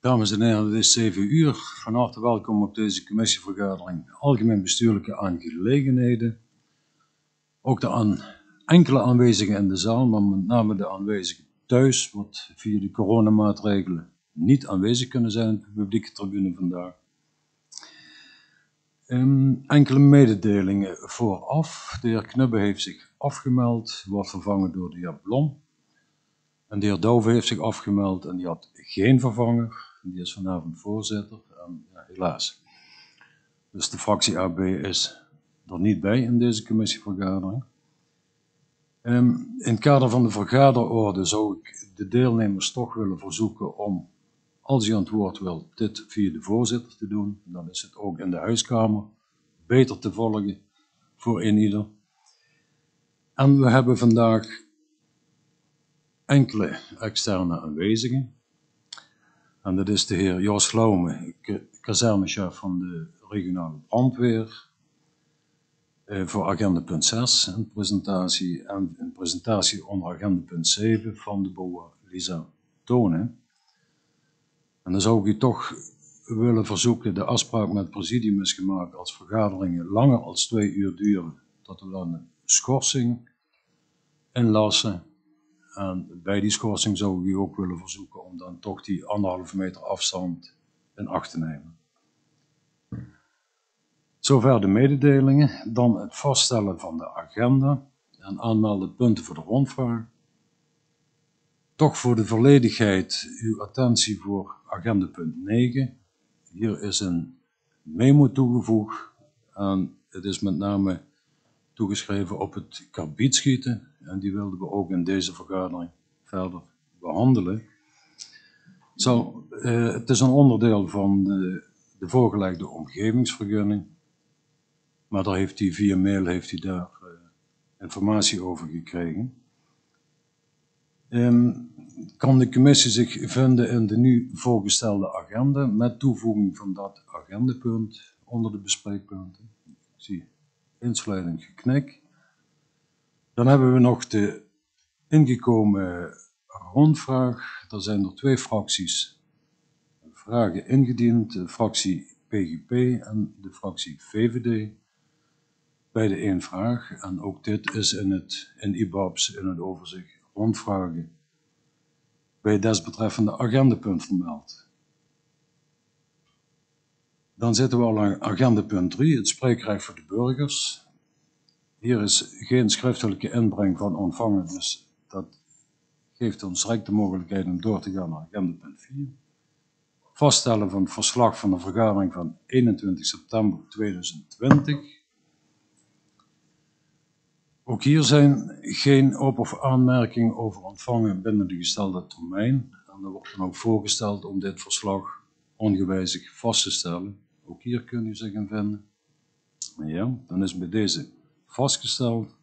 Dames en heren, het is 7 uur. Van harte welkom op deze commissievergadering Algemeen Bestuurlijke Aangelegenheden. Ook de enkele aanwezigen in de zaal, maar met name de aanwezigen thuis, wat via de coronamaatregelen niet aanwezig kunnen zijn op de publieke tribune vandaag. Um, enkele mededelingen vooraf. De heer Knubbe heeft zich afgemeld, wordt vervangen door de heer Blom. En de heer Douwe heeft zich afgemeld en die had geen vervanger. Die is vanavond voorzitter. En ja, helaas. Dus de fractie AB is er niet bij in deze commissievergadering. Um, in het kader van de vergaderorde zou ik de deelnemers toch willen verzoeken om, als je aan het woord wil, dit via de voorzitter te doen. Dan is het ook in de huiskamer beter te volgen voor een ieder. En we hebben vandaag enkele externe aanwezigen. En dat is de heer Jos Laume, kazernechef van de regionale brandweer. Eh, voor agenda punt 6 een presentatie en een presentatie onder agenda punt 7 van de boer Lisa Tonen. En dan zou ik u toch willen verzoeken, de afspraak met het presidium is gemaakt als vergaderingen langer als twee uur duren, dat we dan een schorsing inlassen en bij die schorsing zou ik u ook willen verzoeken om dan toch die anderhalve meter afstand in acht te nemen. Zover de mededelingen. Dan het vaststellen van de agenda en aanmelden punten voor de rondvraag. Toch voor de volledigheid uw attentie voor agenda punt 9. Hier is een memo toegevoegd en het is met name toegeschreven op het karbietschieten en die wilden we ook in deze vergadering verder behandelen. Zo, uh, het is een onderdeel van de, de voorgelegde omgevingsvergunning, maar daar heeft hij via mail heeft hij daar uh, informatie over gekregen. Um, kan de commissie zich vinden in de nu voorgestelde agenda met toevoeging van dat agendapunt onder de bespreekpunten? Ik zie insluiting geknik. Dan hebben we nog de ingekomen rondvraag. Er zijn er twee fracties vragen ingediend, de fractie PGP en de fractie VVD. Bij de één vraag, en ook dit is in het in IBABS in het overzicht rondvragen bij desbetreffende agendapunt vermeld. Dan zitten we al aan agendapunt 3, het spreekrecht voor de burgers. Hier is geen schriftelijke inbreng van ontvangen, dus dat geeft ons direct de mogelijkheid om door te gaan naar agenda punt 4. Vaststellen van het verslag van de vergadering van 21 september 2020. Ook hier zijn geen op- of aanmerkingen over ontvangen binnen de gestelde termijn. En er wordt dan ook voorgesteld om dit verslag ongewijzigd vast te stellen. Ook hier kun je zich in vinden. Ja, dan is bij deze vastgesteld.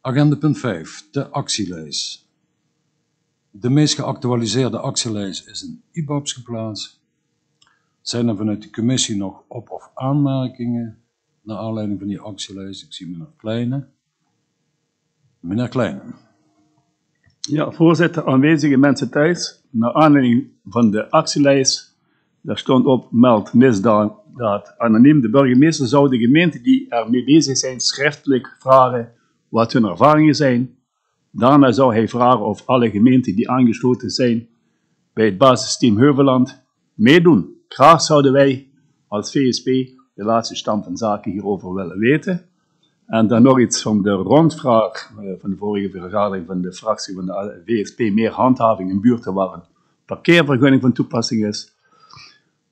Agenda punt 5, de actielijst. De meest geactualiseerde actielijst is in IBABS geplaatst. Zijn er vanuit de commissie nog op- of aanmerkingen naar aanleiding van die actielijst? Ik zie meneer Kleine. Meneer Kleine. Ja, voorzitter, aanwezige mensen thuis. Naar aanleiding van de actielijst, daar stond op, meld misdaad anoniem de burgemeester zou de gemeente die ermee bezig zijn schriftelijk vragen wat hun ervaringen zijn. Daarna zou hij vragen of alle gemeenten die aangesloten zijn bij het basisteam Heuveland meedoen. Graag zouden wij als VSP de laatste stand van zaken hierover willen weten. En dan nog iets van de rondvraag eh, van de vorige vergadering van de fractie van de VSP, meer handhaving in buurten waar een parkeervergunning van toepassing is.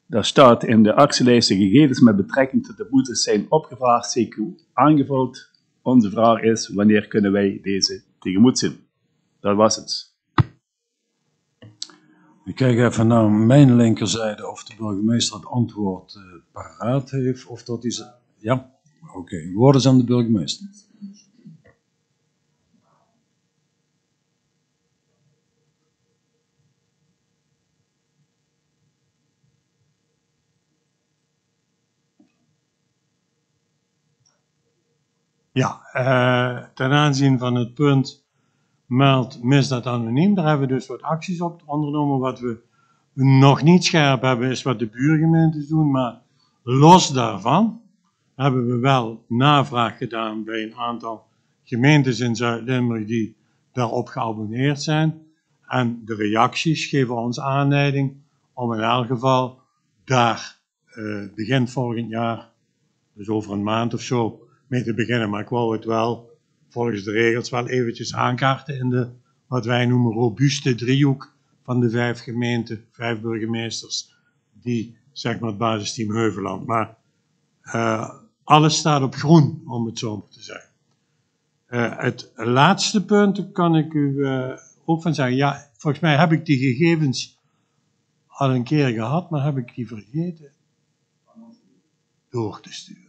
Daar staat in de actielijst de gegevens met betrekking tot de boetes zijn opgevraagd, CQ aangevuld. Onze vraag is, wanneer kunnen wij deze tegemoet zien? Dat was het. Ik kijk even naar mijn linkerzijde of de burgemeester het antwoord uh, paraat heeft. Of dat is. Ja, oké. Woorden aan de burgemeester. Ja, uh, ten aanzien van het punt meld misdaad anoniem, daar hebben we dus wat acties op ondernomen wat we nog niet scherp hebben, is wat de buurgemeentes doen. Maar los daarvan hebben we wel navraag gedaan bij een aantal gemeentes in Zuid-Limburg die daarop geabonneerd zijn. En de reacties geven ons aanleiding om in elk geval daar uh, begin volgend jaar, dus over een maand of zo, mee te beginnen. Maar ik wou het wel volgens de regels wel eventjes aankaarten in de wat wij noemen robuuste driehoek van de vijf gemeenten, vijf burgemeesters, die zeg maar het basisteam Heuveland. Maar uh, alles staat op groen, om het zo te zeggen. Uh, het laatste punt kan ik u uh, ook van zeggen. Ja, volgens mij heb ik die gegevens al een keer gehad, maar heb ik die vergeten door te sturen.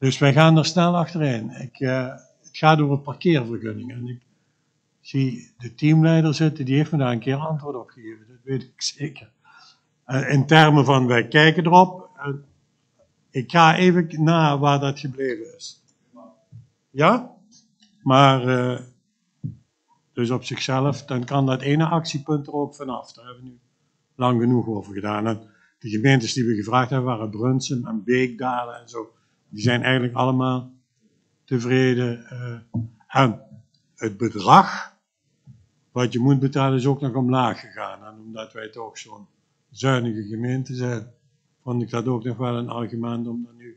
Dus wij gaan er snel achterin. Ik, uh, het gaat over parkeervergunningen. En ik zie de teamleider zitten, die heeft me daar een keer antwoord op gegeven. Dat weet ik zeker. Uh, in termen van wij kijken erop. Ik ga even na waar dat gebleven is. Ja? Maar, uh, dus op zichzelf, dan kan dat ene actiepunt er ook vanaf. Daar hebben we nu lang genoeg over gedaan. En de gemeentes die we gevraagd hebben waren Brunsum en Beekdalen en zo. Die zijn eigenlijk allemaal tevreden. En het bedrag wat je moet betalen is ook nog omlaag gegaan. En omdat wij toch zo'n zuinige gemeente zijn, vond ik dat ook nog wel een argument om dat nu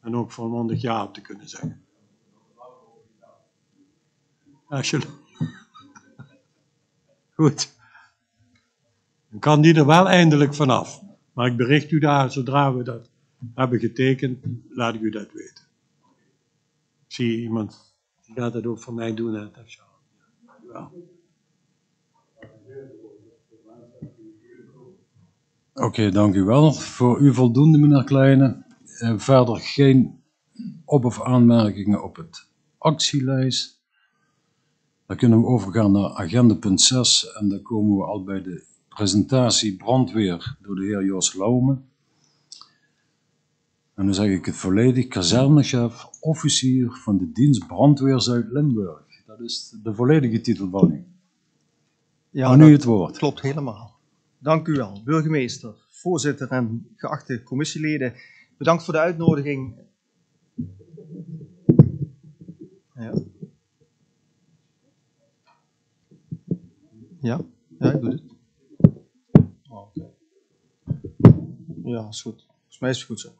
en ook volmondig ja op te kunnen zeggen. Als je... Goed. Dan kan die er wel eindelijk vanaf. Maar ik bericht u daar, zodra we dat hebben getekend, laat ik u dat weten. Zie iemand, die gaat dat ook voor mij doen. Hè, ja. Oké, okay, dank u wel. Voor u voldoende, meneer Kleine. Uh, verder geen op- of aanmerkingen op het actielijst. Dan kunnen we overgaan naar agenda punt 6 en dan komen we al bij de presentatie brandweer door de heer Jos Laume. En dan zeg ik het volledig, kazernechef, officier van de dienst brandweer Zuid-Limburg. Dat is de volledige titel van u. Ja, Aan u het woord. Klopt helemaal. Dank u wel, burgemeester, voorzitter en geachte commissieleden. Bedankt voor de uitnodiging. Ja. Ja, ja ik doe het. Oh, okay. Ja, is goed. Volgens mij is het goed zo.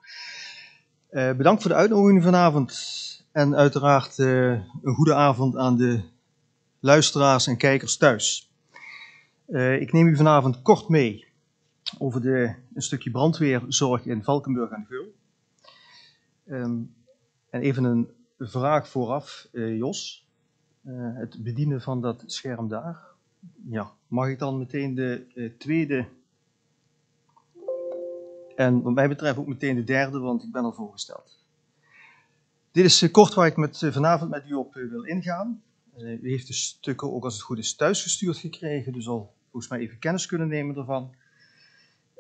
Uh, bedankt voor de uitnodiging vanavond. En uiteraard uh, een goede avond aan de luisteraars en kijkers thuis. Uh, ik neem u vanavond kort mee over de, een stukje brandweerzorg in Valkenburg aan de Geul. Um, en even een vraag vooraf, Jos. het bedienen van dat scherm daar. Ja, mag ik dan meteen de tweede en wat mij betreft ook meteen de derde, want ik ben al voorgesteld. Dit is kort waar ik met, vanavond met u op wil ingaan. U heeft de stukken ook als het goed is thuisgestuurd gekregen, dus al volgens mij even kennis kunnen nemen ervan.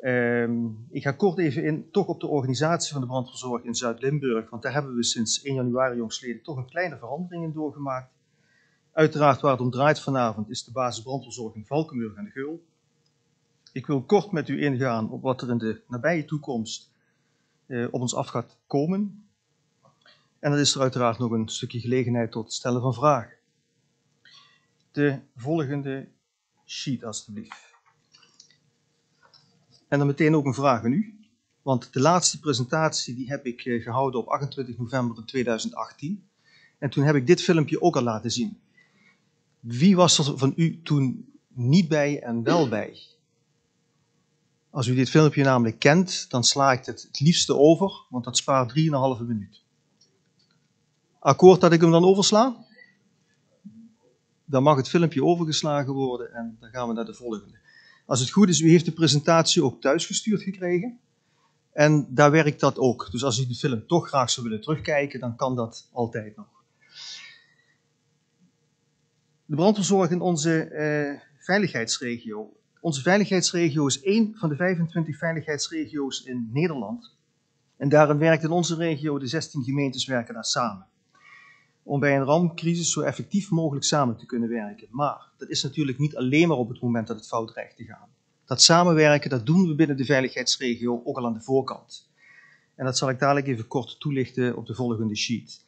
Um, ik ga kort even in, toch op de organisatie van de brandverzorging in Zuid-Limburg, want daar hebben we sinds 1 januari jongsleden toch een kleine verandering in doorgemaakt. Uiteraard waar het om draait vanavond is de basis brandverzorging Valkenburg en de Geul. Ik wil kort met u ingaan op wat er in de nabije toekomst eh, op ons af gaat komen. En dan is er uiteraard nog een stukje gelegenheid tot stellen van vragen. De volgende sheet, alstublieft. En dan meteen ook een vraag aan u. Want de laatste presentatie die heb ik eh, gehouden op 28 november 2018. En toen heb ik dit filmpje ook al laten zien. Wie was er van u toen niet bij en wel bij? Als u dit filmpje namelijk kent, dan sla ik het het liefste over, want dat spaart 3,5 minuut. Akkoord dat ik hem dan oversla? Dan mag het filmpje overgeslagen worden en dan gaan we naar de volgende. Als het goed is, u heeft de presentatie ook thuisgestuurd gekregen. En daar werkt dat ook. Dus als u de film toch graag zou willen terugkijken, dan kan dat altijd nog. De brandverzorging in onze eh, veiligheidsregio onze veiligheidsregio is één van de 25 veiligheidsregio's in Nederland. En daarin werkt in onze regio de 16 gemeentes werken daar samen. Om bij een rampcrisis zo effectief mogelijk samen te kunnen werken. Maar dat is natuurlijk niet alleen maar op het moment dat het fout dreigt te gaan. Dat samenwerken, dat doen we binnen de veiligheidsregio ook al aan de voorkant. En dat zal ik dadelijk even kort toelichten op de volgende sheet.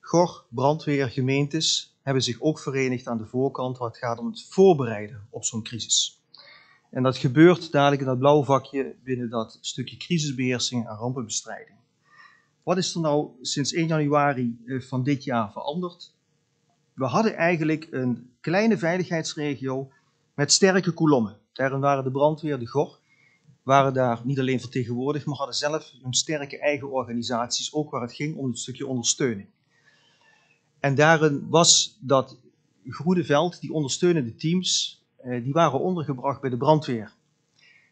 GOR, brandweer, gemeentes hebben zich ook verenigd aan de voorkant waar het gaat om het voorbereiden op zo'n crisis. En dat gebeurt dadelijk in dat blauwe vakje binnen dat stukje crisisbeheersing en rampenbestrijding. Wat is er nou sinds 1 januari eh, van dit jaar veranderd? We hadden eigenlijk een kleine veiligheidsregio met sterke kolommen. Daarin waren de brandweer, de GOR, waren daar niet alleen vertegenwoordigd, maar hadden zelf hun sterke eigen organisaties, ook waar het ging om het stukje ondersteuning. En daarin was dat groene veld, die ondersteunende teams, die waren ondergebracht bij de brandweer.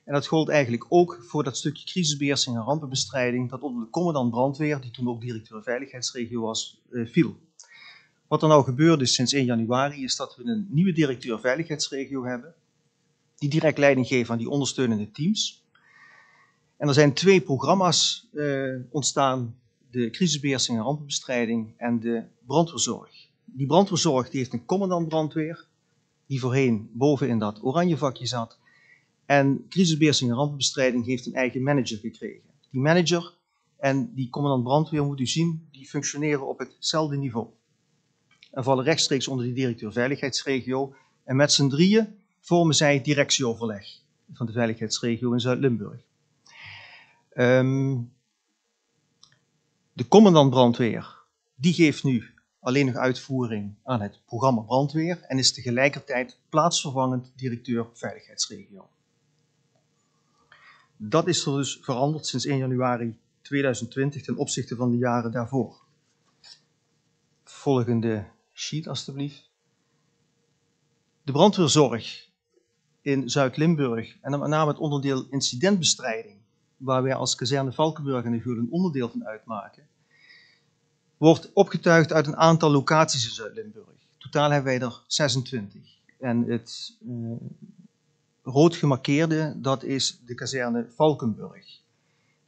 En dat gold eigenlijk ook voor dat stukje crisisbeheersing en rampenbestrijding, dat onder de commandant brandweer, die toen ook directeur veiligheidsregio was, eh, viel. Wat er nou gebeurd is sinds 1 januari, is dat we een nieuwe directeur veiligheidsregio hebben, die direct leiding geeft aan die ondersteunende teams. En er zijn twee programma's uh, ontstaan, de crisisbeheersing en rampenbestrijding en de brandweerzorg. Die brandweerzorg die heeft een commandant brandweer, die voorheen boven in dat oranje vakje zat. En crisisbeheersing en rampenbestrijding heeft een eigen manager gekregen. Die manager en die commandant brandweer, moet u zien, die functioneren op hetzelfde niveau. En vallen rechtstreeks onder die directeur veiligheidsregio. En met z'n drieën vormen zij het directieoverleg van de veiligheidsregio in Zuid-Limburg. Um, de commandant brandweer, die geeft nu alleen nog uitvoering aan het programma brandweer en is tegelijkertijd plaatsvervangend directeur veiligheidsregio. Dat is er dus veranderd sinds 1 januari 2020 ten opzichte van de jaren daarvoor. Volgende sheet alstublieft. De brandweerzorg in Zuid-Limburg en met name het onderdeel incidentbestrijding, waar wij als kazerne Valkenburg en de Gul een onderdeel van uitmaken, wordt opgetuigd uit een aantal locaties in Zuid-Limburg. Totaal hebben wij er 26. En het uh, rood gemarkeerde, dat is de kazerne Valkenburg.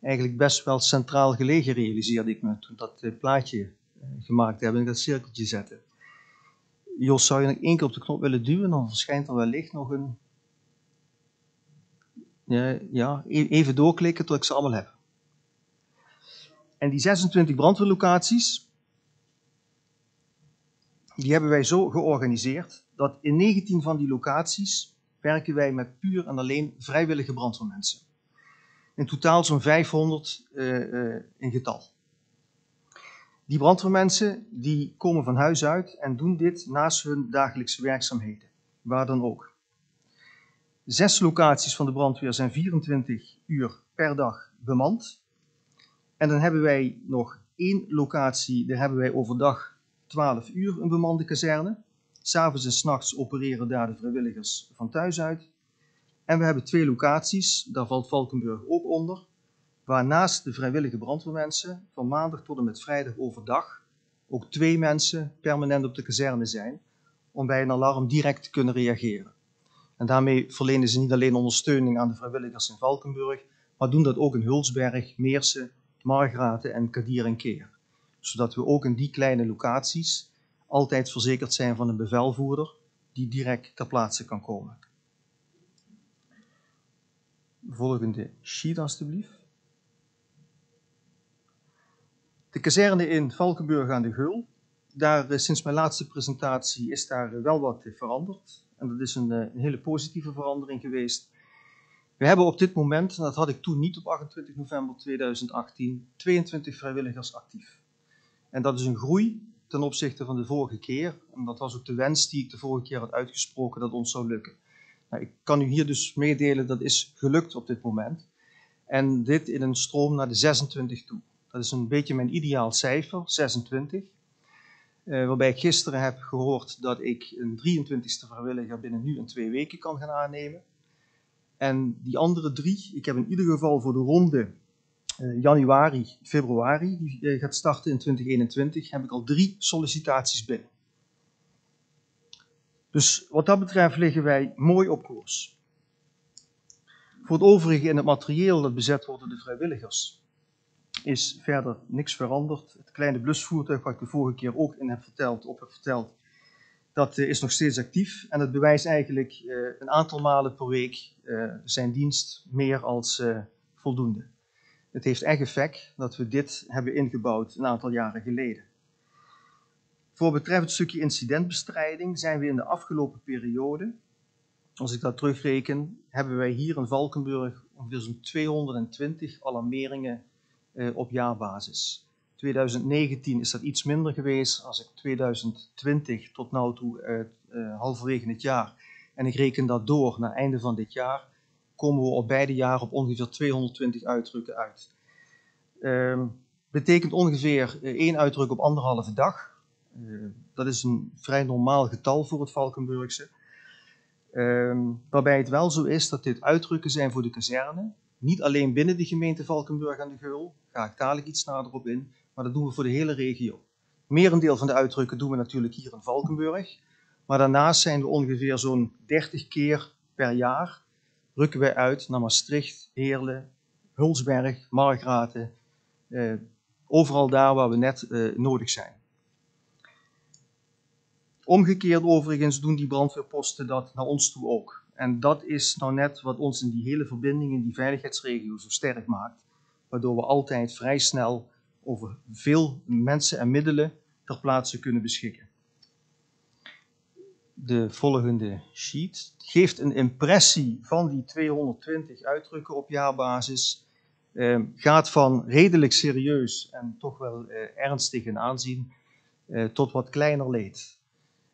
Eigenlijk best wel centraal gelegen realiseerde ik me toen dat uh, plaatje uh, gemaakt hebben en dat cirkeltje zetten. Jos, zou je nog één keer op de knop willen duwen, dan verschijnt er wellicht nog een... Ja, ja, e-, even doorklikken tot ik ze allemaal heb. En die 26 brandweerlocaties, die hebben wij zo georganiseerd dat in 19 van die locaties werken wij met puur en alleen vrijwillige brandweermensen. In totaal zo'n 500 uh, uh, in getal. Die brandweermensen die komen van huis uit en doen dit naast hun dagelijkse werkzaamheden, waar dan ook. Zes locaties van de brandweer zijn 24 uur per dag bemand. En dan hebben wij nog één locatie, daar hebben wij overdag 12 uur een bemande kazerne. S'avonds en s'nachts opereren daar de vrijwilligers van thuis uit. En we hebben twee locaties, daar valt Valkenburg ook onder, waar naast de vrijwillige brandweermensen van maandag tot en met vrijdag overdag ook twee mensen permanent op de kazerne zijn om bij een alarm direct te kunnen reageren. En daarmee verlenen ze niet alleen ondersteuning aan de vrijwilligers in Valkenburg, maar doen dat ook in Hulsberg, Meersen, Margraten en Kadir en Keer. Zodat we ook in die kleine locaties altijd verzekerd zijn van een bevelvoerder die direct ter plaatse kan komen. Volgende sheet alstublieft. De kazerne in Valkenburg aan de Geul. Daar, eh, sinds mijn laatste presentatie is daar wel wat veranderd. En dat is een, eh, een hele positieve verandering geweest. We hebben op dit moment, en dat had ik toen niet op 28 november 2018, 22 vrijwilligers actief. En dat is een groei ten opzichte van de vorige keer. En dat was ook de wens die ik de vorige keer had uitgesproken dat ons zou lukken. Nou, ik kan u hier dus meedelen dat is gelukt op dit moment. En dit in een stroom naar de 26 toe. Dat is een beetje mijn ideaal cijfer, 26. Uh, waarbij ik gisteren heb gehoord dat ik een 23ste vrijwilliger binnen nu en twee weken kan gaan aannemen. En die andere drie, ik heb in ieder geval voor de ronde januari, februari, die uh, gaat starten in 2021, heb ik al drie sollicitaties binnen. Dus wat dat betreft liggen wij mooi op koers. Voor het overige in het materieel dat bezet wordt door de vrijwilligers, is verder niks veranderd. Het kleine blusvoertuig, wat ik de vorige keer ook in heb verteld, op heb verteld, Dat is nog steeds actief en het bewijst eigenlijk een aantal malen per week zijn dienst meer als voldoende. Het heeft echt effect dat we dit hebben ingebouwd een aantal jaren geleden. Voor betreffend stukje incidentbestrijding zijn we in de afgelopen periode, als ik dat terugreken, hebben wij hier in Valkenburg ongeveer zo'n 220 alarmeringen eh, op jaarbasis. 2019 is dat iets minder geweest als ik 2020 tot nu toe uh, uh, halverwege het jaar. En ik reken dat door naar einde van dit jaar, komen we op beide jaren op ongeveer 220 uitdrukken uit. Uh, betekent ongeveer één uitdruk op anderhalve dag. Uh, dat is een vrij normaal getal voor het Valkenburgse. Uh, waarbij het wel zo is dat dit uitdrukken zijn voor de kazerne. Niet alleen binnen de gemeente Valkenburg aan de Geul, ga ik dadelijk iets nader op in, maar dat doen we voor de hele regio. Merendeel van de uitdrukken doen we natuurlijk hier in Valkenburg. Maar daarnaast zijn we ongeveer zo'n 30 keer per jaar rukken wij uit naar Maastricht, Heerlen, Hulsberg, Margraten, eh, overal daar waar we net eh, nodig zijn. Omgekeerd overigens doen die brandweerposten dat naar ons toe ook. En dat is nou net wat ons in die hele verbinding in die veiligheidsregio zo sterk maakt. Waardoor we altijd vrij snel over veel mensen en middelen ter plaatse kunnen beschikken. De volgende sheet geeft een impressie van die 220 uitdrukken op jaarbasis. Uh, gaat van redelijk serieus en toch wel uh, ernstig in aanzien uh, tot wat kleiner leed.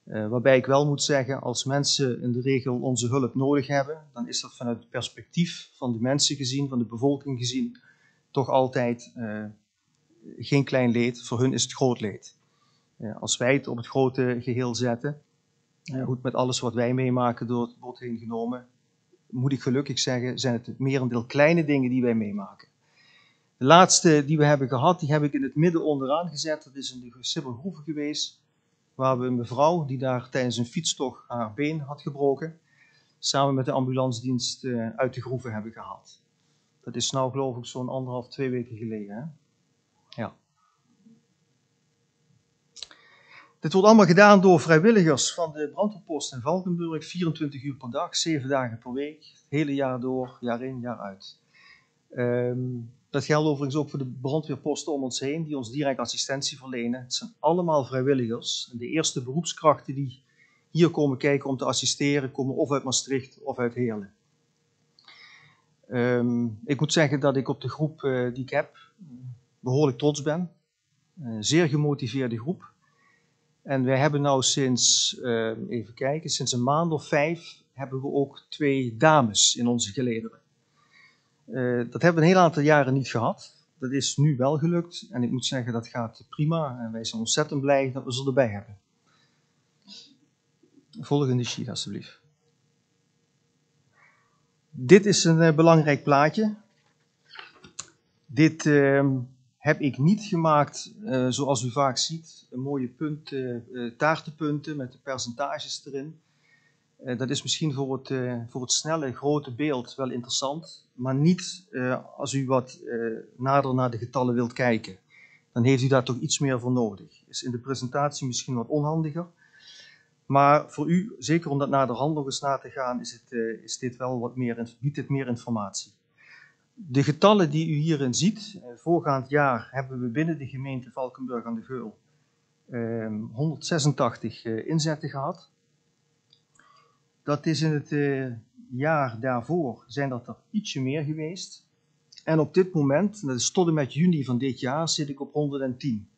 Uh, waarbij ik wel moet zeggen, als mensen in de regel onze hulp nodig hebben, dan is dat vanuit het perspectief van de mensen gezien, van de bevolking gezien, toch altijd geen klein leed. Voor hun is het groot leed. Als wij het op het grote geheel zetten, goed met alles wat wij meemaken door het bot heen genomen, moet ik gelukkig zeggen, zijn het merendeel kleine dingen die wij meemaken. De laatste die we hebben gehad, die heb ik in het midden onderaan gezet. Dat is in de Sibbelgroeve geweest waar we een mevrouw die daar tijdens een fietstocht haar been had gebroken, samen met de ambulancedienst uh, uit de groeven hebben gehaald. Dat is nou geloof ik zo'n anderhalf, twee weken geleden. Hè? Ja. Dit wordt allemaal gedaan door vrijwilligers van de brandweerpost in Valkenburg, 24 uur per dag, 7 dagen per week, het hele jaar door, jaar in, jaar uit. Um, dat geldt overigens ook voor de brandweerposten om ons heen, die ons direct assistentie verlenen. Het zijn allemaal vrijwilligers. En de eerste beroepskrachten die hier komen kijken om te assisteren, komen of uit Maastricht of uit Heerlen. Um, ik moet zeggen dat ik op de groep uh, die ik heb behoorlijk trots ben. Een zeer gemotiveerde groep. En wij hebben nou sinds, uh, even kijken, sinds een maand of vijf hebben we ook twee dames in onze gelederen. Uh, dat hebben we een heel aantal jaren niet gehad. Dat is nu wel gelukt en ik moet zeggen dat gaat prima en wij zijn ontzettend blij dat we ze erbij hebben. Volgende sheet alsjeblieft. Dit is een uh, belangrijk plaatje. Dit uh, heb ik niet gemaakt uh, zoals u vaak ziet. Een mooie punten, taartenpunten met de percentages erin. Uh, dat is misschien voor het, voor het snelle, grote beeld wel interessant, maar niet als u wat nader naar de getallen wilt kijken. Dan heeft u daar toch iets meer voor nodig. Is in de presentatie misschien wat onhandiger. Maar voor u, zeker om dat naar de hand nog eens na te gaan, is, het, is dit wel wat meer, biedt dit meer informatie. De getallen die u hierin ziet, voorgaand jaar hebben we binnen de gemeente Valkenburg aan de Geul 186 inzetten gehad. Dat is in het uh, jaar daarvoor zijn dat er ietsje meer geweest. En op dit moment, dat is tot en met juni van dit jaar, zit ik op 110.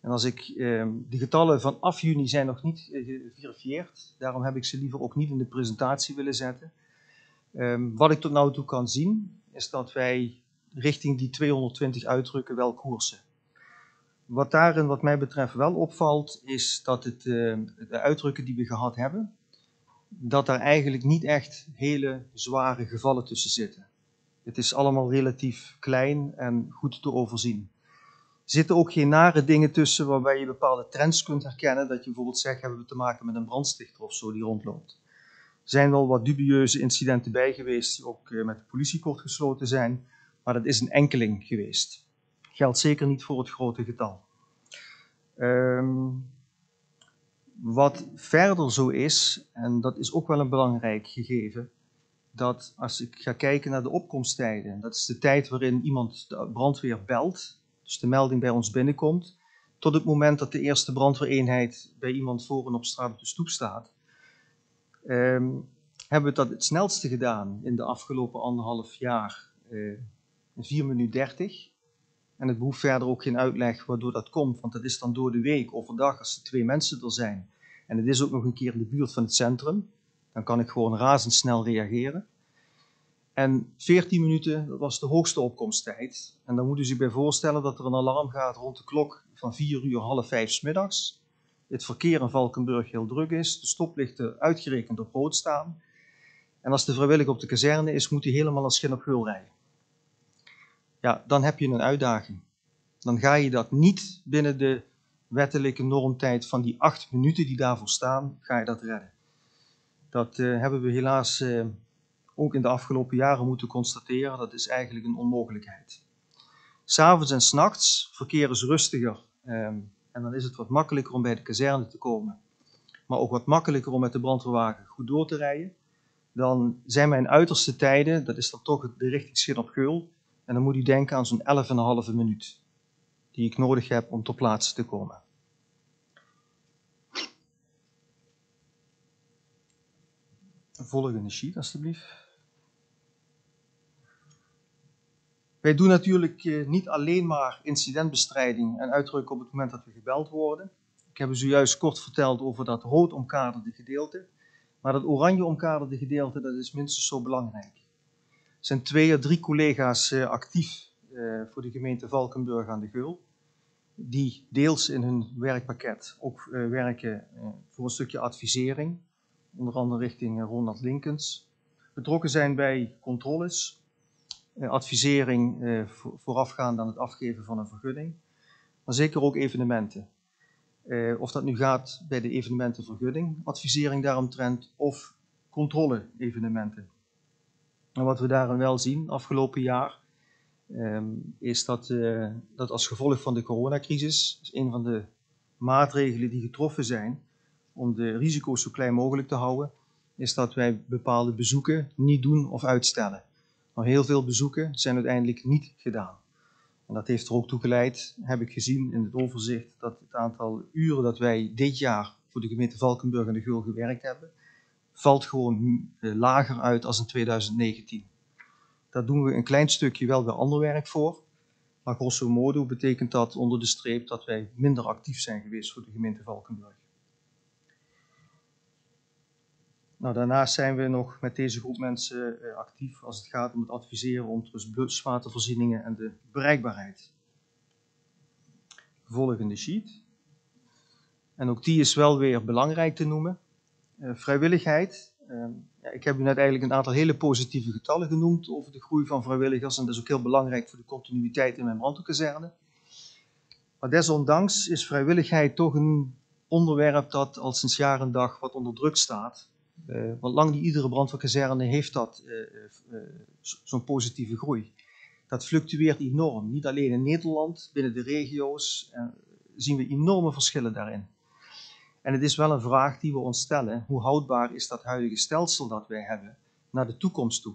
En als ik, uh, de getallen van af juni zijn nog niet geverifieerd, daarom heb ik ze liever ook niet in de presentatie willen zetten. Um, wat ik tot nu toe kan zien, is dat wij richting die 220 uitdrukken wel koersen. Wat daarin wat mij betreft wel opvalt, is dat het, uh, de uitdrukken die we gehad hebben, dat daar eigenlijk niet echt hele zware gevallen tussen zitten. Het is allemaal relatief klein en goed te overzien. Er zitten ook geen nare dingen tussen waarbij je bepaalde trends kunt herkennen. Dat je bijvoorbeeld zegt, hebben we te maken met een brandstichter of zo die rondloopt. Zijn wel wat dubieuze incidenten bij geweest die ook eh, met de politie kort gesloten zijn. Maar dat is een enkeling geweest. Geldt zeker niet voor het grote getal. Um, Wat verder zo is, en dat is ook wel een belangrijk gegeven, dat als ik ga kijken naar de opkomsttijden, dat is de tijd waarin iemand de brandweer belt, dus de melding bij ons binnenkomt, tot het moment dat de eerste brandweereenheid bij iemand voor en op straat op de stoep staat. Ehm, hebben we dat het snelste gedaan in de afgelopen anderhalf jaar, uh, 4 minuten 30. En het behoeft verder ook geen uitleg waardoor dat komt, want dat is dan door de week, overdag, als er twee mensen er zijn. En het is ook nog een keer in de buurt van het centrum. Dan kan ik gewoon razendsnel reageren. En 14 minuten, dat was de hoogste opkomsttijd. En dan moet u zich bij voorstellen dat er een alarm gaat rond de klok van 4 uur, half 5 s middags. Het verkeer in Valkenburg heel druk is, de stoplichten uitgerekend op rood staan. En als de vrijwilliger op de kazerne is, moet hij helemaal als schin op geul rijden. Ja, dan heb je een uitdaging. Dan ga je dat niet binnen de wettelijke normtijd van die acht minuten die daarvoor staan, ga je dat redden. Dat uh, hebben we helaas uh, ook in de afgelopen jaren moeten constateren. Dat is eigenlijk een onmogelijkheid. S'avonds en s'nachts, verkeer is rustiger. Um, en dan is het wat makkelijker om bij de kazerne te komen. Maar ook wat makkelijker om met de brandweerwagen goed door te rijden. Dan zijn mijn uiterste tijden, dat is dan toch de richting Schin op Geul. En dan moet u denken aan zo'n 11,5 minuut. Die ik nodig heb om ter plaatse te komen. Volgende sheet, alstublieft. Wij doen natuurlijk eh, niet alleen maar incidentbestrijding en uitdrukken op het moment dat we gebeld worden. Ik heb u zojuist kort verteld over dat rood omkaderde gedeelte. Maar dat oranje omkaderde gedeelte, dat is minstens zo belangrijk. Er zijn twee of drie collega's eh, actief eh, voor de gemeente Valkenburg aan de Geul. Die deels in hun werkpakket ook werken voor een stukje advisering. Onder andere richting Ronald Linkens. Betrokken zijn bij controles, advisering eh, voorafgaand aan het afgeven van een vergunning. Maar zeker ook evenementen. Eh, of dat nu gaat bij de evenementenvergunning, advisering daaromtrent, of controle-evenementen. En wat we daarin wel zien afgelopen jaar, ehm, is dat, dat als gevolg van de coronacrisis, is een van de maatregelen die getroffen zijn om de risico's zo klein mogelijk te houden, is dat wij bepaalde bezoeken niet doen of uitstellen. Maar heel veel bezoeken zijn uiteindelijk niet gedaan. En dat heeft er ook toe geleid, heb ik gezien in het overzicht, dat het aantal uren dat wij dit jaar voor de gemeente Valkenburg en de Geul gewerkt hebben, valt gewoon eh, lager uit als in 2019. Daar doen we een klein stukje wel weer ander werk voor. Maar grosso modo betekent dat onder de streep dat wij minder actief zijn geweest voor de gemeente Valkenburg. Nou, daarnaast zijn we nog met deze groep mensen uh, actief als het gaat om het adviseren omtrent buswatervoorzieningen en de bereikbaarheid. Volgende sheet. En ook die is wel weer belangrijk te noemen. Uh, vrijwilligheid. Uh, ja, ik heb u net eigenlijk een aantal hele positieve getallen genoemd over de groei van vrijwilligers. En dat is ook heel belangrijk voor de continuïteit in mijn brandweerkazerne. Maar desondanks is vrijwilligheid toch een onderwerp dat al sinds jaren en dag wat onder druk staat. Uh, want lang niet iedere brandweerkazerne heeft dat, uh, uh, zo'n positieve groei. Dat fluctueert enorm. Niet alleen in Nederland, binnen de regio's zien we enorme verschillen daarin. En het is wel een vraag die we ons stellen. Hoe houdbaar is dat huidige stelsel dat wij hebben naar de toekomst toe?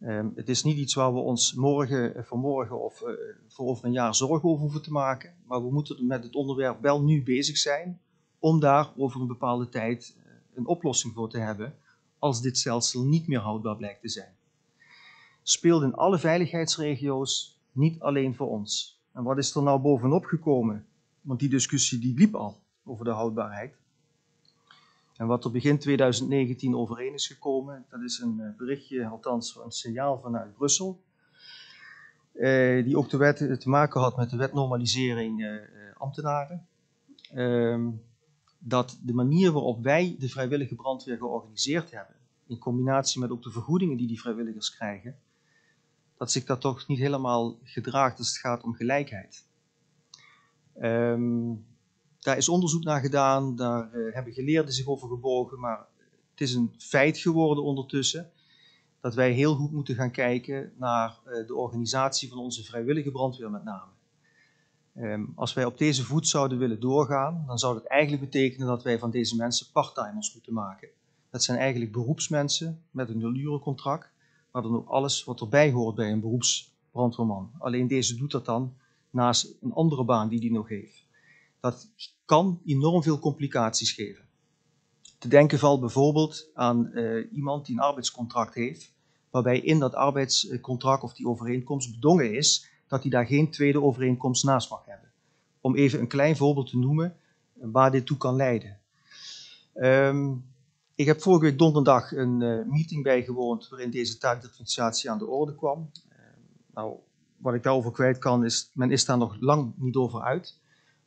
Um, het is niet iets waar we ons morgen, vanmorgen of voor over een jaar zorgen over hoeven te maken. Maar we moeten met het onderwerp wel nu bezig zijn om daar over een bepaalde tijd een oplossing voor te hebben als dit stelsel niet meer houdbaar blijkt te zijn. Speelt in alle veiligheidsregio's, niet alleen voor ons. En wat is er nou bovenop gekomen? Want die discussie die liep al over de houdbaarheid. En wat er begin 2019 overeen is gekomen, dat is een eh, berichtje, althans een signaal vanuit Brussel, eh, die ook wet, te maken had met de wetnormalisering eh, ambtenaren. Ehm, dat de manier waarop wij de vrijwillige brandweer georganiseerd hebben, in combinatie met ook de vergoedingen die die vrijwilligers krijgen, dat zich dat toch niet helemaal gedraagt als het gaat om gelijkheid. Um, daar is onderzoek naar gedaan, daar uh, hebben geleerden zich over gebogen, maar het is een feit geworden ondertussen dat wij heel goed moeten gaan kijken naar uh, de organisatie van onze vrijwillige brandweer met name. Ehm, als wij op deze voet zouden willen doorgaan, dan zou dat eigenlijk betekenen dat wij van deze mensen parttimers moeten maken. Dat zijn eigenlijk beroepsmensen met een nulurencontract, maar dan ook alles wat erbij hoort bij een beroepsbrandweerman. Alleen deze doet dat dan naast een andere baan die hij nog heeft. Dat kan enorm veel complicaties geven. Te denken valt bijvoorbeeld aan uh, iemand die een arbeidscontract heeft, waarbij in dat arbeidscontract of die overeenkomst bedongen is dat hij daar geen tweede overeenkomst naast mag hebben. Om even een klein voorbeeld te noemen waar dit toe kan leiden. Um, ik heb vorige week donderdag een uh, meeting bijgewoond waarin deze taakdifferentiatie aan de orde kwam. Uh, nou, wat ik daarover kwijt kan is, men is daar nog lang niet over uit.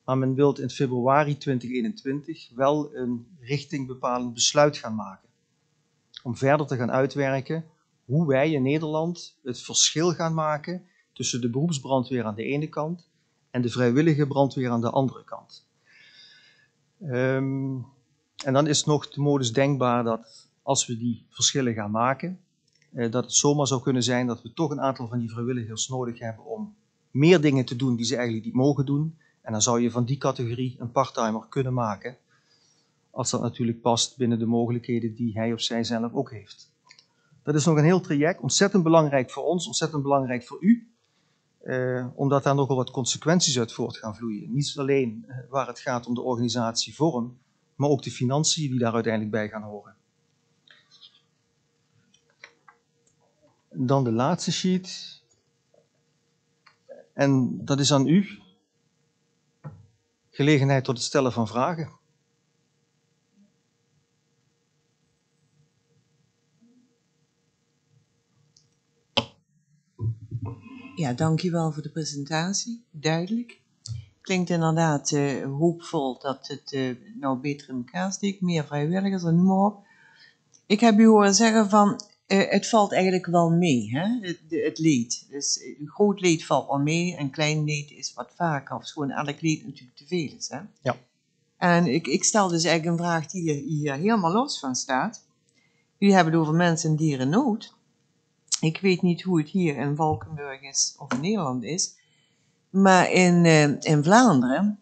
Maar men wil in februari 2021 wel een richtingbepalend besluit gaan maken. Om verder te gaan uitwerken hoe wij in Nederland het verschil gaan maken tussen de beroepsbrandweer aan de ene kant en de vrijwillige brandweer aan de andere kant. Um, en dan is nog de modus denkbaar dat als we die verschillen gaan maken, eh, dat het zomaar zou kunnen zijn dat we toch een aantal van die vrijwilligers nodig hebben om meer dingen te doen die ze eigenlijk niet mogen doen. En dan zou je van die categorie een parttimer kunnen maken, als dat natuurlijk past binnen de mogelijkheden die hij of zij zelf ook heeft. Dat is nog een heel traject, ontzettend belangrijk voor ons, ontzettend belangrijk voor u, eh, omdat daar nogal wat consequenties uit voort gaan vloeien. Niet alleen eh, waar het gaat om de organisatievorm, maar ook de financiën die daar uiteindelijk bij gaan horen. Dan de laatste sheet. En dat is aan u. Gelegenheid tot het stellen van vragen. Ja, dankjewel voor de presentatie. Duidelijk klinkt inderdaad uh, hoopvol dat het uh, nou beter in elkaar steekt, meer vrijwilligers en noem maar op. Ik heb u horen zeggen van, uh, het valt eigenlijk wel mee, hè? Het, het leed. Dus een groot leed valt wel mee, en klein leed is wat vaker, of gewoon elk leed natuurlijk te veel is, hè? Ja. En ik, ik stel dus eigenlijk een vraag die hier helemaal los van staat. Jullie hebben het over mensen en dieren nood. Ik weet niet hoe het hier in Valkenburg is of in Nederland is, maar in, uh, in Vlaanderen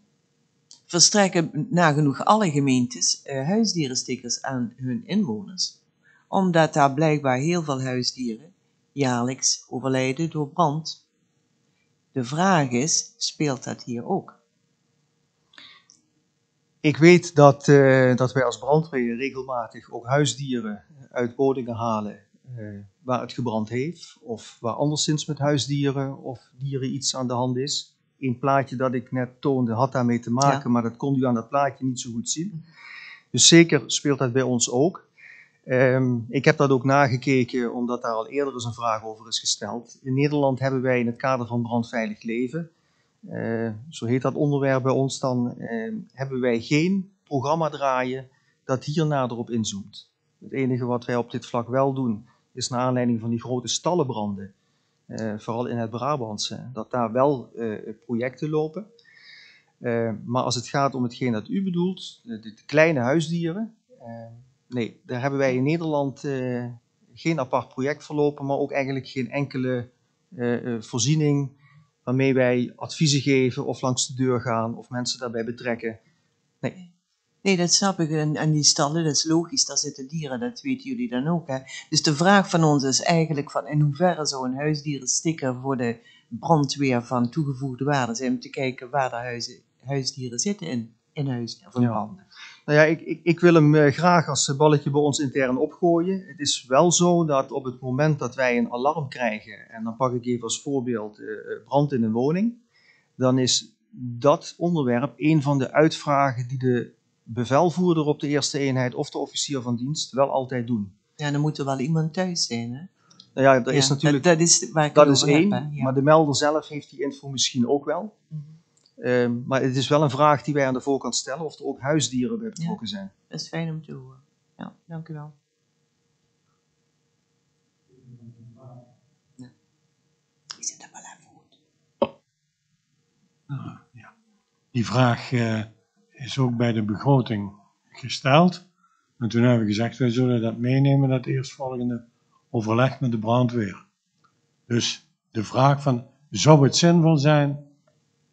verstrekken nagenoeg alle gemeentes uh, huisdierenstickers aan hun inwoners. Omdat daar blijkbaar heel veel huisdieren jaarlijks overlijden door brand. De vraag is, speelt dat hier ook? Ik weet dat, uh, dat wij als brandweer regelmatig ook huisdieren uit woningen halen uh, waar het gebrand heeft, of waar anderszins met huisdieren of dieren iets aan de hand is. Een plaatje dat ik net toonde had daarmee te maken, maar dat kon u aan dat plaatje niet zo goed zien. Dus zeker speelt dat bij ons ook. Um, ik heb dat ook nagekeken, omdat daar al eerder eens een vraag over is gesteld. In Nederland hebben wij in het kader van brandveilig leven, uh, zo heet dat onderwerp bij ons dan, uh, hebben wij geen programma draaien dat hier nader op inzoomt. Het enige wat wij op dit vlak wel doen, is naar aanleiding van die grote stallenbranden, uh, vooral in het Brabantse, dat daar wel uh, projecten lopen. Uh, maar als het gaat om hetgeen dat u bedoelt, de, de kleine huisdieren, nee, daar hebben wij in Nederland geen apart project verlopen, maar ook eigenlijk geen enkele voorziening waarmee wij adviezen geven of langs de deur gaan of mensen daarbij betrekken. Nee, Nee, dat snap ik. En, en die stallen, dat is logisch, daar zitten dieren, dat weten jullie dan ook. Hè? Dus de vraag van ons is eigenlijk van in hoeverre zou een huisdierensticker voor de brandweer van toegevoegde waarde zijn om te kijken waar de huizen, huisdieren zitten in, in huis of in ja. branden. Nou ja, ik, ik, ik wil hem uh, graag als balletje bij ons intern opgooien. Het is wel zo dat op het moment dat wij een alarm krijgen, en dan pak ik even als voorbeeld uh, brand in een woning, dan is dat onderwerp een van de uitvragen die de bevelvoerder op de eerste eenheid of de officier van dienst wel altijd doen. Ja, dan moet er wel iemand thuis zijn, hè? Nou ja, dat is natuurlijk. Dat, dat is, waar ik dat is één, heb, ja. maar de melder zelf heeft die info misschien ook wel. Mhm. Um, maar het is wel een vraag die wij aan de voorkant stellen of er ook huisdieren bij betrokken ja, zijn. Dat is fijn om te horen. Ja, dank u wel. Ik zit er wel even goed. Ah, ja. Die vraag. Uh, is ook bij de begroting gesteld. En toen hebben we gezegd, wij zullen dat meenemen, dat eerstvolgende overleg met de brandweer. Dus de vraag van, zou het zinvol zijn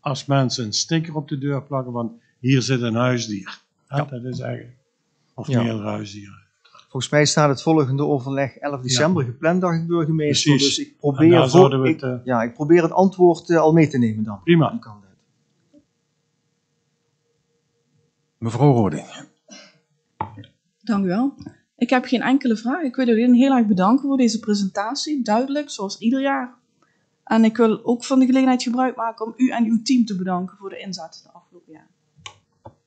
als mensen een sticker op de deur plakken van hier zit een huisdier. Ja, Ja. Dat is eigenlijk. Of Ja. meerdere huisdieren. Volgens mij staat het volgende overleg 11 december gepland, dacht ik, burgemeester. Precies. Dus ik probeer, voor, ik, het, eh, ja, ik probeer het antwoord eh, al mee te nemen dan. Prima kant uit. Mevrouw Roding. Dank u wel. Ik heb geen enkele vraag. Ik wil jullie heel erg bedanken voor deze presentatie. Duidelijk, zoals ieder jaar. En ik wil ook van de gelegenheid gebruik maken om u en uw team te bedanken voor de inzet de afgelopen jaren.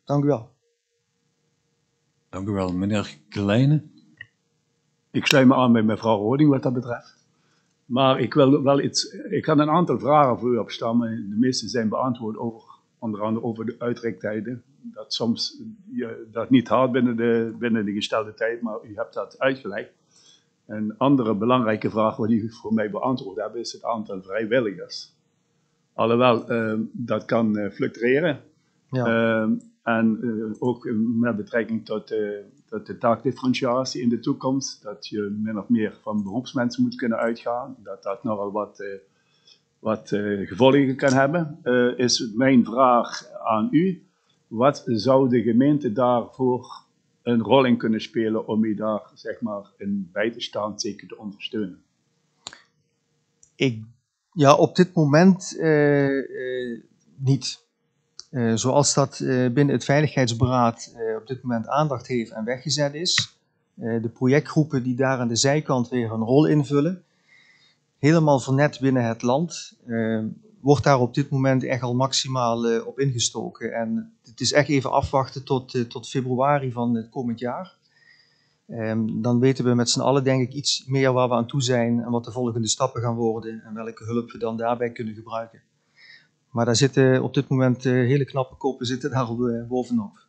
Dank u wel. Dank u wel, meneer Kleine. Ik sluit me aan bij mevrouw Roding wat dat betreft. Maar ik wil wel iets. Ik had een aantal vragen voor u opstammen. De meeste zijn beantwoord over, onder andere over de uitreiktijden. Dat soms je dat niet haalt binnen de, binnen de gestelde tijd, maar u hebt dat uitgelegd. Een andere belangrijke vraag wat u voor mij beantwoord hebt, is het aantal vrijwilligers. Alhoewel, eh, dat kan eh, fluctueren. Ja. Ehm, en eh, ook met betrekking tot, eh, tot de taakdifferentiatie in de toekomst, dat je min of meer van beroepsmensen moet kunnen uitgaan, dat dat nogal wat, wat gevolgen kan hebben, is mijn vraag aan u. Wat zou de gemeente daarvoor een rol in kunnen spelen om u daar zeg maar, in bij te staan, zeker te ondersteunen? Ik, ja, op dit moment eh, eh, niet. Eh, zoals dat binnen het Veiligheidsberaad op dit moment aandacht heeft en weggezet is. De projectgroepen die daar aan de zijkant weer een rol invullen. Helemaal vernet binnen het land. Wordt daar op dit moment echt al maximaal eh, op ingestoken. En het is echt even afwachten tot, eh, tot februari van het komend jaar. Ehm, dan weten we met z'n allen denk ik iets meer waar we aan toe zijn en wat de volgende stappen gaan worden en welke hulp we dan daarbij kunnen gebruiken. Maar daar zitten op dit moment eh, hele knappe koppen zitten daar bovenop.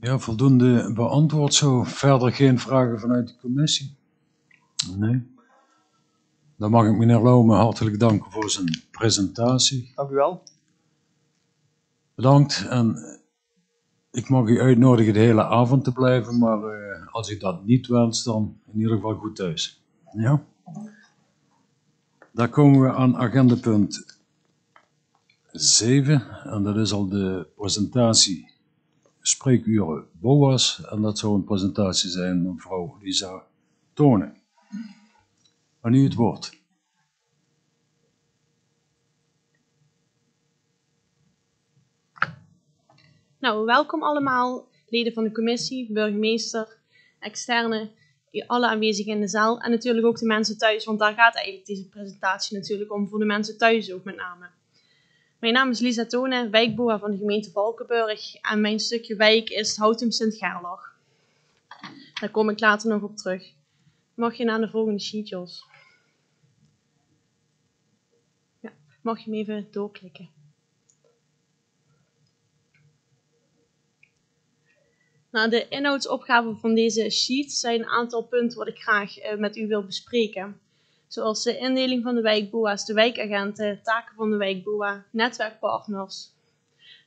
Ja, voldoende beantwoord zo. Verder geen vragen vanuit de commissie? Nee. Dan mag ik meneer Laume hartelijk danken voor zijn presentatie. Dank u wel. Bedankt en ik mag u uitnodigen de hele avond te blijven, maar eh, als u dat niet wenst, dan in ieder geval goed thuis. Ja? Dan komen we aan agendapunt 7 en dat is al de presentatie spreekuren BOA's en dat zou een presentatie zijn van mevrouw Lisa Tonen. Aan u het woord. Nou, welkom allemaal, leden van de commissie, burgemeester, externe, alle aanwezigen in de zaal en natuurlijk ook de mensen thuis, want daar gaat eigenlijk deze presentatie natuurlijk om, voor de mensen thuis ook met name. Mijn naam is Lisa Tonen, wijkboa van de gemeente Valkenburg en mijn stukje wijk is Houtum Sint-Gerlach. Daar kom ik later nog op terug. Mag je naar de volgende sheet, Jos? Ja, mag je hem even doorklikken? Nou, de inhoudsopgave van deze sheet zijn een aantal punten wat ik graag eh, met u wil bespreken. Zoals de indeling van de wijkboa's, de wijkagenten, taken van de wijkboa, netwerkpartners,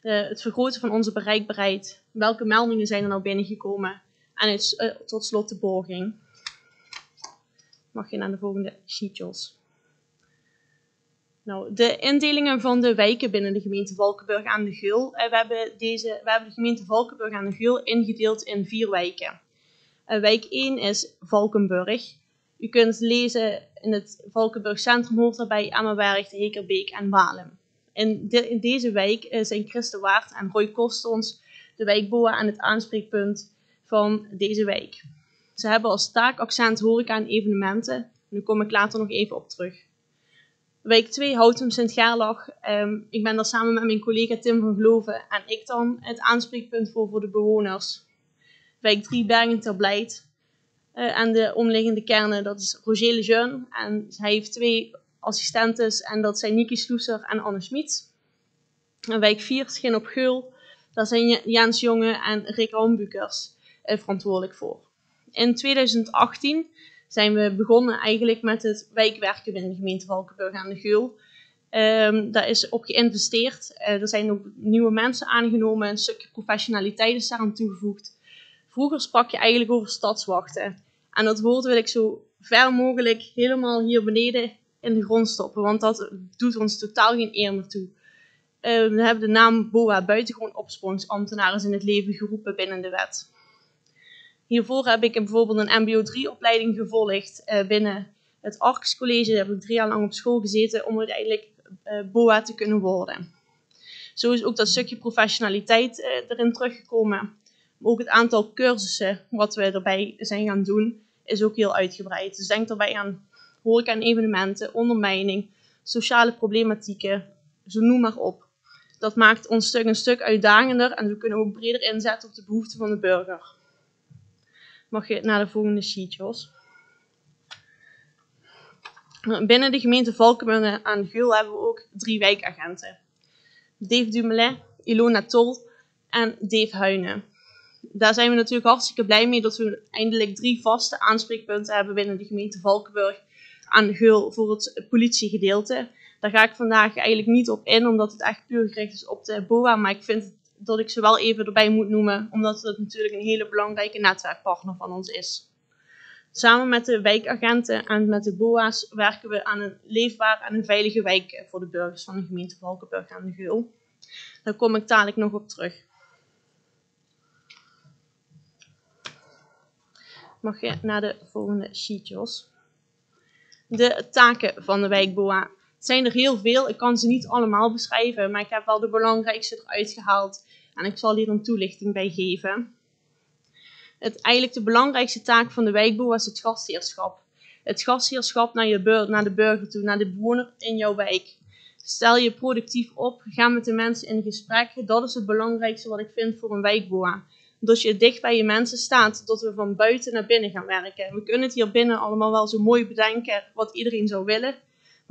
het vergroten van onze bereikbaarheid, welke meldingen zijn er nou binnengekomen en het, eh, tot slot de borging. Mag je naar de volgende sheet, Jos. Nou, de indelingen van de wijken binnen de gemeente Valkenburg aan de Geul. Eh, we, hebben deze, we hebben de gemeente Valkenburg aan de Geul ingedeeld in vier wijken. Eh, wijk 1 is Valkenburg. U kunt lezen in het Valkenburg Centrum hoort daarbij Emmerberg, de Hekerbeek en Walem. In, de- in deze wijk eh, zijn Christen Waard en Roy Kostons de wijkboa en het aanspreekpunt van deze wijk. Ze hebben als taak accent horeca en evenementen. Daar kom ik later nog even op terug. Wijk 2, Houtum Sint-Gerlach. Ehm, ik ben daar samen met mijn collega Tim van Geloven en ik dan het aanspreekpunt voor voor de bewoners. Wijk 3, Bergen ter Blijt. Eh, en de omliggende kernen, dat is Roger Lejeune. En hij heeft twee assistentes en dat zijn Niki Sloeser en Anne Schmid. En wijk 4, Schin op Geul. Daar zijn Jens Jonge en Rick Rambukers eh, verantwoordelijk voor. In 2018 zijn we begonnen eigenlijk met het wijkwerken binnen de gemeente Valkenburg aan de Geul. Ehm, daar is op geïnvesteerd. Eh, er zijn ook nieuwe mensen aangenomen. Een stukje professionaliteit is daaraan toegevoegd. Vroeger sprak je eigenlijk over stadswachten. En dat woord wil ik zo ver mogelijk helemaal hier beneden in de grond stoppen, want dat doet ons totaal geen eer meer toe. Uh, we hebben de naam BOA buitengewoon opsprongsambtenaren in het leven geroepen binnen de wet. Hiervoor heb ik bijvoorbeeld een MBO 3-opleiding gevolgd uh, binnen het Arcs College. Daar heb ik drie jaar lang op school gezeten om uiteindelijk uh, BOA te kunnen worden. Zo is ook dat stukje professionaliteit erin teruggekomen. Ook het aantal cursussen wat we erbij zijn gaan doen is ook heel uitgebreid. Dus denk daarbij aan horeca en evenementen, ondermijning, sociale problematieken, zo noem maar op. Dat maakt ons stuk een stuk uitdagender en we kunnen ook breder inzetten op de behoeften van de burger. Mag je naar de volgende sheet, Jos? Binnen de gemeente Valkenburg aan Geul hebben we ook drie wijkagenten. Dave Dumoulin, Ilona Tol en Dave Huinen daar zijn we natuurlijk hartstikke blij mee dat we eindelijk drie vaste aanspreekpunten hebben binnen de gemeente Valkenburg aan Geul voor het politiegedeelte. Daar ga ik vandaag eigenlijk niet op in, omdat het echt puur gericht is op de BOA. Maar ik vind dat ik ze wel even erbij moet noemen, omdat het natuurlijk een hele belangrijke netwerkpartner van ons is. Samen met de wijkagenten en met de BOA's werken we aan een leefbare en een veilige wijk voor de burgers van de gemeente Valkenburg aan de Geul. Daar kom ik dadelijk nog op terug. mag je naar de volgende sheet, Jos. De taken van de wijkboa. Het zijn er heel veel. Ik kan ze niet allemaal beschrijven, maar ik heb wel de belangrijkste eruit gehaald. En ik zal hier een toelichting bij geven. Het, eigenlijk de belangrijkste taak van de wijkboa is het gastheerschap. Het gastheerschap naar, je naar de burger toe, naar de bewoner in jouw wijk. Stel je productief op, ga met de mensen in gesprek. Dat is het belangrijkste wat ik vind voor een wijkboa dat je dicht bij je mensen staat, dat we van buiten naar binnen gaan werken. We kunnen het hier binnen allemaal wel zo mooi bedenken wat iedereen zou willen.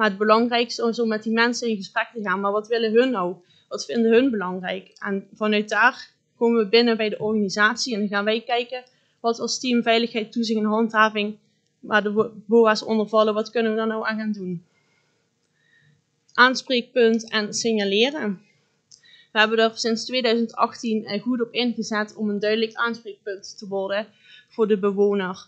Maar het belangrijkste is om met die mensen in gesprek te gaan. Maar wat willen hun nou? Wat vinden hun belangrijk? En vanuit daar komen we binnen bij de organisatie en dan gaan wij kijken wat als team veiligheid, toezicht en handhaving, waar de BOA's onder vallen, wat kunnen we daar nou aan gaan doen? Aanspreekpunt en signaleren. We hebben er sinds 2018 eh, goed op ingezet om een duidelijk aanspreekpunt te worden voor de bewoner.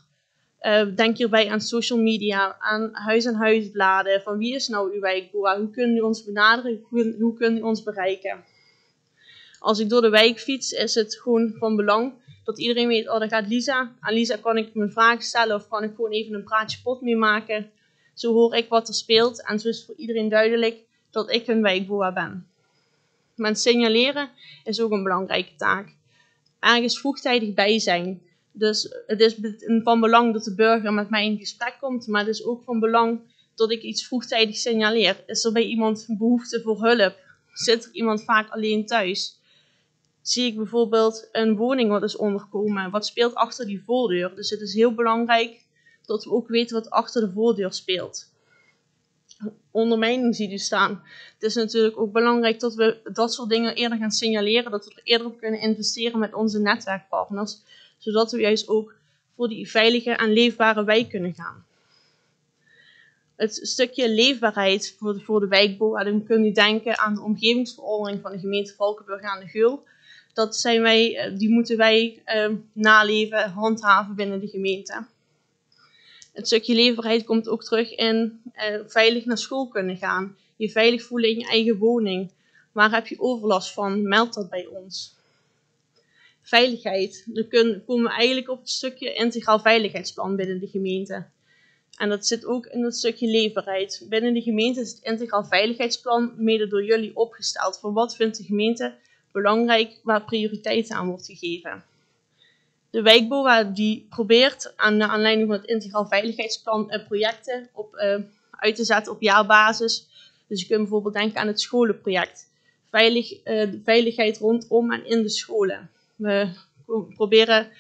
Uh, denk hierbij aan social media, aan huis-aan-huisbladen. Van wie is nou uw wijkboa? Hoe kunt u ons benaderen? Hoe, hoe kunt u ons bereiken? Als ik door de wijk fiets, is het gewoon van belang dat iedereen weet: oh, daar gaat Lisa. Aan Lisa kan ik mijn vraag stellen of kan ik gewoon even een praatje pot mee maken. Zo hoor ik wat er speelt en zo is voor iedereen duidelijk dat ik een wijkboa ben. Maar signaleren is ook een belangrijke taak. Ergens vroegtijdig bij zijn. Dus het is van belang dat de burger met mij in gesprek komt, maar het is ook van belang dat ik iets vroegtijdig signaleer. Is er bij iemand behoefte voor hulp? Zit er iemand vaak alleen thuis? Zie ik bijvoorbeeld een woning wat is onderkomen? Wat speelt achter die voordeur? Dus het is heel belangrijk dat we ook weten wat achter de voordeur speelt ondermijning ziet u staan. Het is natuurlijk ook belangrijk dat we dat soort dingen eerder gaan signaleren, dat we er eerder op kunnen investeren met onze netwerkpartners, zodat we juist ook voor die veilige en leefbare wijk kunnen gaan. Het stukje leefbaarheid voor de, voor de wijkbouw, dan kun je denken aan de omgevingsverordening van de gemeente Valkenburg aan de Geul. Dat zijn wij, eh, die moeten wij eh, naleven, handhaven binnen de gemeente. Het stukje leefbaarheid komt ook terug in uh, veilig naar school kunnen gaan. Je veilig voelen in je eigen woning. Waar heb je overlast van? Meld dat bij ons. Veiligheid. Dan komen we eigenlijk op het stukje integraal veiligheidsplan binnen de gemeente. En dat zit ook in het stukje leefbaarheid. Binnen de gemeente is het integraal veiligheidsplan mede door jullie opgesteld. Voor wat vindt de gemeente belangrijk waar prioriteit aan wordt gegeven? de wijkboa die probeert aan de aanleiding van het integraal veiligheidsplan uh, projecten op, uh, uit te zetten op jaarbasis. Dus je kunt bijvoorbeeld denken aan het scholenproject. Veilig, uh, veiligheid rondom en in de scholen. We proberen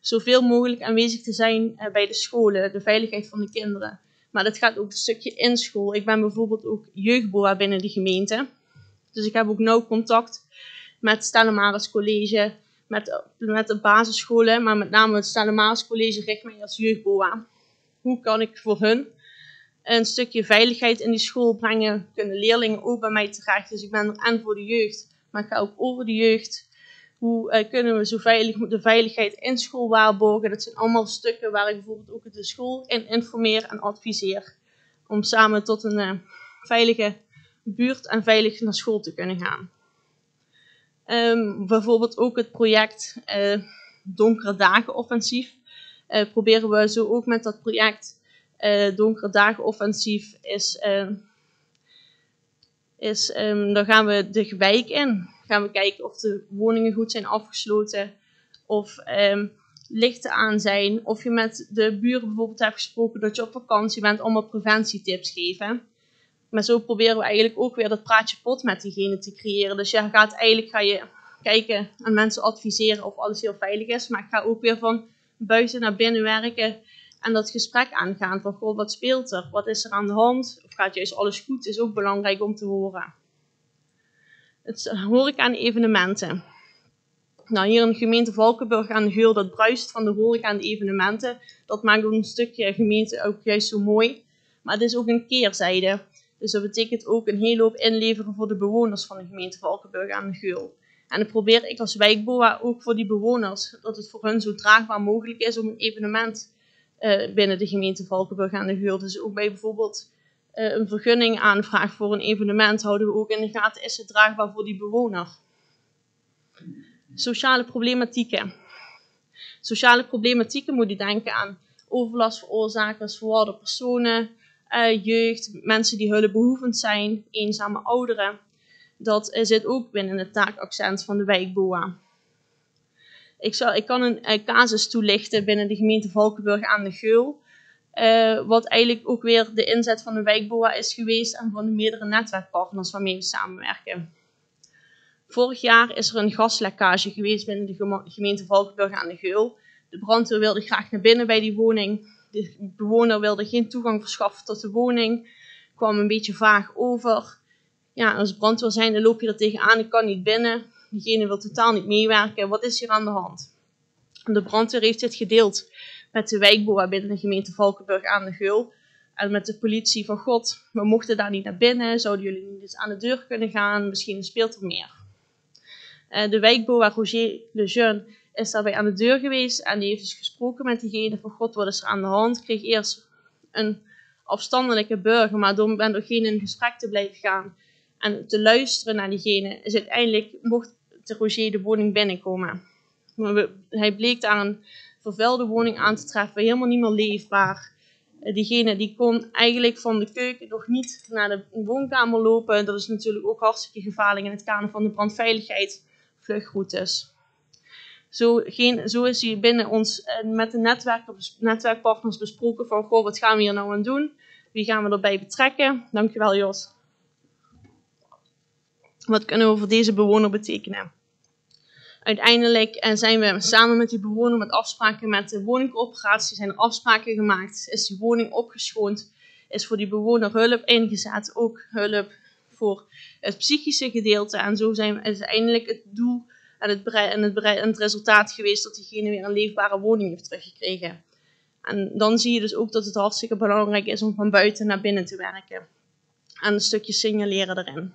zoveel mogelijk aanwezig te zijn bij de scholen, de veiligheid van de kinderen. Maar dat gaat ook een stukje in school. Ik ben bijvoorbeeld ook jeugdboa binnen de gemeente. Dus ik heb ook nauw contact met Stellemaris College, met, met de basisscholen, maar met name het Stellemaas College richt mij als jeugdboa. Hoe kan ik voor hun een stukje veiligheid in die school brengen? Kunnen leerlingen ook bij mij terecht? Dus ik ben er en voor de jeugd, maar ik ga ook over de jeugd Hoe eh, kunnen we zo veilig de veiligheid in school waarborgen? Dat zijn allemaal stukken waar ik bijvoorbeeld ook de school in informeer en adviseer. Om samen tot een eh, veilige buurt en veilig naar school te kunnen gaan. Ehm, bijvoorbeeld ook het project eh, Donkere Dagen Offensief. Proberen we zo ook met dat project Donkere Dagen Offensief is, is um, dan gaan we de wijk in. Gaan we kijken of de woningen goed zijn afgesloten, of um, lichten aan zijn, of je met de buren bijvoorbeeld hebt gesproken dat je op vakantie bent, allemaal preventietips geven. Maar zo proberen we eigenlijk ook weer dat praatje pot met diegene te creëren. Dus je gaat eigenlijk ga je kijken en mensen adviseren of alles heel veilig is. Maar ik ga ook weer van buiten naar binnen werken en dat gesprek aangaan. Van goh, wat speelt er? Wat is er aan de hand? Of gaat juist alles goed? Is ook belangrijk om te horen. Het horeca en evenementen. Nou, hier in gemeente Valkenburg aan de Geul, dat bruist van de horeca en de evenementen. Dat maakt een stukje gemeente ook juist zo mooi. Maar het is ook een keerzijde. Dus dat betekent ook een hele hoop inleveren voor de bewoners van de gemeente Valkenburg aan de Geul. En dan probeer ik als wijkboa ook voor die bewoners, dat het voor hun zo draagbaar mogelijk is om een evenement uh, binnen de gemeente Valkenburg aan de Geul. Dus ook bij bijvoorbeeld een vergunning aanvraag voor een evenement houden we ook in de gaten, is het draagbaar voor die bewoner? Sociale problematieken. Sociale problematieken moet je denken aan overlastveroorzakers, verwarde personen, uh, jeugd, mensen die hulpbehoevend zijn, eenzame ouderen. Dat zit ook binnen het taakaccent van de wijkboa. Ik, ik kan een casus toelichten binnen de gemeente Valkenburg aan de Geul. Uh, wat eigenlijk ook weer de inzet van de wijkboa is geweest en van de meerdere netwerkpartners waarmee we samenwerken. Vorig jaar is er een gaslekkage geweest binnen de gemeente Valkenburg aan de Geul. De brandweer wilde graag naar binnen bij die woning. De bewoner wilde geen toegang verschaffen tot de woning. Kwam een beetje vaag over. Ja, als brandweer zijn, dan loop je er tegenaan, ik kan niet binnen. Diegene wil totaal niet meewerken. Wat is hier aan de hand? De brandweer heeft dit gedeeld met de wijkboa binnen de gemeente Valkenburg aan de Geul. En met de politie van God, we mochten daar niet naar binnen. Zouden jullie niet eens aan de deur kunnen gaan? Misschien speelt er meer. Uh, de wijkboa Roger Lejeune is daarbij aan de deur geweest en die heeft dus gesproken met diegene van God, wat is er aan de hand? Kreeg eerst een afstandelijke burger, maar door met degene in gesprek te blijven gaan en te luisteren naar diegene, is uiteindelijk mocht de Roger de woning binnenkomen. Hij bleek daar een vervuilde woning aan te treffen, helemaal niet meer leefbaar. Uh, diegene die kon eigenlijk van de keuken nog niet naar de woonkamer lopen. Dat is natuurlijk ook hartstikke gevaarlijk in het kader van de brandveiligheid vluchtroutes. Zo, geen, zo is hier binnen ons uh, met de netwerk, netwerkpartners besproken van, wat gaan we hier nou aan doen? Wie gaan we erbij betrekken? Dankjewel Jos. Wat kunnen we voor deze bewoner betekenen? Uiteindelijk uh, zijn we samen met die bewoner met afspraken met de woningcoöperatie zijn afspraken gemaakt. Is die woning opgeschoond? Is voor die bewoner hulp ingezet? Ook hulp voor het psychische gedeelte. En zo zijn, is eindelijk het doel en het, en, het, en het resultaat geweest dat diegene weer een leefbare woning heeft teruggekregen. En dan zie je dus ook dat het hartstikke belangrijk is om van buiten naar binnen te werken. En een stukje signaleren erin.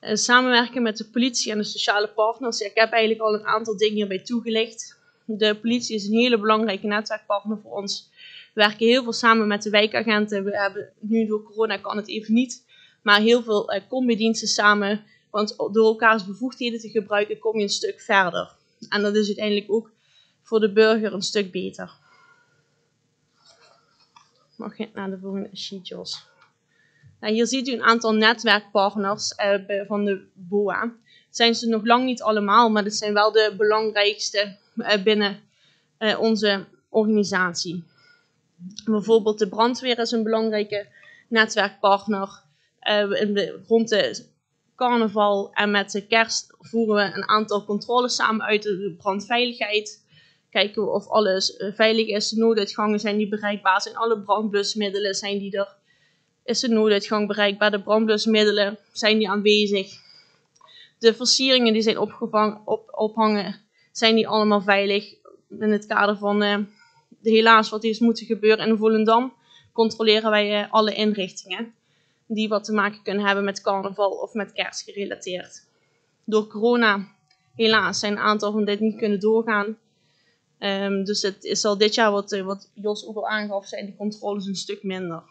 Uh, samenwerken met de politie en de sociale partners. Ik heb eigenlijk al een aantal dingen hierbij toegelicht. De politie is een hele belangrijke netwerkpartner voor ons. We werken heel veel samen met de wijkagenten. We hebben nu door corona kan het even niet, maar heel veel uh, combi-diensten samen. Want door elkaars bevoegdheden te gebruiken kom je een stuk verder. En dat is uiteindelijk ook voor de burger een stuk beter. Mag je naar de volgende sheet, Jos? Hier ziet u een aantal netwerkpartners uh, van de BOA. Zijn ze nog lang niet allemaal, maar dat zijn wel de belangrijkste uh, binnen uh, onze organisatie. Bijvoorbeeld de brandweer is een belangrijke netwerkpartner. Rond de carnaval en met de kerst voeren we een aantal controles samen uit de brandveiligheid. Kijken we of alles veilig is, nooduitgangen zijn die bereikbaar zijn, alle brandblusmiddelen zijn die er is de nooduitgang bereikbaar. De brandblusmiddelen zijn die aanwezig. De versieringen die zijn opgevangen, op, ophangen, zijn die allemaal veilig. In het kader van uh, de helaas wat is moeten gebeuren in Volendam, controleren wij uh, alle inrichtingen die wat te maken kunnen hebben met carnaval of met kerst gerelateerd. Door corona helaas zijn een aantal van dit niet kunnen doorgaan. Ehm, dus het is al dit jaar, wat, eh, wat Jos ook al aangaf, zijn de controles een stuk minder.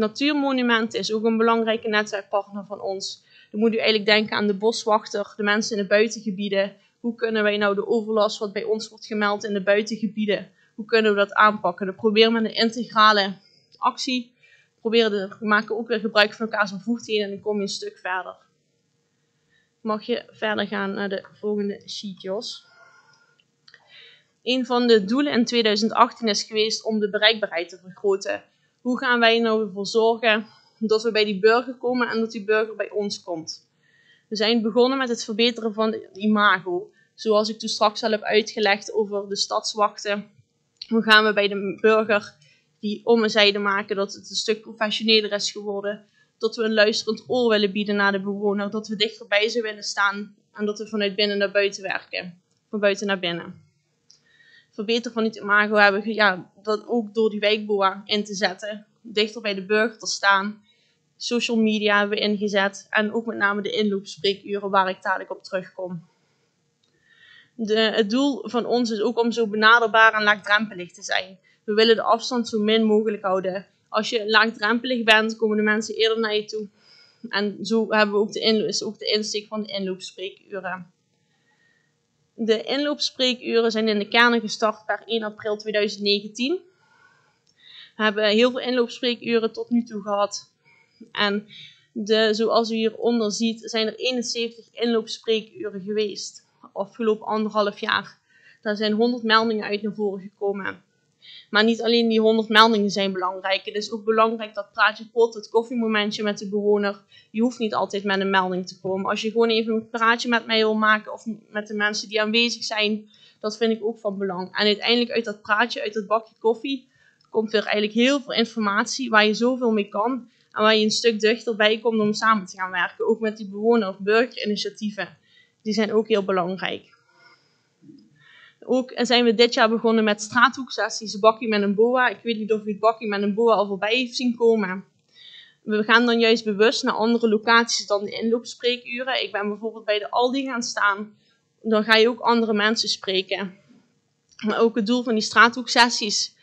Natuurmonumenten is ook een belangrijke netwerkpartner van ons. Dan moet u eigenlijk denken aan de boswachter, de mensen in de buitengebieden. Hoe kunnen wij nou de overlast wat bij ons wordt gemeld in de buitengebieden, hoe kunnen we dat aanpakken? Dan proberen we met een integrale actie, proberen de, we maken ook weer gebruik van elkaars bevoegdheden en dan kom je een stuk verder. Mag je verder gaan naar de volgende sheet, Jos. Een van de doelen in 2018 is geweest om de bereikbaarheid te vergroten. Hoe gaan wij nou ervoor zorgen dat we bij die burger komen en dat die burger bij ons komt? We zijn begonnen met het verbeteren van de imago. Zoals ik toen straks al heb uitgelegd over de stadswachten. Hoe gaan we bij de burger die om en zijde maken dat het een stuk professioneler is geworden. Dat we een luisterend oor willen bieden naar de bewoner. Dat we dichterbij ze willen staan en dat we vanuit binnen naar buiten werken. Van buiten naar binnen verbeteren van het imago hebben ja, dat ook door die wijkboa in te zetten. Dichter bij de burger te staan. Social media hebben we ingezet. En ook met name de inloopspreekuren waar ik dadelijk op terugkom. De, het doel van ons is ook om zo benaderbaar en laagdrempelig te zijn. We willen de afstand zo min mogelijk houden. Als je laagdrempelig bent, komen de mensen eerder naar je toe. En zo hebben we ook de, is ook de insteek van de inloopspreekuren. De inloopspreekuren zijn in de kernen gestart per 1 april 2019. We hebben heel veel inloopspreekuren tot nu toe gehad. En de, zoals u hieronder ziet, zijn er 71 inloopspreekuren geweest. Afgelopen anderhalf jaar. Daar zijn 100 meldingen uit naar voren gekomen. Maar niet alleen die 100 meldingen zijn belangrijk. Het is ook belangrijk dat praatje pot, het koffiemomentje met de bewoner. Je hoeft niet altijd met een melding te komen. Als je gewoon even een praatje met mij wil maken of met de mensen die aanwezig zijn, dat vind ik ook van belang. En uiteindelijk uit dat praatje, uit dat bakje koffie, komt er eigenlijk heel veel informatie waar je zoveel mee kan. En waar je een stuk dichterbij komt om samen te gaan werken. Ook met die bewoner- of burgerinitiatieven. Die zijn ook heel belangrijk. Ook zijn we dit jaar begonnen met straathoeksessies, bakkie met een boa. Ik weet niet of u het bakkie met een boa al voorbij heeft zien komen. We gaan dan juist bewust naar andere locaties dan de inloopspreekuren. Ik ben bijvoorbeeld bij de Aldi gaan staan. Dan ga je ook andere mensen spreken. Maar ook het doel van die straathoeksessies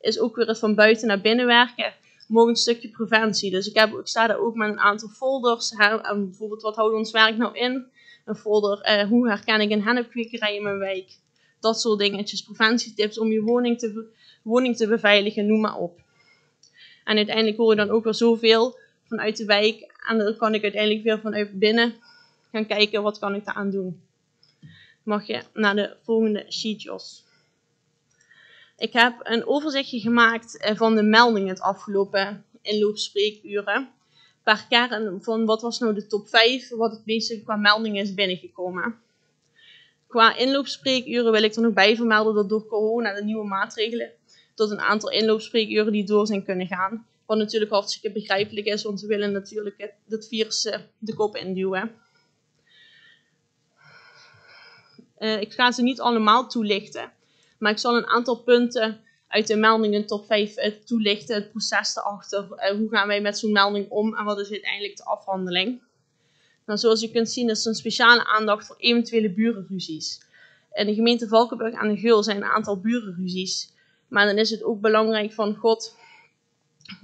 is ook weer het van buiten naar binnen werken. Mogen een stukje preventie. Dus ik, heb, sta daar ook met een aantal folders. Bijvoorbeeld, wat houdt ons werk nou in? Een folder, eh, hoe herken ik een hennepkwekerij in mijn wijk? Dat soort dingetjes, preventietips om je woning te, woning te beveiligen, noem maar op. En uiteindelijk hoor je dan ook weer zoveel vanuit de wijk en dan kan ik uiteindelijk weer vanuit binnen gaan kijken wat kan ik daaraan doen. Mag je naar de volgende sheet, Jos. Ik heb een overzichtje gemaakt eh, van de meldingen het afgelopen inloopspreekuren. Per kern van wat was nou de top 5, wat het meeste qua meldingen is binnengekomen. Qua inloopspreekuren wil ik er nog bij vermelden dat door corona de nieuwe maatregelen tot een aantal inloopspreekuren die door zijn kunnen gaan. Wat natuurlijk hartstikke begrijpelijk is, want we willen natuurlijk het, virus eh, de kop induwen. Uh, ik ga ze niet allemaal toelichten, maar ik zal een aantal punten uit de meldingen top 5 uh, toelichten, het proces erachter, uh, hoe gaan wij met zo'n melding om en wat is uiteindelijk de afhandeling. Nou, zoals u kunt zien is er een speciale aandacht voor eventuele burenruzies. In de gemeente Valkenburg aan de Geul zijn een aantal burenruzies. Maar dan is het ook belangrijk van God,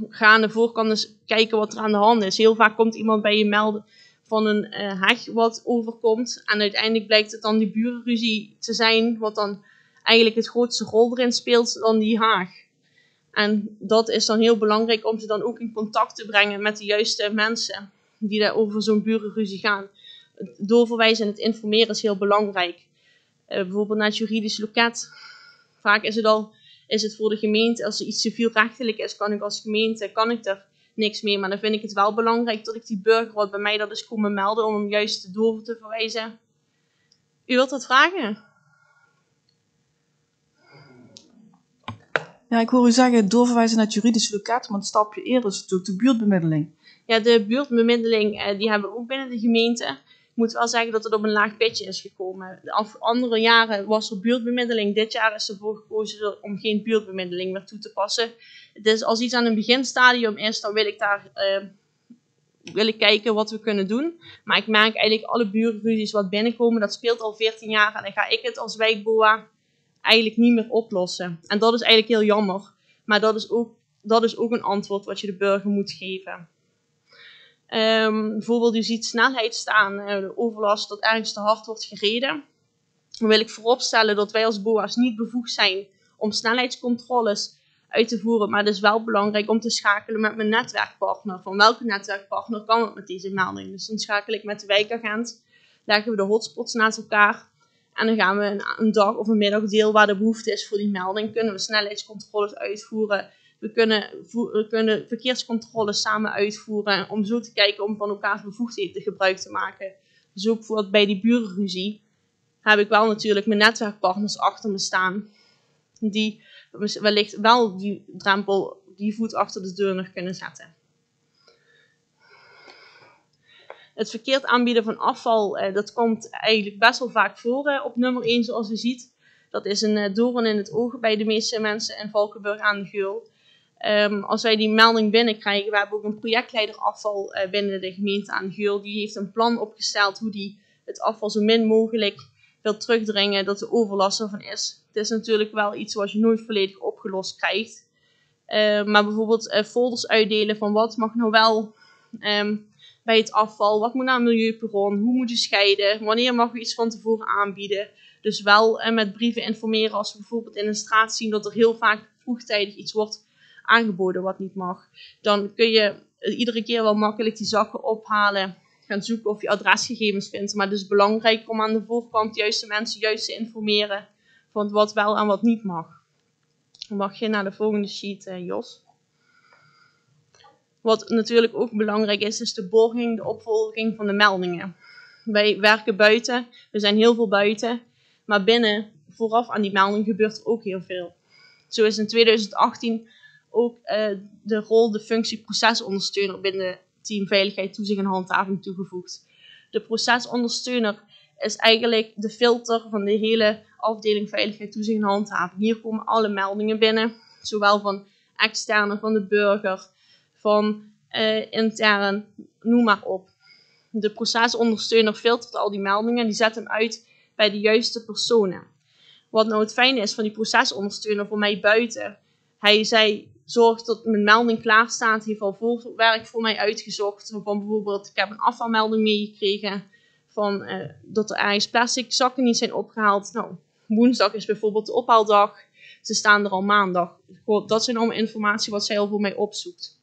ga aan de voorkant eens kijken wat er aan de hand is. Heel vaak komt iemand bij je melden van een uh, heg wat overkomt. En uiteindelijk blijkt het dan die burenruzie te zijn, wat dan eigenlijk het grootste rol erin speelt dan die haag. En dat is dan heel belangrijk om ze dan ook in contact te brengen met de juiste mensen die daar over zo'n burenruzie gaan. Het doorverwijzen en het informeren is heel belangrijk. Uh, bijvoorbeeld naar het juridisch loket. Vaak is het al is het voor de gemeente, als er iets civielrechtelijk is, kan ik als gemeente kan ik er niks mee. Maar dan vind ik het wel belangrijk dat ik die burger wat bij mij dat is komen melden om hem juist door te verwijzen. U wilt dat vragen? Ja, ik hoor u zeggen doorverwijzen naar het juridisch loket, maar een stapje eerder is natuurlijk de buurtbemiddeling. Ja, de buurtbemiddeling eh, die hebben we ook binnen de gemeente. Ik moet wel zeggen dat het op een laag pitje is gekomen. De andere jaren was er buurtbemiddeling. Dit jaar is ervoor gekozen om geen buurtbemiddeling meer toe te passen. Dus als iets aan een beginstadium is, dan wil ik daar uh, willen kijken wat we kunnen doen. Maar ik merk eigenlijk alle burenruzies wat binnenkomen, dat speelt al 14 jaar. En dan ga ik het als wijkboa eigenlijk niet meer oplossen. En dat is eigenlijk heel jammer. Maar dat is ook, dat is ook een antwoord wat je de burger moet geven. Ehm, bijvoorbeeld, u ziet snelheid staan, uh, overlast dat ergens te hard wordt gereden. Dan wil ik vooropstellen dat wij als BOA's niet bevoegd zijn om snelheidscontroles uit te voeren. Maar het is wel belangrijk om te schakelen met mijn netwerkpartner. Van welke netwerkpartner kan het met deze melding? Dus dan schakel ik met de wijkagent, leggen we de hotspots naast elkaar. En dan gaan we een, dag of een middagdeel waar de behoefte is voor die melding, kunnen we snelheidscontroles uitvoeren. We kunnen, we kunnen verkeerscontroles samen uitvoeren om zo te kijken om van elkaars bevoegdheden gebruik te maken. Dus ook bijvoorbeeld bij die burenruzie heb ik wel natuurlijk mijn netwerkpartners achter me staan. Die wellicht wel die drempel, die voet achter de deur nog kunnen zetten. Het verkeerd aanbieden van afval, eh, dat komt eigenlijk best wel vaak voor eh, op nummer 1 zoals u ziet. Dat is een uh, doorn in het oog bij de meeste mensen in Valkenburg aan de Geul. Um, als wij die melding binnenkrijgen, we hebben ook een projectleider afval uh, binnen de gemeente aan Geul. Die heeft een plan opgesteld hoe die het afval zo min mogelijk wil terugdringen, dat de overlast ervan is. Het is natuurlijk wel iets wat je nooit volledig opgelost krijgt. Uh, maar bijvoorbeeld uh, folders uitdelen van wat mag nou wel um, bij het afval, wat moet naar een milieuperron, hoe moet je scheiden, wanneer mag je iets van tevoren aanbieden. Dus wel uh, met brieven informeren als we bijvoorbeeld in een straat zien dat er heel vaak vroegtijdig iets wordt aangeboden wat niet mag. Dan kun je iedere keer wel makkelijk die zakken ophalen gaan zoeken of je adresgegevens vindt. Maar het is belangrijk om aan de voorkant de mensen juist te informeren van wat wel en wat niet mag. Dan mag je naar de volgende sheet, eh, Jos. Wat natuurlijk ook belangrijk is, is de borging, de opvolging van de meldingen. Wij werken buiten, we zijn heel veel buiten, maar binnen, vooraf aan die melding, gebeurt ook heel veel. Zo is in 2018 ook uh, de rol, de functie procesondersteuner binnen team Veiligheid, Toezicht en Handhaving toegevoegd. De procesondersteuner is eigenlijk de filter van de hele afdeling Veiligheid, Toezicht en Handhaving. Hier komen alle meldingen binnen, zowel van externe, van de burger, van uh, intern, noem maar op. De procesondersteuner filtert al die meldingen en die zet hem uit bij de juiste personen. Wat nou het fijne is van die procesondersteuner voor mij buiten. Hij zei zorgt dat mijn melding klaar staat. Heeft al voorwerk voor mij uitgezocht. Van bijvoorbeeld, ik heb een afvalmelding meegekregen. Van uh, dat er ergens plastic zakken niet zijn opgehaald. Nou, woensdag is bijvoorbeeld de ophaaldag. Ze staan er al maandag. Dat zijn allemaal informatie wat zij al voor mij opzoekt.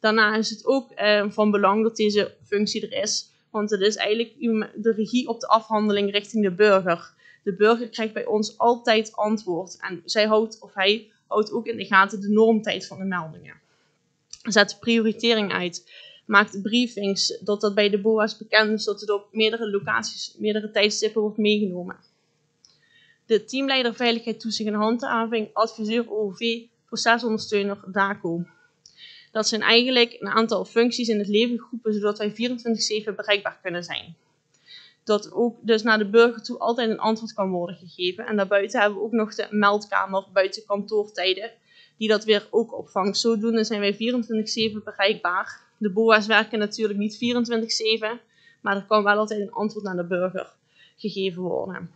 Daarna is het ook uh, van belang dat deze functie er is. Want het is eigenlijk de regie op de afhandeling richting de burger. De burger krijgt bij ons altijd antwoord. En zij houdt, of hij houdt ook in de gaten de normtijd van de meldingen. Zet prioritering uit. Maakt briefings, dat dat bij de BOA's bekend is, dat het op meerdere locaties, meerdere tijdstippen wordt meegenomen. De teamleider Veiligheid, Toezicht en Handhaving, adviseur OOV, procesondersteuner DACO. Dat zijn eigenlijk een aantal functies in het leven geroepen, zodat wij 24-7 bereikbaar kunnen zijn dat ook dus naar de burger toe altijd een antwoord kan worden gegeven. En daarbuiten hebben we ook nog de meldkamer buiten kantoortijden, die dat weer ook opvangt. Zodoende zijn wij 24-7 bereikbaar. De BOA's werken natuurlijk niet 24-7, maar er kan wel altijd een antwoord naar de burger gegeven worden.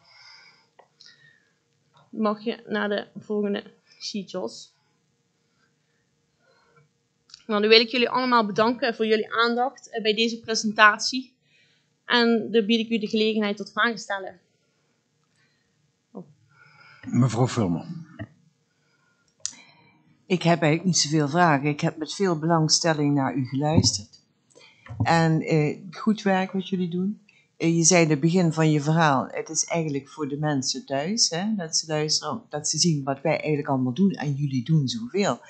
Mag je naar de volgende sheet? Nou, dan wil ik jullie allemaal bedanken voor jullie aandacht eh, bij deze presentatie. En dan bied ik u de gelegenheid tot vragen stellen. Oh. Mevrouw Vulmer. Ik heb eigenlijk niet zoveel vragen. Ik heb met veel belangstelling naar u geluisterd. En eh, goed werk wat jullie doen. Eh, je zei in het begin van je verhaal, het is eigenlijk voor de mensen thuis, hè, dat ze luisteren, dat ze zien wat wij eigenlijk allemaal doen en jullie doen zoveel.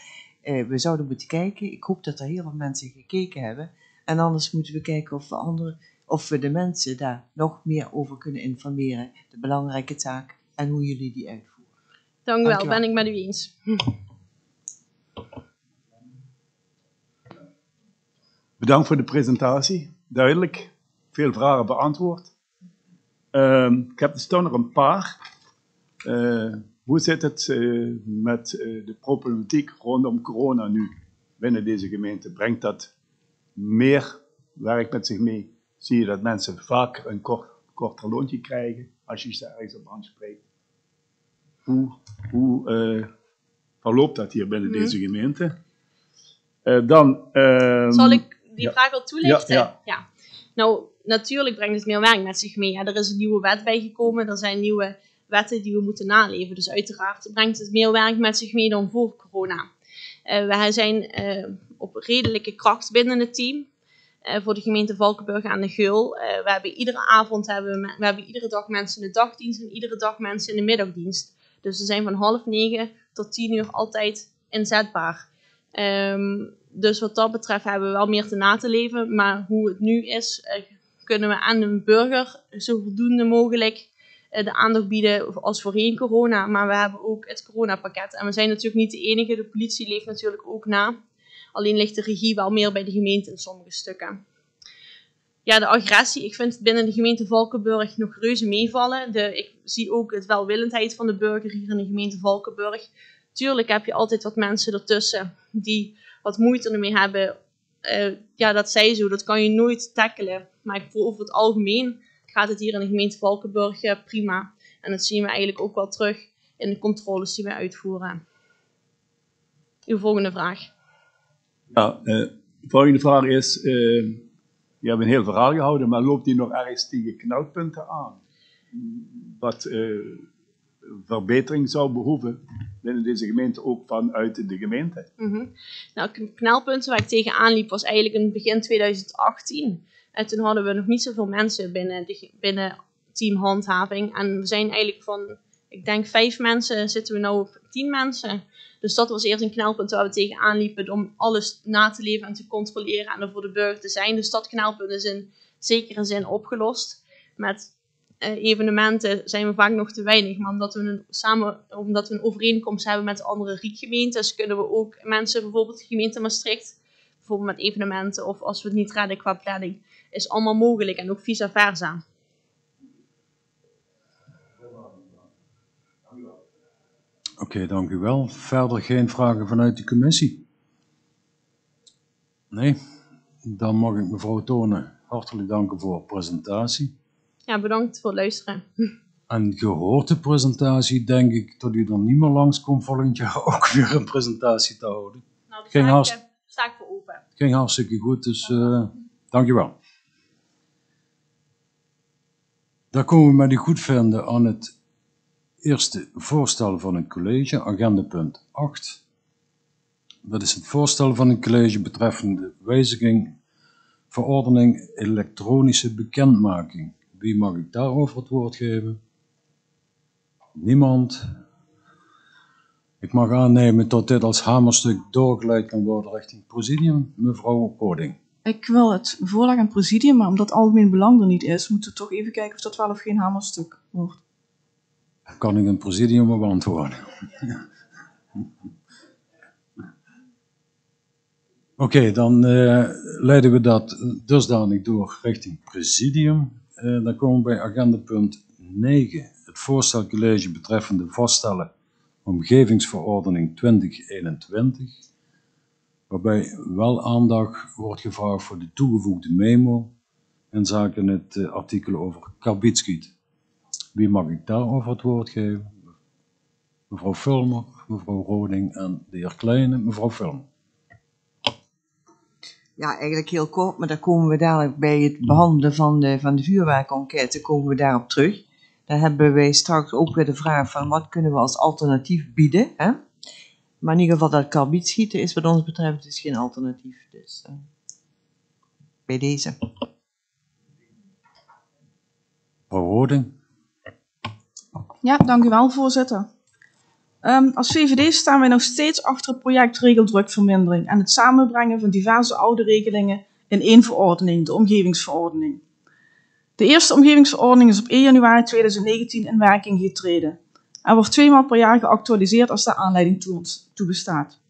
Eh, we zouden moeten kijken. Ik hoop dat er heel veel mensen gekeken hebben. En anders moeten we kijken of we andere of we de mensen daar nog meer over kunnen informeren. De belangrijke taak en hoe jullie die uitvoeren. Dank u wel, ben ik met u eens. Bedankt voor de presentatie. Duidelijk. Veel vragen beantwoord. Uh, ik heb dus toch nog een paar. Uh, hoe zit het uh, met uh, de problematiek rondom corona nu binnen deze gemeente? Brengt dat meer werkt met zich mee. Zie je dat mensen vaak een kort, korter loontje krijgen als je ze ergens op aanspreekt. Hoe, hoe eh, verloopt dat hier binnen Mhm. deze gemeente? Eh, dan... ehm, Zal ik die ja. vraag wel toelichten? Ja, ja. Nou, natuurlijk brengt het meer werk met zich mee. Ja, er is een nieuwe wet bijgekomen. Er zijn nieuwe wetten die we moeten naleven. Dus uiteraard brengt het meer werk met zich mee dan voor corona. Eh, we zijn op redelijke kracht binnen het team. Eh, voor de gemeente Valkenburg aan de Geul. Eh, we hebben iedere avond hebben we, we hebben iedere dag mensen in de dagdienst en iedere dag mensen in de middagdienst. Dus ze zijn van half negen tot tien uur altijd inzetbaar. Ehm, dus wat dat betreft hebben we wel meer te na te leven. Maar hoe het nu is, eh, kunnen we aan de burger zo voldoende mogelijk de aandacht bieden als voorheen corona. Maar we hebben ook het coronapakket. En we zijn natuurlijk niet de enige. De politie leeft natuurlijk ook na. Alleen ligt de regie wel meer bij de gemeente in sommige stukken. Ja, de agressie. Ik vind het binnen de gemeente Valkenburg nog reuze meevallen. De, ik zie ook het welwillendheid van de burger hier in de gemeente Valkenburg. Tuurlijk heb je altijd wat mensen ertussen die wat moeite ermee hebben. Eh, ja, dat zij zo. Dat kan je nooit tackelen. Maar over het algemeen gaat het hier in de gemeente Valkenburg eh, prima. En dat zien we eigenlijk ook wel terug in de controles die we uitvoeren. Uw volgende vraag. Ja, eh, de volgende vraag is, eh, je hebt een heel verhaal gehouden, maar loopt die nog ergens tegen knelpunten aan? Wat eh, verbetering zou behoeven binnen deze gemeente, ook vanuit de gemeente? Mhm. Nou, k- knelpunten waar ik tegenaan liep was eigenlijk in begin 2018. En toen hadden we nog niet zoveel mensen binnen, de, binnen team handhaving. En we zijn eigenlijk van, ik denk vijf mensen, zitten we nu op tien mensen. Dus dat was eerst een knelpunt waar we tegenaan liepen om alles na te leven en te controleren en er voor de burger te zijn. Dus dat knelpunt is in zekere zin opgelost. Met eh, evenementen zijn we vaak nog te weinig, maar omdat we een, samen, omdat we een overeenkomst hebben met andere riekgemeentes, kunnen we ook mensen, bijvoorbeeld de gemeente Maastricht, bijvoorbeeld met evenementen of als we het niet redden qua planning, is allemaal mogelijk en ook vice versa. Oké, dank u wel. Verder geen vragen vanuit de commissie? Nee? Dan mag ik mevrouw Tonen hartelijk danken voor de presentatie. Ja, bedankt voor het luisteren. En gehoord de presentatie, denk ik dat u er niet meer langskomt volgend jaar ook weer een presentatie te houden. Nou, daar Geen sta ik, haast. eh, sta ik voor open. Ging hartstikke goed, dus eh dank je wel. Dan komen we met uw goedvinden aan het eerste voorstel van het college, agenda punt 8. Dat is het voorstel van het college betreffende wijziging verordening elektronische bekendmaking. Wie mag ik daarover het woord geven? Niemand. Ik mag aannemen dat dit als hamerstuk doorgeleid kan worden richting presidium. Mevrouw Koding. Ik wil het voorleggen aan presidium, maar omdat algemeen belang er niet is, moeten we toch even kijken of dat wel of geen hamerstuk wordt. Kan ik een presidium op antwoorden? Oké, dan eh, leiden we dat dusdanig door richting presidium. Eh, dan komen we bij agenda punt 9. Het voorstel college betreffende vaststellen omgevingsverordening 2021. Waarbij wel aandacht wordt gevraagd voor de toegevoegde memo in zaken het eh, artikel over karbietskiet. Wie mag ik daarover het woord geven? Mevrouw Vulmer, mevrouw Roding en de heer Kleine. Mevrouw Vulmer. Ja, eigenlijk heel kort, maar daar komen we dadelijk bij het behandelen van de, van de vuurwerkenquête komen we daarop terug. Daar hebben wij straks ook weer de vraag van wat kunnen we als alternatief bieden. Hè? Maar in ieder geval dat karbietschieten is wat ons betreft dus geen alternatief. Dus eh, bij deze. Mevrouw Roding. Ja, dank u wel, voorzitter. Ehm, als VVD staan wij nog steeds achter het project regeldrukvermindering en het samenbrengen van diverse oude regelingen in één verordening, de omgevingsverordening. De eerste omgevingsverordening is op 1 januari 2019 in werking getreden en wordt tweemaal per jaar geactualiseerd als daar aanleiding toe bestaat.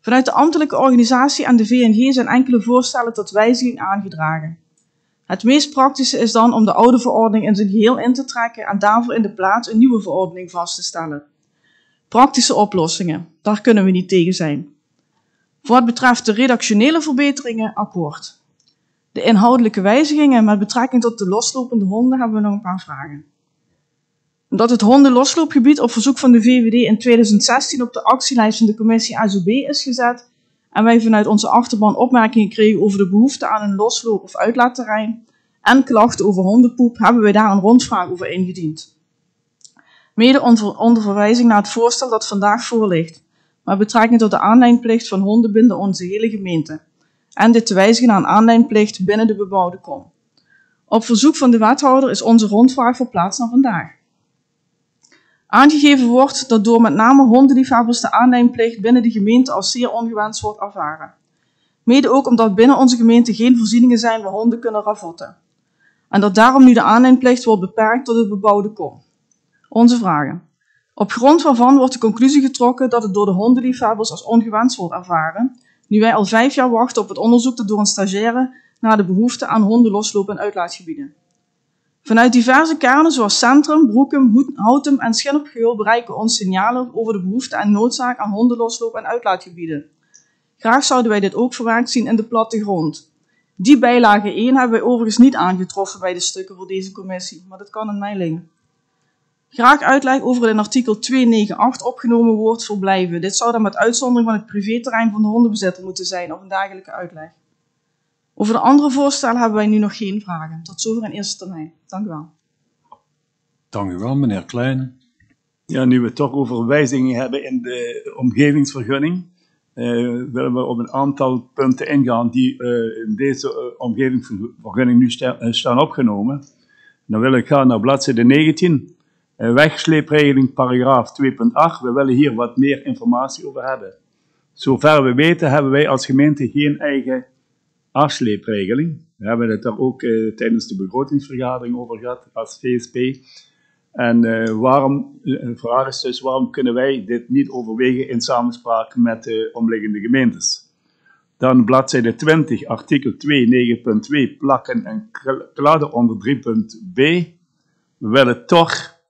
Vanuit de ambtelijke organisatie en de VNG zijn enkele voorstellen tot wijziging aangedragen. Het meest praktische is dan om de oude verordening in zijn geheel in te trekken en daarvoor in de plaats een nieuwe verordening vast te stellen. Praktische oplossingen, daar kunnen we niet tegen zijn. Voor wat betreft de redactionele verbeteringen, akkoord. De inhoudelijke wijzigingen met betrekking tot de loslopende honden hebben we nog een paar vragen. Omdat het hondenlosloopgebied op verzoek van de VVD in 2016 op de actielijst van de commissie ASOB is gezet en wij vanuit onze achterban opmerkingen kregen over de behoefte aan een losloop- of uitlaatterrein en klachten over hondenpoep, hebben wij daar een rondvraag over ingediend. Mede onder, verwijzing naar het voorstel dat vandaag voor ligt, met betrekking tot de aanlijnplicht van honden binnen onze hele gemeente en dit te wijzigen naar een aanlijnplicht binnen de bebouwde kom. Op verzoek van de wethouder is onze rondvraag verplaatst naar vandaag. Aangegeven wordt dat door met name hondenliefhebbers de aanlijnplicht binnen de gemeente als zeer ongewenst wordt ervaren. Mede ook omdat binnen onze gemeente geen voorzieningen zijn waar honden kunnen ravotten. En dat daarom nu de aanlijnplicht wordt beperkt tot het bebouwde kom. Onze vragen. Op grond waarvan wordt de conclusie getrokken dat het door de hondenliefhebbers als ongewenst wordt ervaren, nu wij al vijf jaar wachten op het onderzoek dat door een stagiaire naar de behoefte aan hondenlosloop en uitlaatgebieden. Vanuit diverse kernen zoals Centrum, Broekum, Houtem en Schin bereiken ons signalen over de behoefte en noodzaak aan hondenlosloop en uitlaatgebieden. Graag zouden wij dit ook verwerkt zien in de plattegrond. Die bijlage 1 hebben wij overigens niet aangetroffen bij de stukken voor deze commissie, maar dat kan in mij. Graag uitleg over het in artikel 298 opgenomen woordverblijven. Dit zou dan met uitzondering van het privéterrein van de hondenbezitter moeten zijn, of een dergelijke uitleg. Over de andere voorstellen hebben wij nu nog geen vragen. Tot zover in eerste termijn. Dank u wel. Dank u wel, meneer Klein. Ja, nu we het toch over wijzigingen hebben in de omgevingsvergunning, eh, willen we op een aantal punten ingaan die eh, in deze eh, omgevingsvergunning nu sta- eh, staan opgenomen. Dan wil ik gaan naar bladzijde 19, eh, wegsleepregeling paragraaf 2.8. We willen hier wat meer informatie over hebben. Zover we weten hebben wij als gemeente geen eigen afsleepregeling. We hebben het daar ook eh, tijdens de begrotingsvergadering over gehad als VSP. En eh, waarom, een vraag is dus, waarom kunnen wij dit niet overwegen in samenspraak met de omliggende gemeentes? Dan bladzijde 20, artikel 2, 9.2, plakken en kl- kladden onder 3.b. We willen toch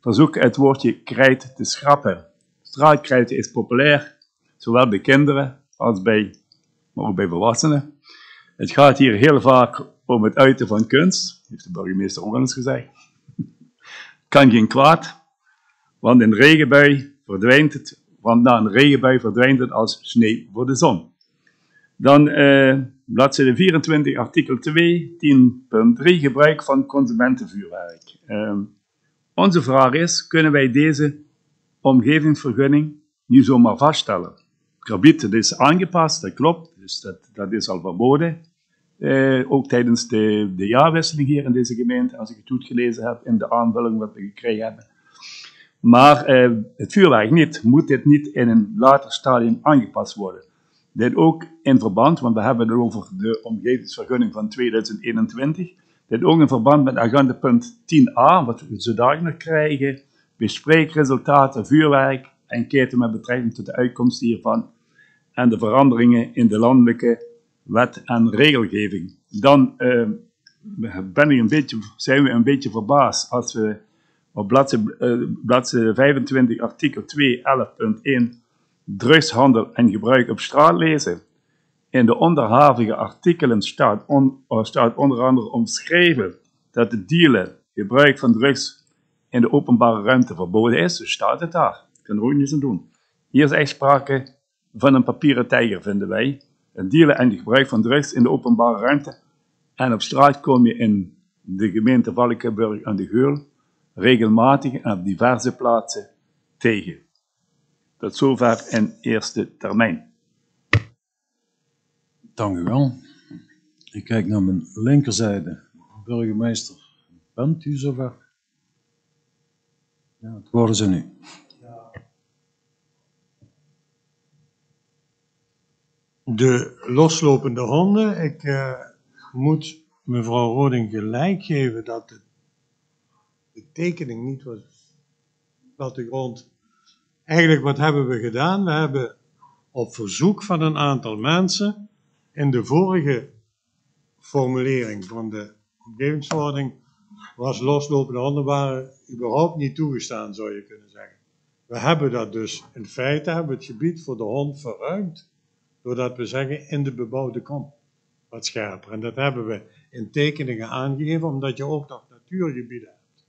verzoeken het woordje krijt te schrappen. Straatkrijt is populair, zowel bij kinderen als bij, maar ook bij volwassenen. Het gaat hier heel vaak om het uiten van kunst, heeft de burgemeester ook al eens gezegd kan geen kwaad, want een regenbui verdwijnt het, want na een regenbui verdwijnt het als sneeuw voor de zon. Dan eh, bladzijde 24, artikel 2, 10.3, gebruik van consumentenvuurwerk. Eh, onze vraag is, kunnen wij deze omgevingsvergunning nu zomaar vaststellen? Krabiet, dat is aangepast, dat klopt, dus dat, dat is al verboden. Eh, ook tijdens de, de jaarwisseling hier in deze gemeente, als ik het goed gelezen heb in de aanvulling wat we gekregen hebben. Maar eh, het vuurwerk niet. Moet dit niet in een later stadium aangepast worden? Dit ook in verband, want we hebben het over de omgevingsvergunning van 2021. Dit ook in verband met agenda punt 10a, wat we zodanig nog krijgen. Bespreek resultaten vuurwerk, enquête met betrekking tot de uitkomsten hiervan en de veranderingen in de landelijke wet en regelgeving. Dan eh, ben ik een beetje, zijn we een beetje verbaasd als we op bladzijde, eh, bladzijde 25 artikel 2 11.1 drugshandel en gebruik op straat lezen. In de onderhavige artikelen staat, on- eh, staat onder andere omschreven dat het dealen, gebruik van drugs in de openbare ruimte verboden is. Dus staat het daar. Kan er ook niets aan doen. Hier is echt sprake van een papieren tijger, vinden wij. Het dealen en het gebruik van drugs in de openbare ruimte. En op straat kom je in de gemeente Valkenburg aan de Geul regelmatig en op diverse plaatsen tegen. Tot zover in eerste termijn. Dank u wel. Ik kijk naar mijn linkerzijde. Burgemeester, bent u zover? Ja, het worden ze nu. De loslopende honden. Ik eh, moet mevrouw Roding gelijk geven dat de, tekening niet was plattegrond. Eigenlijk, wat hebben we gedaan? We hebben op verzoek van een aantal mensen in de vorige formulering van de omgevingsverordening was loslopende honden waren überhaupt niet toegestaan, zou je kunnen zeggen. We hebben dat dus, in feite hebben het gebied voor de hond verruimd, doordat we zeggen in de bebouwde kom. wat scherper. En dat hebben we in tekeningen aangegeven, omdat je ook nog natuurgebieden hebt.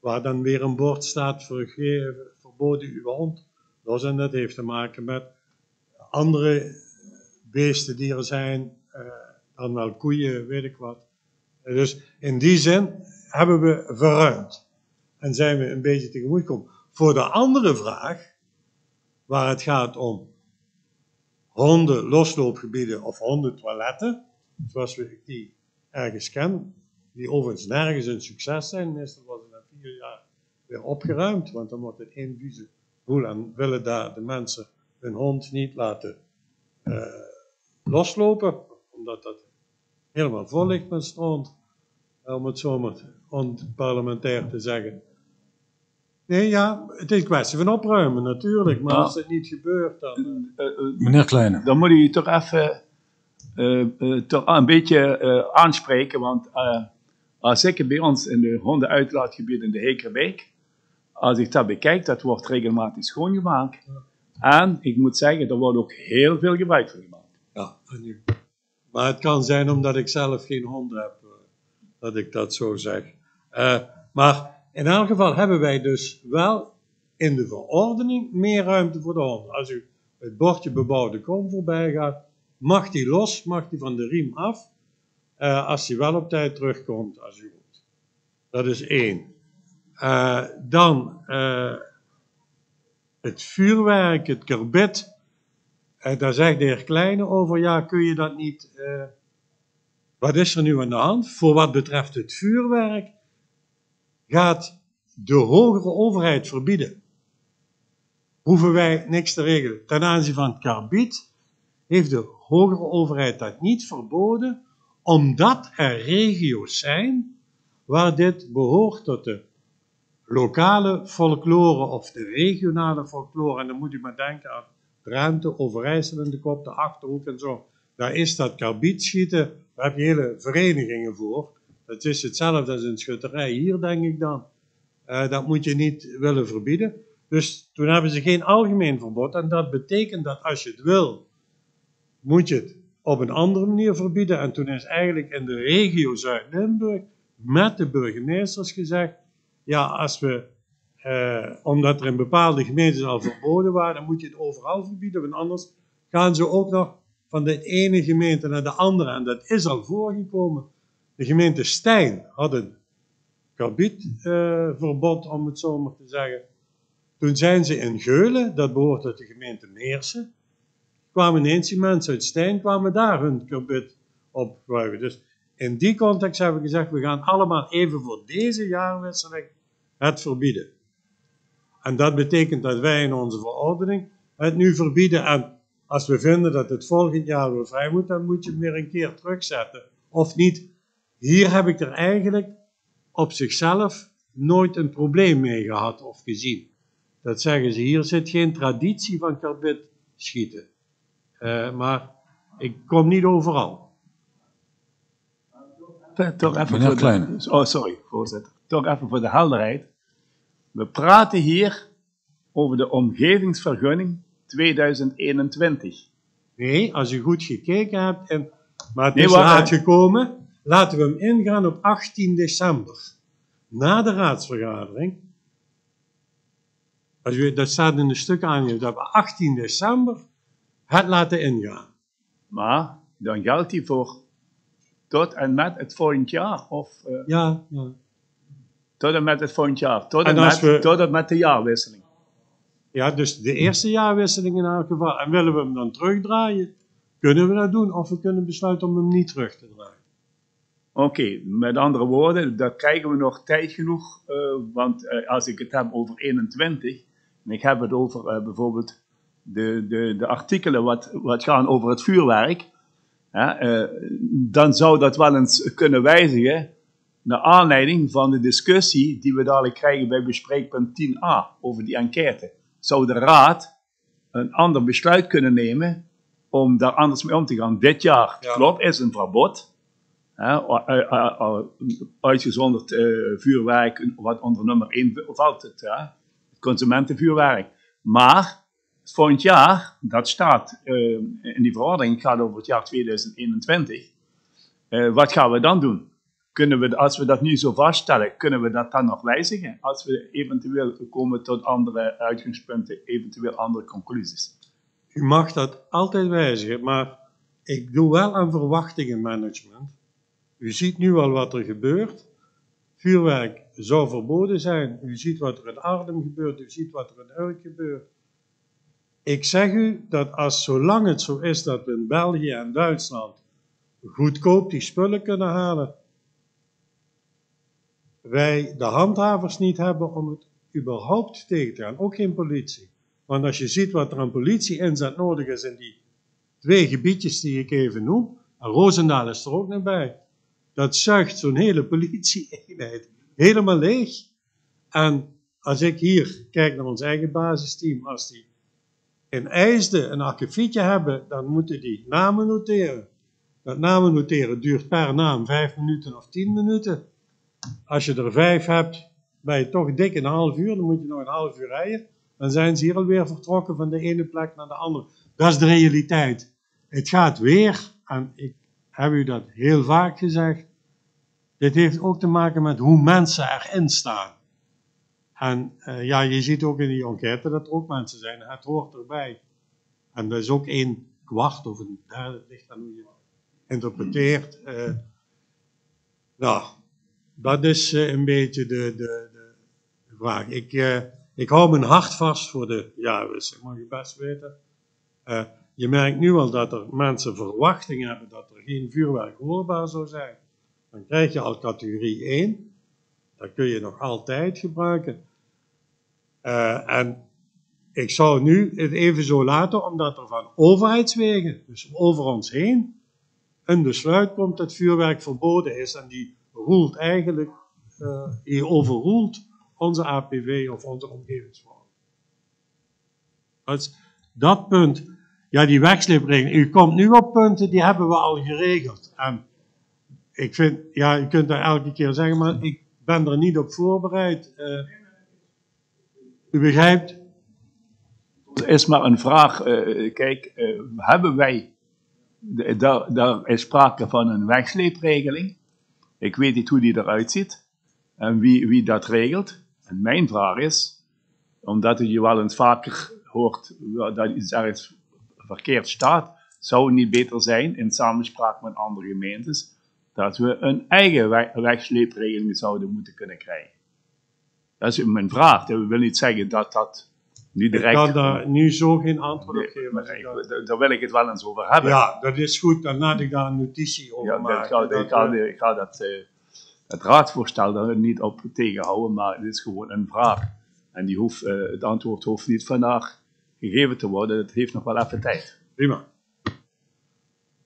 Waar dan weer een bord staat vergeven, verboden uw hond los. En dat heeft te maken met andere beesten die er zijn, eh, dan wel koeien, weet ik wat. Dus in die zin hebben we verruimd. En zijn we een beetje tegemoet gekomen. Voor de andere vraag, waar het gaat om honden losloopgebieden of hondentoiletten, zoals we die ergens kennen, die overigens nergens een succes zijn. Meestal worden na vier jaar weer opgeruimd, want dan wordt het één vieze boel en willen daar de mensen hun hond niet laten eh, loslopen, omdat dat helemaal vol ligt met stront, om het zo maar onparlementair te zeggen. Nee, ja, het is een kwestie van opruimen natuurlijk, maar als het niet gebeurt, dan... Eh, eh, Meneer Kleine. dan moet je toch even eh, eh, toch een beetje eh, aanspreken, want eh, als ik bij ons in de hondenuitlaatgebied in de Hekerbeek, als ik dat bekijk, dat wordt regelmatig schoongemaakt. En ik moet zeggen, er wordt ook heel veel gebruik van gemaakt. Ja, maar het kan zijn omdat ik zelf geen hond heb, eh, dat ik dat zo zeg. Eh, maar in elk geval hebben wij dus wel in de verordening meer ruimte voor de honden. Als u het bordje bebouwde kom voorbij gaat, mag die los, mag die van de riem af, eh, als hij wel op tijd terugkomt als u moet. Dat is één. Eh, dan eh, het vuurwerk, het kerbit. En daar zegt de heer Kleine over, ja, kun je dat niet... wat is er nu aan de hand? Voor wat betreft het vuurwerk gaat de hogere overheid verbieden. Hoeven wij niks te regelen. Ten aanzien van karbiet heeft de hogere overheid dat niet verboden, omdat er regio's zijn waar dit behoort tot de lokale folklore of de regionale folklore. En dan moet u maar denken aan Ruimte, Overijssel in de kop, de Achterhoek en zo. Daar is dat karbietschieten, daar heb je hele verenigingen voor. Dat is hetzelfde als een schutterij hier, denk ik dan. Eh, dat moet je niet willen verbieden. Dus toen hebben ze geen algemeen verbod. En dat betekent dat als je het wil, moet je het op een andere manier verbieden. En toen is eigenlijk in de regio Zuid-Limburg met de burgemeesters gezegd, ja, als we, eh, omdat er in bepaalde gemeentes al verboden waren, dan moet je het overal verbieden, want anders gaan ze ook nog van de ene gemeente naar de andere. En dat is al voorgekomen. De gemeente Stijn had een karbietverbod, om het zo maar te zeggen. Toen zijn ze in Geulen, dat behoort tot de gemeente Meersen, kwamen ineens die mensen uit Stijn, kwamen daar hun karbiet op gebruiken. Dus in die context hebben we gezegd, we gaan allemaal even voor deze jaarwisseling het verbieden. En dat betekent dat wij in onze verordening het nu verbieden. En als we vinden dat het volgend jaar weer vrij moet, dan moet je hem weer een keer terugzetten. Of niet. Hier heb ik er eigenlijk op zichzelf nooit een probleem mee gehad of gezien. Dat zeggen ze, hier zit geen traditie van karbit schieten. Eh, maar ik kom niet overal. Toch even voor. De, oh, sorry, voorzitter. Toch even voor de helderheid. We praten hier over de omgevingsvergunning 2021. Nee, als u goed gekeken hebt, en, maar het Nee, is laat hè. gekomen, laten we hem ingaan op 18 december. Na de raadsvergadering. Als u, dat staat in de stukken aangegeven, dat we 18 december het laten ingaan. Maar dan geldt die voor tot en met het volgend jaar. Of eh, Ja, ja. tot en met het volgend jaar. Tot en, met, we- tot en met de jaarwisseling. ja, dus de eerste jaarwisseling in elk geval. En willen we hem dan terugdraaien, kunnen we dat doen. Of we kunnen besluiten om hem niet terug te draaien. Oké, met andere woorden, daar krijgen we nog tijd genoeg. eh, want eh, als ik het heb over 21, en ik heb het over eh, bijvoorbeeld de, de, de artikelen wat, wat gaan over het vuurwerk, hè, dan zou dat wel eens kunnen wijzigen naar aanleiding van de discussie die we dadelijk krijgen bij bespreekpunt 10a over die enquête. Zou de raad een ander besluit kunnen nemen om daar anders mee om te gaan? Dit jaar, Ja. klopt, is een verbod. U- u- u- uitgezonderd eh, vuurwerk, wat onder nummer 1 valt het, het consumentenvuurwerk. Maar volgend jaar, dat staat eh, in die verordening, gaat over het jaar 2021, Eh, wat gaan we dan doen? Kunnen we, als we dat nu zo vaststellen, kunnen we dat dan nog wijzigen? Als we eventueel komen tot andere uitgangspunten, eventueel andere conclusies. U mag dat altijd wijzigen, maar ik doe wel aan verwachtingenmanagement. U ziet nu al wat er gebeurt. Vuurwerk zou verboden zijn. U ziet wat er in Arnhem gebeurt, u ziet wat er in Urk gebeurt. Ik zeg u dat als zolang het zo is dat we in België en Duitsland goedkoop die spullen kunnen halen, wij de handhavers niet hebben om het überhaupt tegen te gaan, ook geen politie. Want als je ziet wat er aan politie-inzet nodig is in die twee gebiedjes die ik even noem, en Roosendaal is er ook nog bij, dat zuigt zo'n hele politie-eenheid helemaal leeg. En als ik hier kijk naar ons eigen basisteam, als die in IJsden een akkefietje hebben, dan moeten die namen noteren. Dat namen noteren duurt per naam vijf minuten of tien minuten. Als je er vijf hebt, ben je toch dik een half uur, dan moet je nog een half uur rijden. Dan zijn ze hier alweer vertrokken van de ene plek naar de andere. Dat is de realiteit. Het gaat weer, ik heb u dat heel vaak gezegd, dit heeft ook te maken met hoe mensen erin staan. En uh, ja, je ziet ook in die enquête dat er ook mensen zijn, het hoort erbij. En dat is ook een kwart of een derde, ligt aan hoe je interpreteert. Nou, dat is uh, een beetje de, de, de, vraag. Ik, ik hou mijn hart vast voor de jaarwisseling, mag je best weten. Je merkt nu al dat er mensen verwachting hebben dat er geen vuurwerk hoorbaar zou zijn. Dan krijg je al categorie 1. Dat kun je nog altijd gebruiken. Uh, en ik zou nu het even zo laten, omdat er van overheidswegen, dus over ons heen, een besluit komt dat vuurwerk verboden is. En die roelt eigenlijk, uh, die overroelt onze APV of onze omgevingsvorm. Dus dat punt, ja, die wegsleepregeling. U komt nu op punten die hebben we al geregeld. En ik vind, ja, je kunt dat elke keer zeggen, maar ik ben er niet op voorbereid. Uh, u begrijpt? Er is maar een vraag. Uh, kijk, uh, hebben wij. Daar is sprake van een wegsleepregeling. Ik weet niet hoe die eruit ziet en wie, wie dat regelt. En mijn vraag is, omdat je wel eens vaker hoort dat iets ergens verkeerd staat, zou het niet beter zijn in samenspraak met andere gemeentes dat we een eigen wegsleepregeling zouden moeten kunnen krijgen. Dat is mijn vraag. Dat wil niet zeggen dat dat nu direct... Ik kan daar nu zo geen antwoord op geven. Nee, daar, daar wil ik het wel eens over hebben. Ja, dat is goed. Dan laat ik daar een notitie over ja, maken. Ga, dat, ik, ga, ik ga dat, uh, het raadsvoorstel daar niet op tegenhouden, maar het is gewoon een vraag. En die hoeft, uh, het antwoord hoeft niet vandaag gegeven te worden. Het heeft nog wel even tijd. Prima.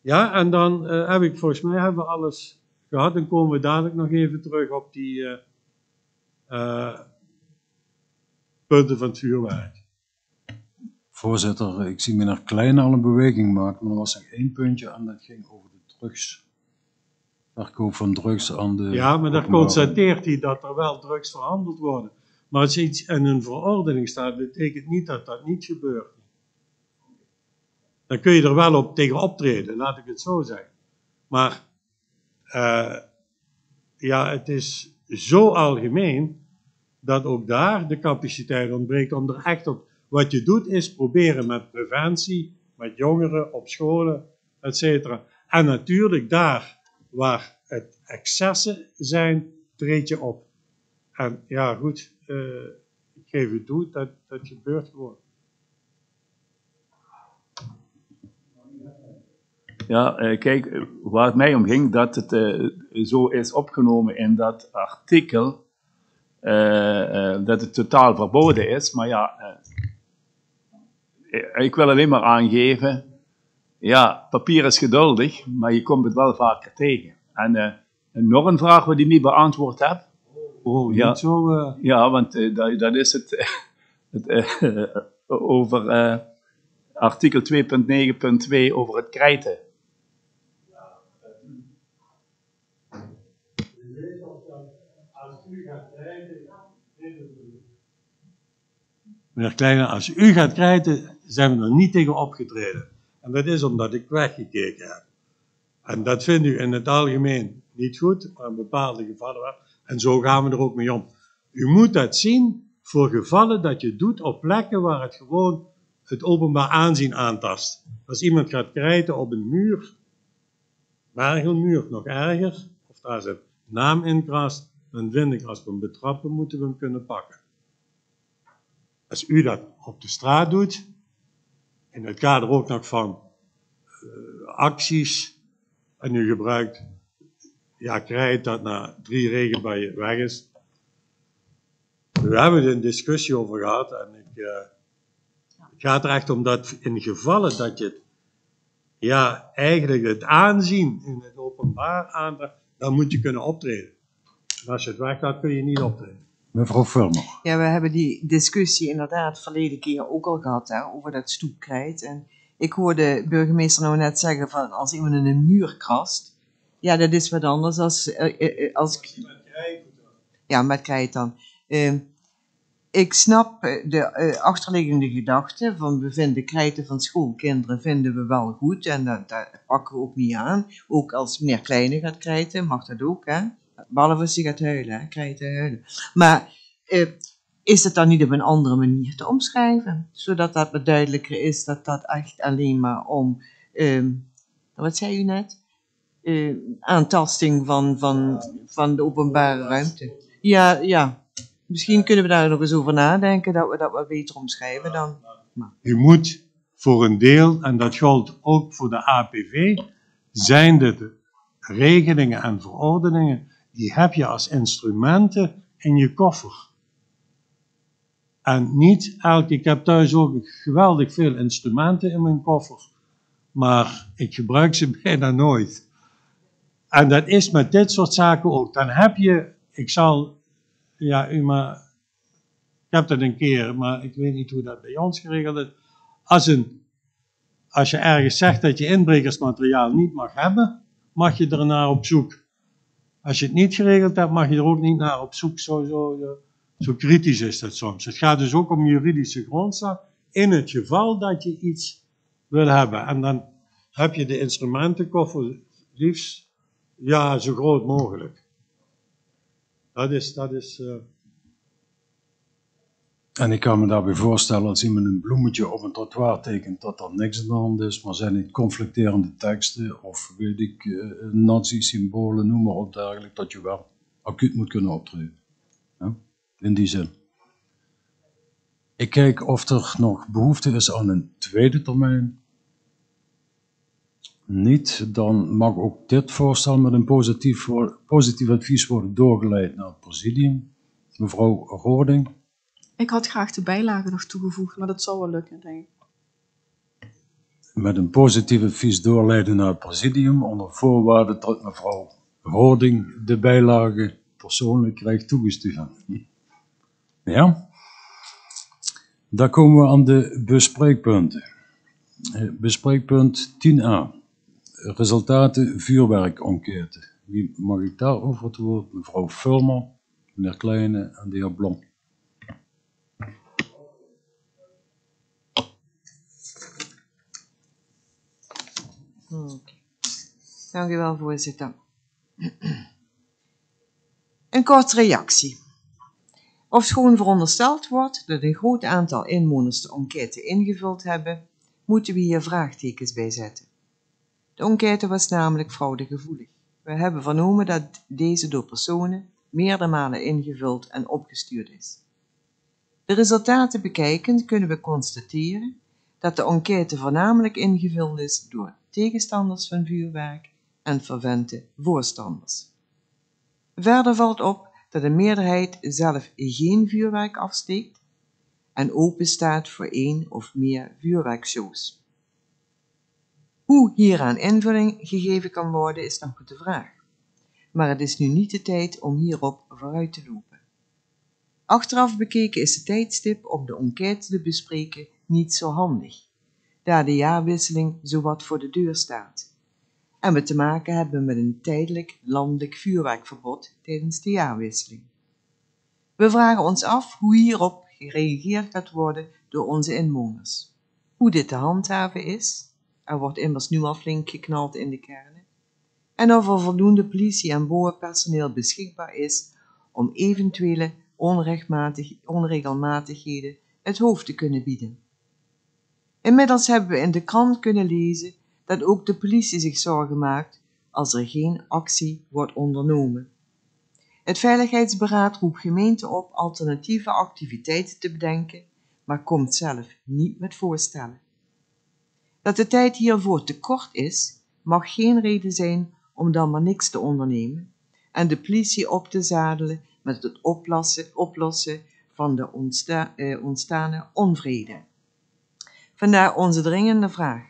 Ja, en dan uh, heb ik volgens mij hebben we alles gehad. Dan komen we dadelijk nog even terug op die uh, uh, punten van het vuurwerk. Voorzitter, ik zie meneer Klein al een beweging maken, maar er was nog één puntje en dat ging over de drugs. Verkoop van drugs aan de... Ja, maar daar constateert hij dat er wel drugs verhandeld worden. Maar als iets in een verordening staat, betekent niet dat dat niet gebeurt dan kun je er wel op tegen optreden, laat ik het zo zeggen. Maar uh, ja, het is zo algemeen dat ook daar de capaciteit ontbreekt om er echt op. Wat je doet is proberen met preventie, met jongeren op scholen, etc. En natuurlijk daar waar het excessen zijn, treed je op. En ja, goed, uh, ik geef u toe, dat, dat gebeurt gewoon. Ja, uh, kijk, waar het mij om ging, dat het uh, zo is opgenomen in dat artikel, dat het totaal verboden is. Maar ja, ik wil alleen maar aangeven, ja, papier is geduldig, maar je komt het wel vaker tegen. En, en nog een vraag die ik niet beantwoord heb. Oh, ja, zo, ja, want dat, dat is het, het over artikel 2.9.2 over het krijten. Meneer Kleine, als u gaat krijten, zijn we er niet tegen opgetreden. En dat is omdat ik weggekeken heb. En dat vindt u in het algemeen niet goed, maar in bepaalde gevallen wel. En zo gaan we er ook mee om. U moet dat zien voor gevallen dat je doet op plekken waar het gewoon het openbaar aanzien aantast. Als iemand gaat krijten op een muur, mergelmuur, nog erger, of daar zijn naam in krast, dan vind ik als we hem betrappen, moeten we hem kunnen pakken. Als u dat op de straat doet, in het kader ook nog van uh, acties, en u gebruikt ja, krijt dat na drie regenbuien weg is. We hebben er een discussie over gehad en ik, uh, het gaat er echt om dat in gevallen dat je het, ja, eigenlijk het aanzien in het openbaar aandraagt, dan moet je kunnen optreden. En als je het weg gaat, kun je niet optreden. Mevrouw Vulmer. Ja, we hebben die discussie inderdaad verleden keer ook al gehad hè, over dat stoepkrijt. En ik hoorde burgemeester nou net zeggen van als iemand in een muur krast, ja, dat is wat anders als... Uh, als ja, met krijt dan. Uh, ik snap de achterliggende gedachte van we vinden krijten van schoolkinderen vinden we wel goed en dat, pakken we ook niet aan. Ook als meneer Kleine gaat krijten, mag dat ook, hè. Behalve als hij gaat huilen, hè, krijten huilen. Maar is het dan niet op een andere manier te omschrijven? Zodat dat duidelijker is dat dat echt alleen maar om, um, wat zei u net? Uh, aantasting van, van, van de openbare ruimte. Ja, ja, misschien kunnen we daar nog eens over nadenken, dat we dat wat beter omschrijven dan. U moet voor een deel, en dat geldt ook voor de APV, zijn de regelingen en verordeningen, die heb je als instrumenten in je koffer. En niet elke, ik heb thuis ook geweldig veel instrumenten in mijn koffer, maar ik gebruik ze bijna nooit. En dat is met dit soort zaken ook. Dan heb je, ik zal, ja, u maar, ik heb dat een keer, maar ik weet niet hoe dat bij ons geregeld is. Als, een, als je ergens zegt dat je inbrekersmateriaal niet mag hebben, mag je er naar op zoek. Als je het niet geregeld hebt, mag je er ook niet naar op zoek. Zo, zo, zo kritisch is dat soms. Het gaat dus ook om juridische grondslag in het geval dat je iets wil hebben. En dan heb je de instrumentenkoffer liefst ja, zo groot mogelijk. Dat is. Dat is uh... En ik kan me daarbij voorstellen als iemand een bloemetje op een trottoir tekent, dat er niks aan de hand is, maar zijn het conflicterende teksten of weet ik, uh, nazi-symbolen, noem maar op dat je wel acuut moet kunnen optreden. Ja? In die zin. Ik kijk of er nog behoefte is aan een tweede termijn niet, dan mag ook dit voorstel met een positief, positief advies worden doorgeleid naar het presidium. Mevrouw Roding. Ik had graag de bijlage nog toegevoegd, maar dat zal wel lukken, denk ik. Met een positief advies doorleiden naar het presidium, onder voorwaarde dat mevrouw Roding de bijlage persoonlijk krijgt toegestuurd. Ja? Dan komen we aan de bespreekpunten. Eh, bespreekpunt 10a resultaten vuurwerkenquête. Wie mag ik daarover het woord? Mevrouw Fulmer, meneer Kleine en de heer Blom. Okay. Dank u wel, voorzitter. Een korte reactie. Ofschoon verondersteld wordt dat een groot aantal inwoners de enquête ingevuld hebben, moeten we hier vraagtekens bij zetten. De enquête was namelijk fraudegevoelig. We hebben vernomen dat deze door personen meerdere malen ingevuld en opgestuurd is. De resultaten bekijkend kunnen we constateren dat de enquête voornamelijk ingevuld is door tegenstanders van vuurwerk en verwente voorstanders. Verder valt op dat de meerderheid zelf geen vuurwerk afsteekt en open staat voor één of meer vuurwerkshows. Hoe hieraan invulling gegeven kan worden is nog de vraag. Maar het is nu niet de tijd om hierop vooruit te lopen. Achteraf bekeken is de tijdstip om de enquête te bespreken niet zo handig, daar de jaarwisseling zowat voor de deur staat en we te maken hebben met een tijdelijk landelijk vuurwerkverbod tijdens de jaarwisseling. We vragen ons af hoe hierop gereageerd gaat worden door onze inwoners, hoe dit te handhaven is er wordt immers nu al flink geknald in de kernen. en of er voldoende politie- en boapersoneel beschikbaar is om eventuele onregelmatigheden het hoofd te kunnen bieden. Inmiddels hebben we in de krant kunnen lezen dat ook de politie zich zorgen maakt als er geen actie wordt ondernomen. Het Veiligheidsberaad roept gemeenten op alternatieve activiteiten te bedenken, maar komt zelf niet met voorstellen. Dat de tijd hiervoor te kort is, mag geen reden zijn om dan maar niks te ondernemen en de politie op te zadelen met het oplossen, oplossen van de ontsta, eh, ontstane onvrede. Vandaar onze dringende vraag.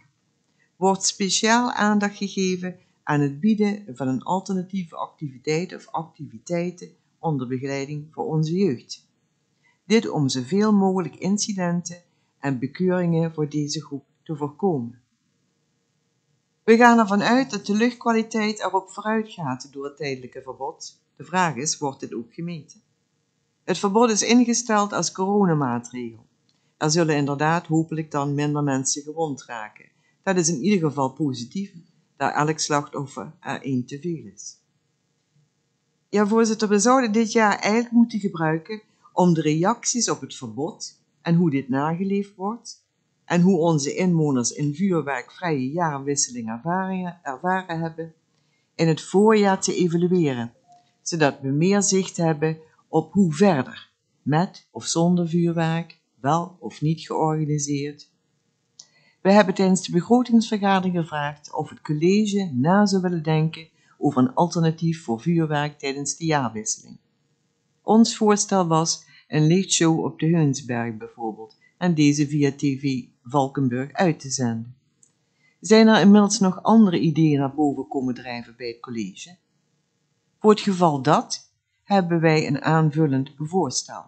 Wordt speciaal aandacht gegeven aan het bieden van een alternatieve activiteit of activiteiten onder begeleiding voor onze jeugd? Dit om zoveel mogelijk incidenten en bekeuringen voor deze groep te voorkomen. We gaan ervan uit dat de luchtkwaliteit erop vooruit gaat door het tijdelijke verbod. De vraag is, wordt dit ook gemeten? Het verbod is ingesteld als coronamaatregel. Er zullen inderdaad hopelijk dan minder mensen gewond raken. Dat is in ieder geval positief, daar elk slachtoffer er één te veel is. Ja, voorzitter, we zouden dit jaar eigenlijk moeten gebruiken om de reacties op het verbod en hoe dit nageleefd wordt en hoe onze inwoners in vuurwerkvrije jaarwisseling ervaringen, ervaren hebben, in het voorjaar te evalueren, zodat we meer zicht hebben op hoe verder, met of zonder vuurwerk, wel of niet georganiseerd. We hebben tijdens de begrotingsvergadering gevraagd of het college na zou willen denken over een alternatief voor vuurwerk tijdens de jaarwisseling. Ons voorstel was een lichtshow op de Heunsberg bijvoorbeeld en deze via TV Valkenburg uit te zenden. Zijn er inmiddels nog andere ideeën naar boven komen drijven bij het college? Voor het geval dat, hebben wij een aanvullend voorstel.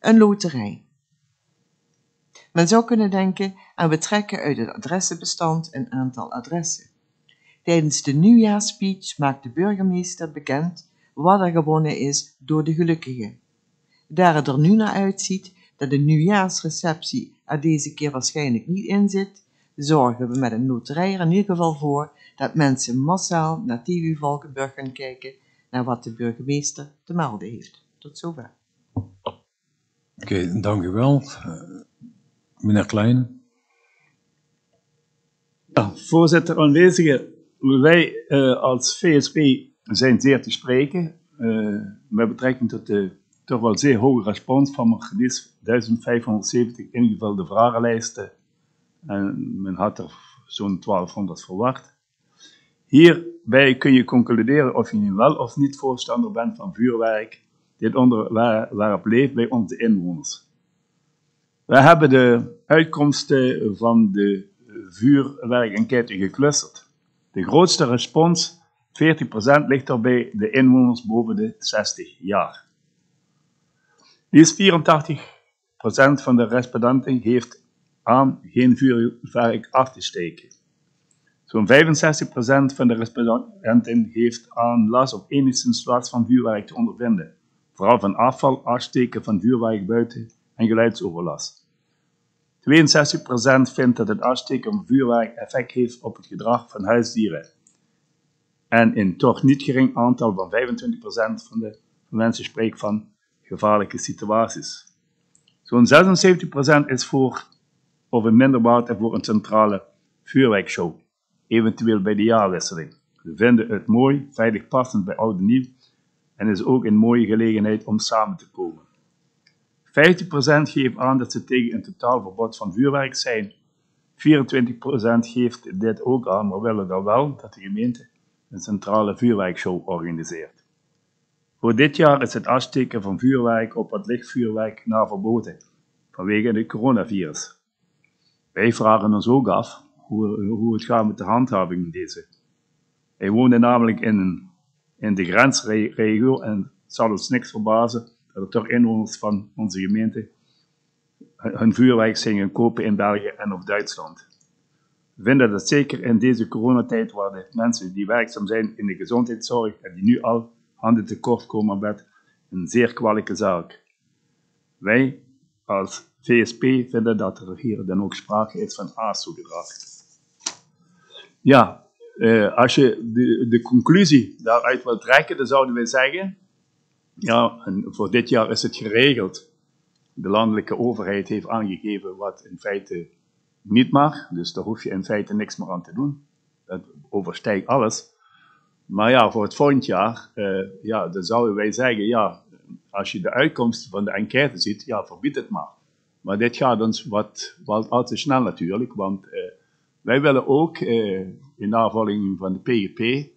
Een loterij. Men zou kunnen denken aan we trekken uit het adressenbestand een aantal adressen. Tijdens de nieuwjaarspeech maakt de burgemeester bekend wat er gewonnen is door de gelukkigen. Daar het er nu naar uitziet dat de nieuwjaarsreceptie er deze keer waarschijnlijk niet in zit, zorgen we met een loterij er in ieder geval voor dat mensen massaal naar TV Valkenburg gaan kijken naar wat de burgemeester te melden heeft. Tot zover. Oké, dank u wel. Eh, meneer Klein. Ja, voorzitter, aanwezigen, wij uh, als VSP zijn zeer te spreken uh, met betrekking tot de toch wel zeer hoge respons van maar 1570 ingevulde vragenlijsten. En men had er zo'n 1200 verwacht. Hierbij kun je concluderen of je nu wel of niet voorstander bent van vuurwerk. Dit onderwerp leeft bij onze inwoners. We hebben de uitkomsten van de vuurwerkenquête geclusterd. De grootste respons, 14%, ligt er bij de inwoners boven de 60 jaar. Liefst 84% van de respondenten geeft aan geen vuurwerk af te steken. Zo'n 65% van de respondenten geeft aan last of enigszins last van vuurwerk te ondervinden, vooral van afval, afsteken van vuurwerk buiten en geluidsoverlast. 62% vindt dat het afsteken van vuurwerk effect heeft op het gedrag van huisdieren. En in toch niet gering aantal van 25% van de mensen spreekt van gevaarlijke situaties. Zo'n 76% is voor of een minder water voor een centrale vuurwerkshow, eventueel bij de jaarwisseling. We vinden het mooi, veilig passend bij oud en nieuw en is ook een mooie gelegenheid om samen te komen. 50% geeft aan dat ze tegen een totaalverbod van vuurwerk zijn. 24% geeft dit ook aan, maar willen dan wel dat de gemeente een centrale vuurwerkshow organiseert. Voor dit jaar is het afsteken van vuurwerk op het lichtvuurwerk naar verboden, vanwege het coronavirus. Wij vragen ons ook af hoe, hoe het gaat met de handhaving van deze. Wij wonen namelijk in, een, in de grensregio en het zal ons niks verbazen dat er toch inwoners van onze gemeente hun vuurwerk zingen kopen in België en of Duitsland. We vinden dat zeker in deze coronatijd waar de mensen die werkzaam zijn in de gezondheidszorg en die nu al handen tekort komen met een zeer kwalijke zaak. Wij als VSP vinden dat er hier dan ook sprake is van ASO-gedrag. Ja, eh, als je de, de conclusie daaruit wil trekken, dan zouden wij zeggen, ja, en voor dit jaar is het geregeld. De landelijke overheid heeft aangegeven wat in feite niet mag, dus daar hoef je in feite niks meer aan te doen. Dat overstijgt alles. Maar ja, voor het volgend jaar, eh, ja, dan zouden wij zeggen, ja, als je de uitkomst van de enquête ziet, ja, verbied het maar. Maar dit gaat ons wat, wat al te snel natuurlijk, want eh, wij willen ook eh, in navolging van de PGP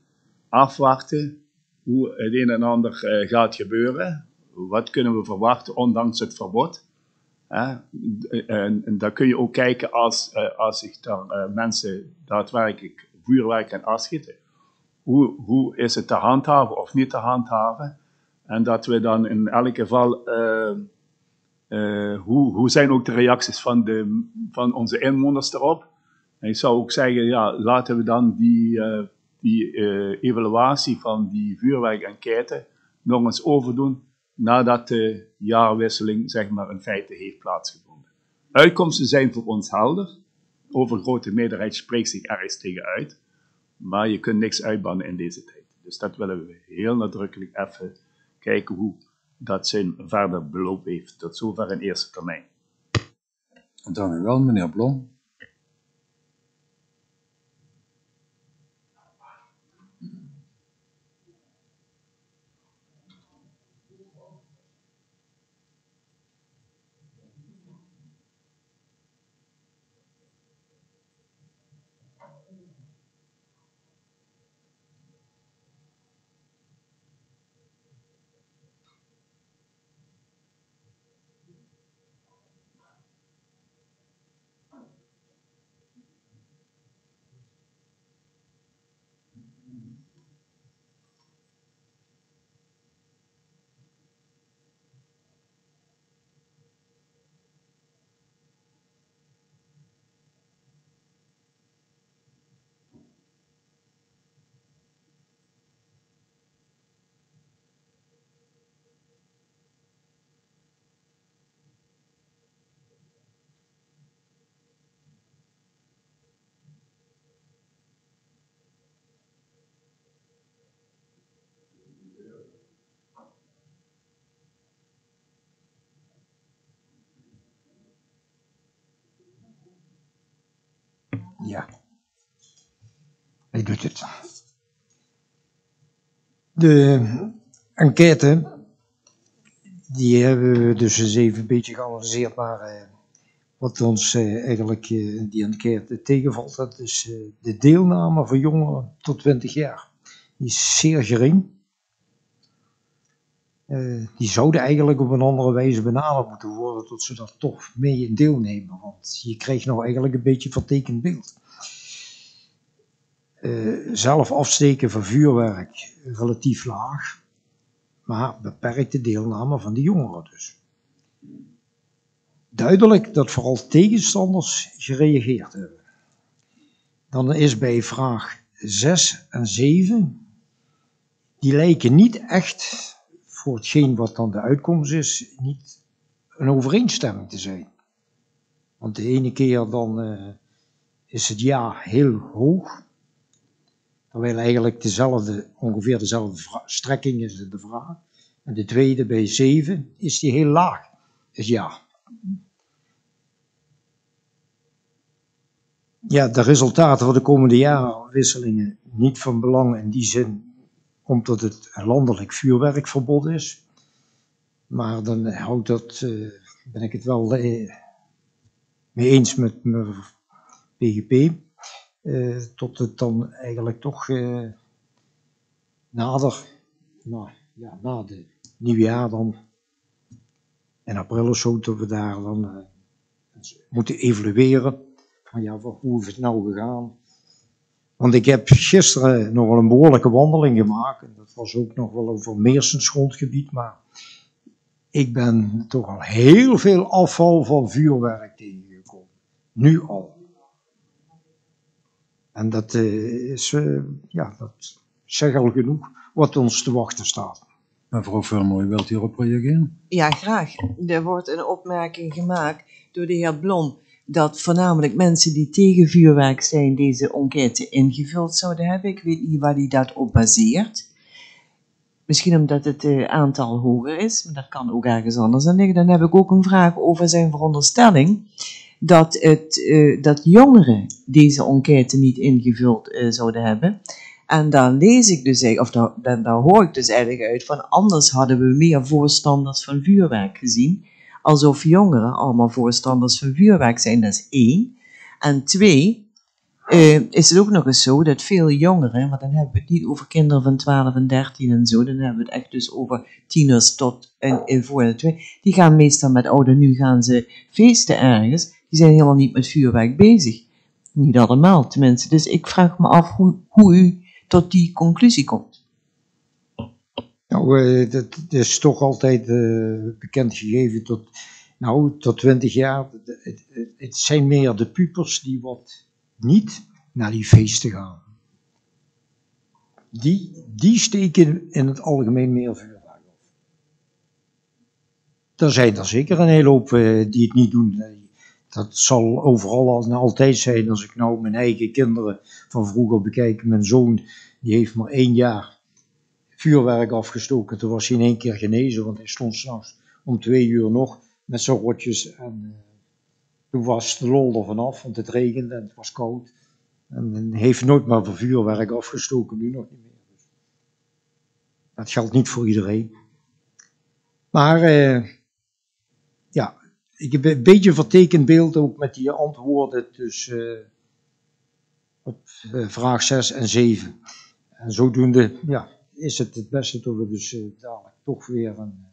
afwachten hoe het een en ander gaat gebeuren. Wat kunnen we verwachten ondanks het verbod? En, en daar kun je ook kijken als, als zich daar mensen daadwerkelijk vuurwerk en afschieten. Hoe, hoe is het te handhaven of niet te handhaven? En dat we dan in elk geval, eh, eh, hoe, hoe zijn ook de reacties van, de, van onze inwoners erop? En ik zou ook zeggen, ja, laten we dan die, eh, die evaluatie van die vuurwerkenquête nog eens overdoen nadat de jaarwisseling zeg maar in feite heeft plaatsgevonden. Uitkomsten zijn voor ons helder. Over grote meerderheid spreekt zich ergens tegen uit. Maar je kunt niks uitbannen in deze tijd. Dus dat willen we heel nadrukkelijk even kijken hoe dat zijn verder beloop heeft. Tot zover in eerste termijn. Dank u wel, meneer Blom. Ja. Hij doet het. De enquête, die hebben we dus eens even een beetje geanalyseerd naar eh, wat ons eh, eigenlijk eh, die enquête tegenvalt. Dat is de deelname van jongeren tot 20 jaar. Die is zeer gering. Die zouden eigenlijk op een andere wijze benaderd moeten worden, tot ze daar toch mee in deelnemen. Want je krijgt nou eigenlijk een beetje vertekend beeld. Eh, zelf afsteken van vuurwerk relatief laag, maar beperkte deelname van de jongeren dus. Duidelijk dat vooral tegenstanders gereageerd hebben. Dan is bij vraag 6 en 7, die lijken niet echt voor hetgeen wat dan de uitkomst is, niet een overeenstemming te zijn. Want de ene keer dan eh, is het ja heel hoog, terwijl eigenlijk dezelfde, ongeveer dezelfde strekking is de vraag. En de tweede bij 7 is die heel laag, is ja. Ja, de resultaten voor de komende jaarwisselingen niet van belang in die zin omdat het landelijk vuurwerkverbod is. Maar dan houdt dat, eh, ben ik het wel eh, mee eens met mijn PGP. Eh, tot het dan eigenlijk toch eh, nader, nou, ja, na de nieuwjaar dan, in april of zo, dat we daar dan eh, moeten evalueren. Van ja, hoe is het nou gegaan? Want ik heb gisteren nog wel een behoorlijke wandeling gemaakt. En dat was ook nog wel over Meersens grondgebied. Maar ik ben toch al heel veel afval van vuurwerk tegengekomen. Nu al. En dat eh, is, eh, ja, dat zegt al genoeg wat ons te wachten staat. Mevrouw Vermooy, wilt u erop reageren? Ja, graag. Er wordt een opmerking gemaakt door de heer Blom dat voornamelijk mensen die tegen vuurwerk zijn deze enquête ingevuld zouden hebben. Ik weet niet waar die dat op baseert. Misschien omdat het eh, aantal hoger is, maar dat kan ook ergens anders aan liggen. Dan heb ik ook een vraag over zijn veronderstelling dat, het, eh, dat jongeren deze enquête niet ingevuld eh, zouden hebben. En daar lees ik dus, of daar, daar, hoor ik dus eigenlijk uit van anders hadden we meer voorstanders van vuurwerk gezien. Alsof jongeren allemaal voorstanders van vuurwerk zijn, dat is één. En twee, eh, is het ook nog eens zo dat veel jongeren, want dan hebben we het niet over kinderen van 12 en 13 en zo, dan hebben we het echt dus over tieners tot en, en voor de twee, die gaan meestal met ouder, nu gaan ze feesten ergens, die zijn helemaal niet met vuurwerk bezig. Niet allemaal, tenminste. Dus ik vraag me af hoe, hoe u tot die conclusie komt. Nou, eh, dat, is toch altijd eh, bekend gegeven tot, nou, tot 20 jaar. Het, zijn meer de pupers die wat niet naar die feesten gaan. Die, die steken in het algemeen meer vuurwerk af. Er zijn er zeker een hele hoop eh, die het niet doen. Dat zal overal al- en altijd zijn. Als ik nou mijn eigen kinderen van vroeger bekijk, mijn zoon, die heeft maar één jaar vuurwerk afgestoken. Toen was hij in één keer genezen, want hij stond s'nachts om twee uur nog met zijn rotjes. En eh, toen was de lol er vanaf, want het regende en het was koud. En heeft nooit meer voor vuurwerk afgestoken, nu nog niet meer. Dat geldt niet voor iedereen. Maar eh, ja, ik heb een beetje een vertekend beeld ook met die antwoorden dus, eh, op eh, vraag 6 en 7. En zodoende, ja, is het het beste dat we dus eh, dadelijk toch weer een,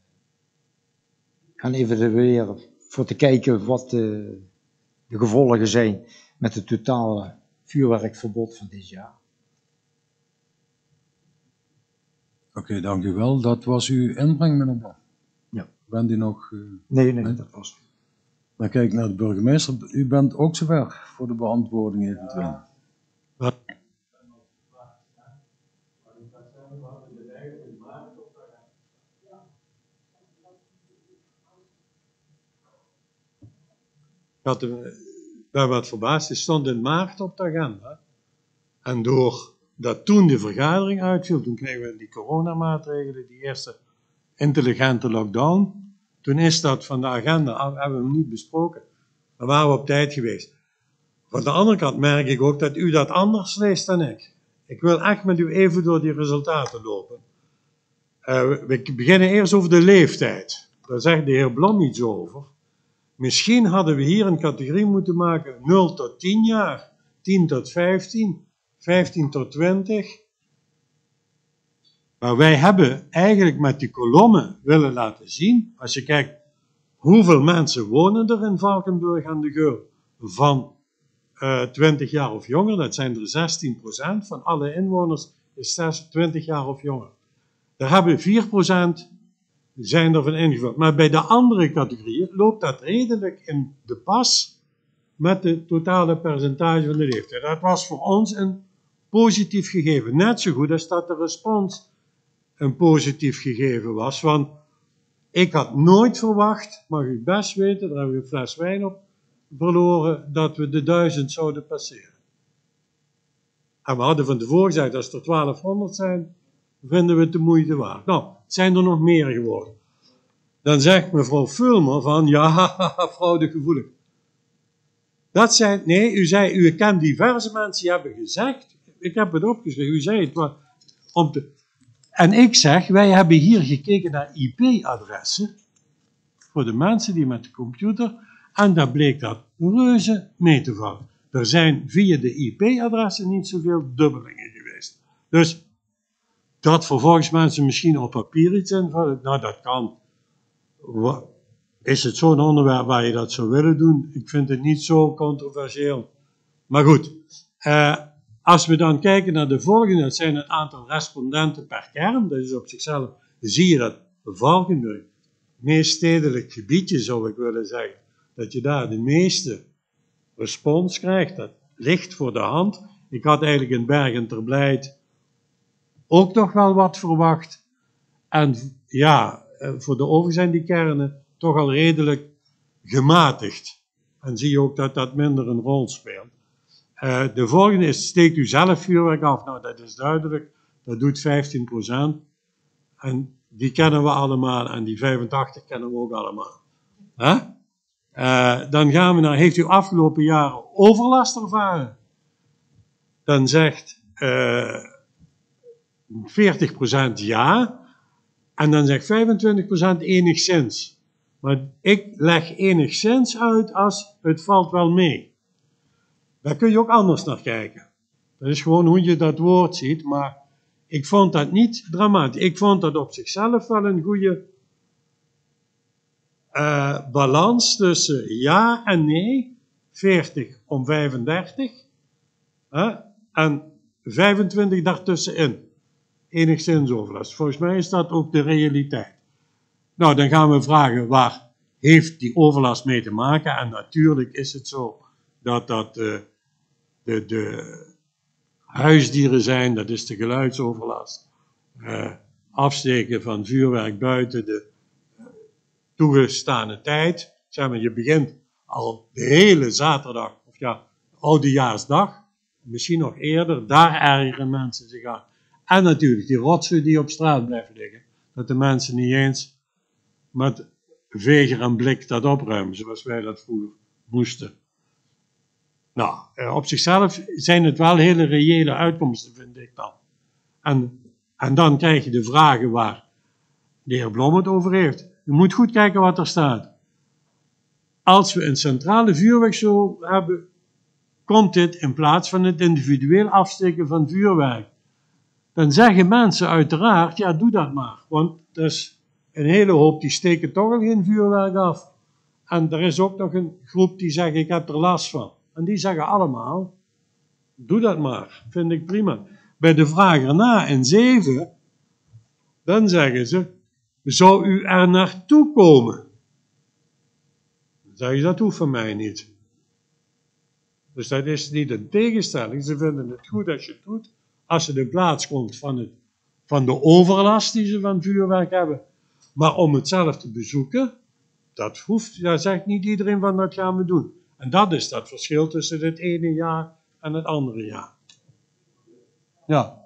gaan evalueren voor te kijken wat de, de gevolgen zijn met het totale vuurwerkverbod van dit jaar. Oké, dank u wel. Dat was uw inbreng, meneer Blom. Ja. Bent u nog... eh, Nee, nee, Nee? dat was het. Dan kijk ik naar de burgemeester. U bent ook zover voor de beantwoording eventueel. Ik had, eh, ben wat verbaasd, het stond in maart op de agenda. En doordat toen de vergadering uitviel, toen kregen we die coronamaatregelen, die eerste intelligente lockdown. Toen is dat van de agenda af, hebben we hem niet besproken. Dan waren we op tijd geweest. Van de andere kant merk ik ook dat u dat anders leest dan ik. Ik wil echt met u even door die resultaten lopen. Eh, we beginnen eerst over de leeftijd. Daar zegt de heer Blom iets over. Misschien hadden we hier een categorie moeten maken 0 tot 10 jaar, 10 tot 15, 15 tot 20. Maar wij hebben eigenlijk met die kolommen willen laten zien, als je kijkt hoeveel mensen wonen er in Valkenburg aan de Geul van eh 20 jaar of jonger, dat zijn er 16% van alle inwoners is 6 20 jaar of jonger. Daar hebben 4% zijn ervan ingevuld. Maar bij de andere categorieën loopt dat redelijk in de pas met de totale percentage van de leeftijd. Dat was voor ons een positief gegeven. Net zo goed als dat de respons een positief gegeven was. Want ik had nooit verwacht, mag u best weten, daar hebben we een fles wijn op verloren, dat we de duizend zouden passeren. En we hadden van tevoren gezegd, als er 1200 zijn, vinden we het de moeite waard. Nou, het zijn er nog meer geworden. Dan zegt mevrouw Fulmer van, ja, fraudegevoelig. Dat zijn, nee, u zei, u kent diverse mensen die hebben gezegd, ik heb het opgeschreven, u zei het, maar om te, en ik zeg, wij hebben hier gekeken naar IP-adressen voor de mensen die met de computer, en daar bleek dat reuze mee te vallen. Er zijn via de IP-adressen niet zoveel dubbelingen geweest. Dus dat vervolgens mensen misschien op papier iets invullen, nou dat kan. Is het zo'n onderwerp waar je dat zou willen doen? Ik vind het niet zo controversieel. Maar goed, eh, als we dan kijken naar de volgende, dat zijn het aantal respondenten per kern, dat is op zichzelf, zie je dat Valkenburg, meest stedelijk gebiedje zou ik willen zeggen, dat je daar de meeste respons krijgt. Dat ligt voor de hand. Ik had eigenlijk in Bergen ter Blijt ook nog wel wat verwacht. En ja, eh, voor de overige zijn die kernen toch al redelijk gematigd. En zie je ook dat dat minder een rol speelt. Eh, de volgende is, steekt u zelf vuurwerk af? Nou, dat is duidelijk. Dat doet 15%. En die kennen we allemaal. En die 85 kennen we ook allemaal. Eh, dan gaan we naar, heeft u afgelopen jaren overlast ervaren? Dan zegt eh 40% ja. En dan zegt 25% enigszins. Maar ik leg enigszins uit als het valt wel mee. Daar kun je ook anders naar kijken. Dat is gewoon hoe je dat woord ziet. Maar ik vond dat niet dramatisch. Ik vond dat op zichzelf wel een goede eh, balans tussen ja en nee. 40 om 35. hè, en 25 daartussenin. Enigszins overlast. Volgens mij is dat ook de realiteit. Nou, dan gaan we vragen waar heeft die overlast mee te maken? En natuurlijk is het zo dat dat eh, de, de huisdieren zijn, dat is de geluidsoverlast. Eh, afsteken van vuurwerk buiten de eh, toegestane tijd. Zeg maar, je begint al de hele zaterdag, of ja, oudejaarsdag, misschien nog eerder, daar ergeren mensen zich aan. En natuurlijk die rotsen die op straat blijven liggen. Dat de mensen niet eens met veger en blik dat opruimen, zoals wij dat vroeger moesten. Nou, eh, op zichzelf zijn het wel hele reële uitkomsten, vind ik dan. En, en dan krijg je de vragen waar de heer Blom het over heeft. Je moet goed kijken wat er staat. Als we een centrale vuurwerkshow hebben, komt dit in plaats van het individueel afsteken van vuurwerk. Dan zeggen mensen uiteraard, ja doe dat maar. Want er is een hele hoop die steken toch al geen vuurwerk af. En er is ook nog een groep die zegt, ik heb er last van. En die zeggen allemaal, doe dat maar, vind ik prima. Bij de vraag erna in 7, dan zeggen ze, zou u er naartoe komen? Dan zeggen ze, dat hoeft van mij niet. Dus dat is niet een tegenstelling. Ze vinden het goed als je het doet, als het in plaats komt van, het, van de overlast die ze van vuurwerk hebben. Maar om het zelf te bezoeken, dat hoeft, daar zegt niet iedereen van dat gaan we doen. En dat is dat verschil tussen het ene jaar en het andere jaar. Ja,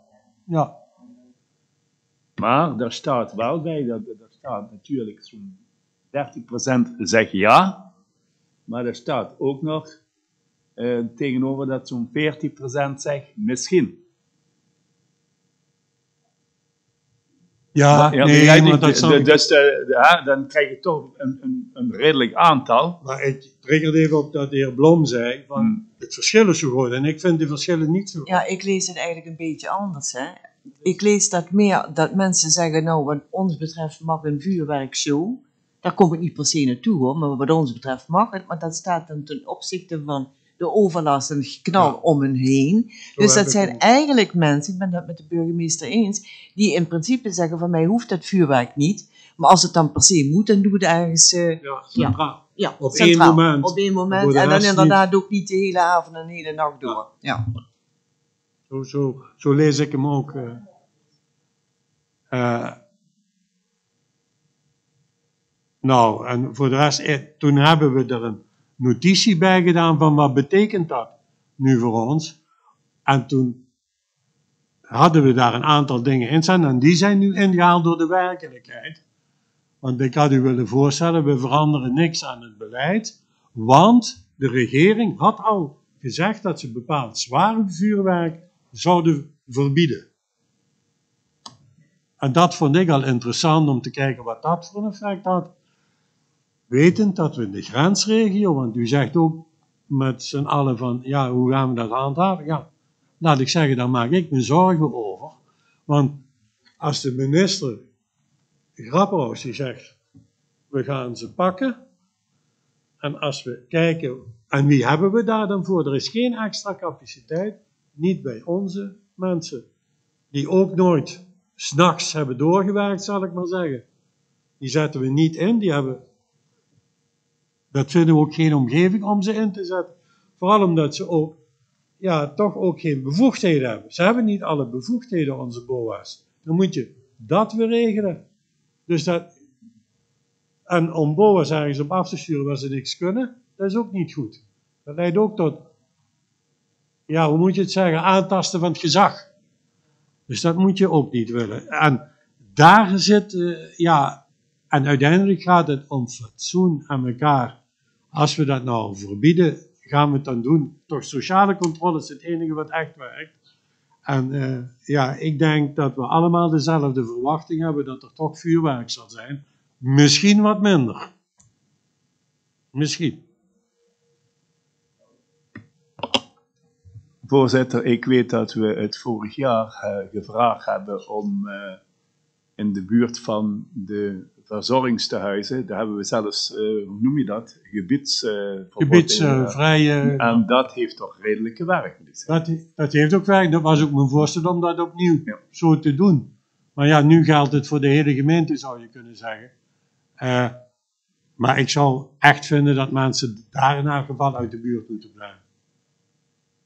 ja. Maar daar staat wel bij, dat, er staat natuurlijk zo'n 30% zegt ja, maar er staat ook nog eh, tegenover dat zo'n 40% zegt misschien. Ja, Ja, nee, maar dat De- dus de- de- hè, dan krijg je toch een, een, een redelijk aantal. Maar ik triggerde even op dat de heer Blom zei, van Hmm. het verschil is zo groot. En ik vind de verschillen niet zo groot. Ja, ik lees het eigenlijk een beetje anders. Hè. Ik lees dat meer dat mensen zeggen, nou, wat ons betreft mag een vuurwerkshow. Daar kom ik niet per se naartoe hoor, maar wat ons betreft mag het. Maar dat staat dan ten opzichte van de overlast en het geknal Ja. om hen heen. Zo dus dat zijn ook. eigenlijk mensen, ik ben dat met de burgemeester eens, die in principe zeggen van mij hoeft dat vuurwerk niet. Maar als het dan per se moet, dan doen we het ergens eh, Ja, centraal. ja, Op centraal. één moment. Op één moment. En dan inderdaad ook niet de hele avond en de hele nacht door. Ja. Zo, zo, zo lees ik hem ook. eh. Eh, nou, en voor de rest, eh, toen hebben we er een notitie bij gedaan van wat betekent dat nu voor ons. En toen hadden we daar een aantal dingen in staan en die zijn nu ingehaald door de werkelijkheid. Want ik had u willen voorstellen, we veranderen niks aan het beleid, want de regering had al gezegd dat ze bepaald zware vuurwerk zouden verbieden. En dat vond ik al interessant om te kijken wat dat voor een effect had. Wetend dat we in de grensregio, want u zegt ook met z'n allen van, ja, hoe gaan we dat handhaven? Ja, laat ik zeggen, daar maak ik me zorgen over. Want als de minister Grapperhaus die zegt, we gaan ze pakken. En als we kijken, en wie hebben we daar dan voor? Er is geen extra capaciteit, niet bij onze mensen. Die ook nooit s'nachts hebben doorgewerkt, zal ik maar zeggen. Die zetten we niet in, die hebben... Dat vinden we ook geen omgeving om ze in te zetten. Vooral omdat ze ook, ja, toch ook geen bevoegdheden hebben. Ze hebben niet alle bevoegdheden, onze BOA's. Dan moet je dat weer regelen. Dus dat, en om BOA's ergens op af te sturen waar ze niks kunnen, dat is ook niet goed. Dat leidt ook tot, ja, hoe moet je het zeggen, aantasten van het gezag. Dus dat moet je ook niet willen. En daar zit, eh, ja, en uiteindelijk gaat het om fatsoen aan elkaar. Als we dat nou verbieden, gaan we het dan doen. Toch sociale controle is het enige wat echt werkt. En eh, ja, ik denk dat we allemaal dezelfde verwachting hebben dat er toch vuurwerk zal zijn. Misschien wat minder. Misschien. Voorzitter, ik weet dat we het vorig jaar eh, gevraagd hebben om eh, in de buurt van de verzorgingstehuizen, daar hebben we zelfs, eh, hoe noem je dat, eh, Gebiedsvrije. En dat heeft toch redelijk gewerkt. moet ik zeggen. Dat, dat heeft ook werk. Dat was ook mijn voorstel om dat opnieuw Ja. zo te doen. Maar ja, nu geldt het voor de hele gemeente, zou je kunnen zeggen. Eh, maar ik zou echt vinden dat mensen daar in elk geval uit de buurt moeten blijven.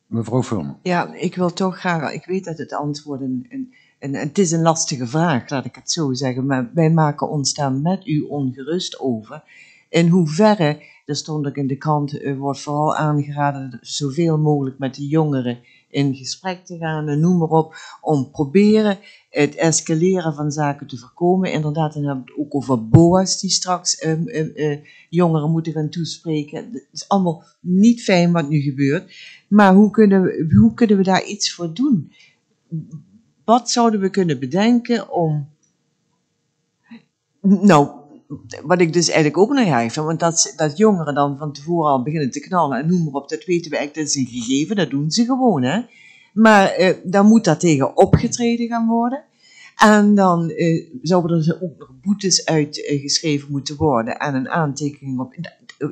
Mevrouw Vulman. Ja, ik wil toch graag, ik weet dat het antwoord een, een, een- het is een lastige vraag, laat ik het zo zeggen, maar wij maken ons daar met u ongerust over. In hoeverre, er stond ook in de krant, wordt vooral aangeraden zoveel mogelijk met de jongeren in gesprek te gaan, en noem maar op, om proberen het escaleren van zaken te voorkomen. Inderdaad, dan hebben we het ook over BOA's die straks ehm, eh, eh, jongeren moeten gaan toespreken. Het is allemaal niet fijn wat nu gebeurt. Maar hoe kunnen, we, hoe kunnen we daar iets voor doen? Wat zouden we kunnen bedenken om. Nou, wat ik dus eigenlijk ook nog vind, want dat, dat jongeren dan van tevoren al beginnen te knallen en noem maar op, dat weten we eigenlijk, dat is een gegeven, dat doen ze gewoon, hè. Maar eh, dan moet daar tegen opgetreden gaan worden. En dan eh, zouden er ook nog boetes uitgeschreven moeten worden en een aantekening op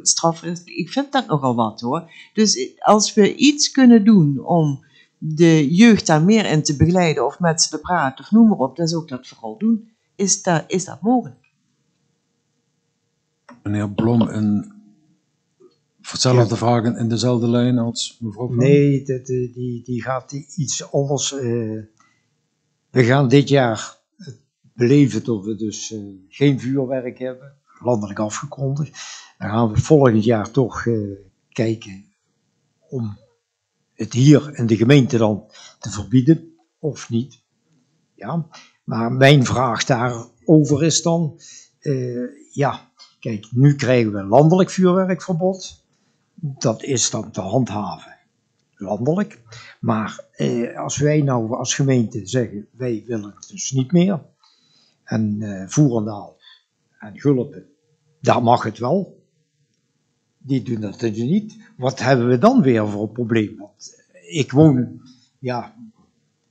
straf. Ik vind dat nogal wat hoor. Dus eh, als we iets kunnen doen om de jeugd daar meer in te begeleiden of met ze te praten of noem maar op, dan zou ik dat vooral doen. Is dat, is dat mogelijk? Meneer Blom, een verzelfde vragen in dezelfde lijn als mevrouw Vulman? Nee, dat, eh, die, die gaat iets anders. eh, we gaan dit jaar beleven dat we dus eh, geen vuurwerk hebben, landelijk afgekondigd. Dan gaan we volgend jaar toch eh, kijken om het hier in de gemeente dan te verbieden, of niet. Ja, maar mijn vraag daarover is dan, eh, ja, kijk, nu krijgen we landelijk vuurwerkverbod. Dat is dan te handhaven landelijk. Maar eh, als wij nou als gemeente zeggen, wij willen het dus niet meer. En eh Voerendaal en Gulpen, daar mag het wel. Die doen dat dus niet. Wat hebben we dan weer voor een probleem? Want ik woon, ja,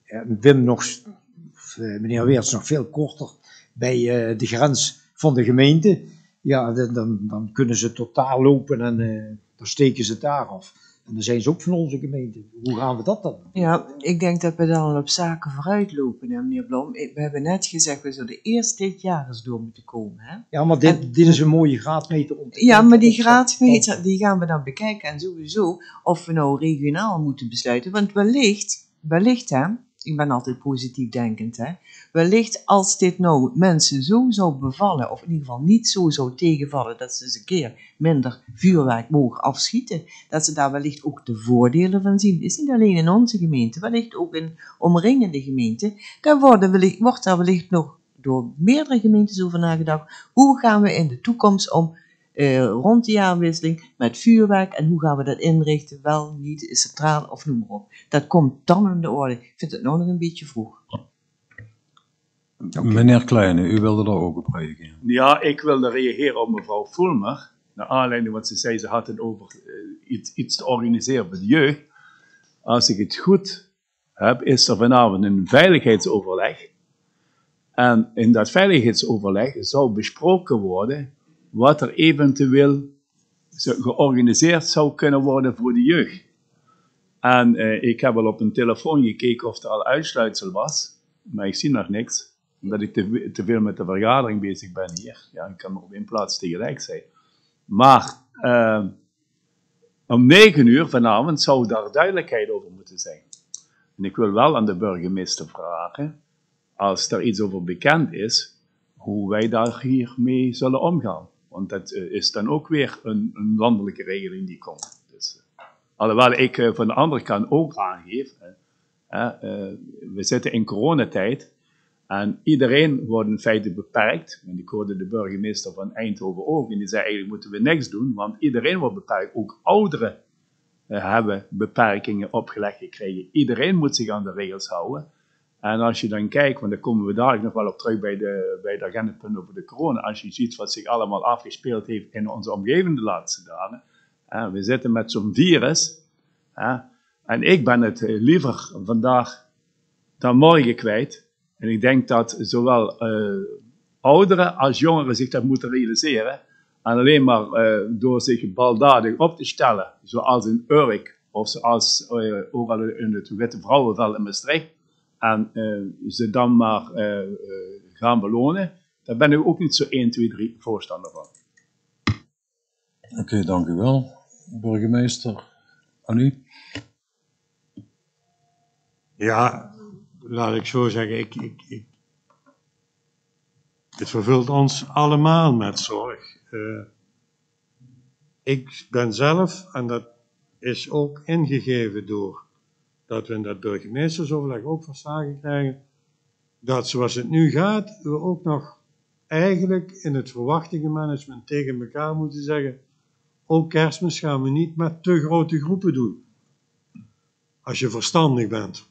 eh, Wim nog, eh, meneer Weerts nog veel korter, bij eh, de grens van de gemeente. Ja, dan, dan, kunnen ze totaal lopen en eh, dan steken ze daar af. En dan zijn ze ook van onze gemeente. Hoe gaan we dat dan doen? Ja, ik denk dat we dan op zaken vooruit lopen, hè, meneer Blom. We hebben net gezegd, we zullen eerst dit jaar eens door moeten komen. Hè? Ja, maar dit, dit is een mooie graadmeter om te Ja, maar die graadmeter die gaan we dan bekijken. En sowieso of we nou regionaal moeten besluiten. Want wellicht, wellicht hè, ik ben altijd positief denkend hè. Wellicht als dit nou mensen zo zou bevallen, of in ieder geval niet zo zou tegenvallen, dat ze eens een keer minder vuurwerk mogen afschieten. Dat ze daar wellicht ook de voordelen van zien. Is niet alleen in onze gemeente, wellicht ook in omringende gemeenten. Kan worden, wellicht, wordt daar wellicht nog door meerdere gemeentes over nagedacht. Hoe gaan we in de toekomst om eh, rond de jaarwisseling met vuurwerk en hoe gaan we dat inrichten, wel, niet, centraal of noem maar op. Dat komt dan aan de orde. Ik vind het nou nog een beetje vroeg. Meneer Kleine, u wilde daar ook op reageren. Ja, ik wilde reageren op mevrouw Fulmer. Naar aanleiding wat ze zei, ze had het over eh, iets, iets te organiseren voor de jeugd. Als ik het goed heb, is er vanavond een veiligheidsoverleg. En in dat veiligheidsoverleg zou besproken worden wat er eventueel georganiseerd zou kunnen worden voor de jeugd. En eh, ik heb al op een telefoon gekeken of er al uitsluitsel was, maar ik zie nog niks omdat ik te, te veel met de vergadering bezig ben hier. Ja, ik kan maar op één plaats tegelijk zijn. Maar eh, om negen uur vanavond zou daar duidelijkheid over moeten zijn. En ik wil wel aan de burgemeester vragen, als er iets over bekend is, hoe wij daar hiermee zullen omgaan. Want dat eh, is dan ook weer een, een landelijke regeling die komt. Dus, eh, alhoewel ik eh, van de andere kant ook aangeef, we zitten in coronatijd en iedereen wordt in feite beperkt. En ik hoorde de burgemeester van Eindhoven ook, en die zei eigenlijk moeten we niks doen, want iedereen wordt beperkt. Ook ouderen hebben beperkingen opgelegd gekregen. Iedereen moet zich aan de regels houden. En als je dan kijkt, want daar komen we dadelijk nog wel op terug bij de, bij de agendapunt over de corona. Als je ziet wat zich allemaal afgespeeld heeft in onze omgeving de laatste dagen. hè, we zitten met zo'n virus. hè, en ik ben het eh, liever vandaag dan morgen kwijt. En ik denk dat zowel eh, ouderen als jongeren zich dat moeten realiseren. En alleen maar eh, door zich baldadig op te stellen, zoals in Urk of zoals eh, ook al in het Witte Vrouwenveld in Maastricht, en eh, ze dan maar eh, eh, gaan belonen, daar ben ik ook niet zo 1, 2, 3 voorstander van. Oké, dank u wel. Burgemeester, aan u. Ja, laat ik zo zeggen, ik, ik, ik, het vervult ons allemaal met zorg. Eh, ik ben zelf, en dat is ook ingegeven door dat we in dat burgemeestersoverleg ook verslagen krijgen, dat zoals het nu gaat, we ook nog eigenlijk in het verwachtingenmanagement tegen elkaar moeten zeggen, ook kerstmis gaan we niet met te grote groepen doen. Als je verstandig bent.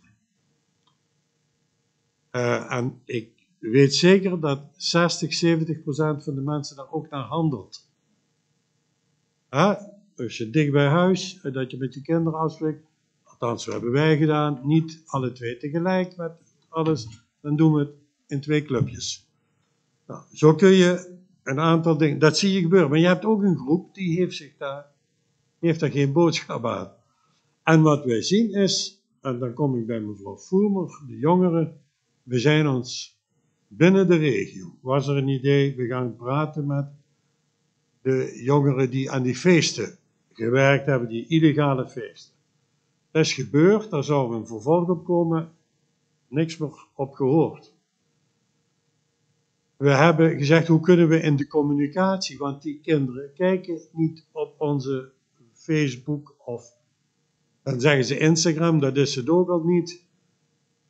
Eh, en ik weet zeker dat 60, 70 procent van de mensen daar ook naar handelt. Hè? Als je dicht bij huis, eh, dat je met je kinderen afspreekt, althans, zo hebben wij gedaan, niet alle twee tegelijk met alles, dan doen we het in twee clubjes. Nou, zo kun je een aantal dingen, dat zie je gebeuren. Maar je hebt ook een groep die heeft, zich daar, heeft daar geen boodschap aan. En wat wij zien is, en dan kom ik bij mevrouw Voermer, de jongeren, we zijn ons binnen de regio, was er een idee, we gaan praten met de jongeren die aan die feesten gewerkt hebben, die illegale feesten. Dat is gebeurd, daar zou een vervolg op komen, niks meer op gehoord. We hebben gezegd, hoe kunnen we in de communicatie, want die kinderen kijken niet op onze Facebook of dan zeggen ze Instagram, dat is het ook al niet.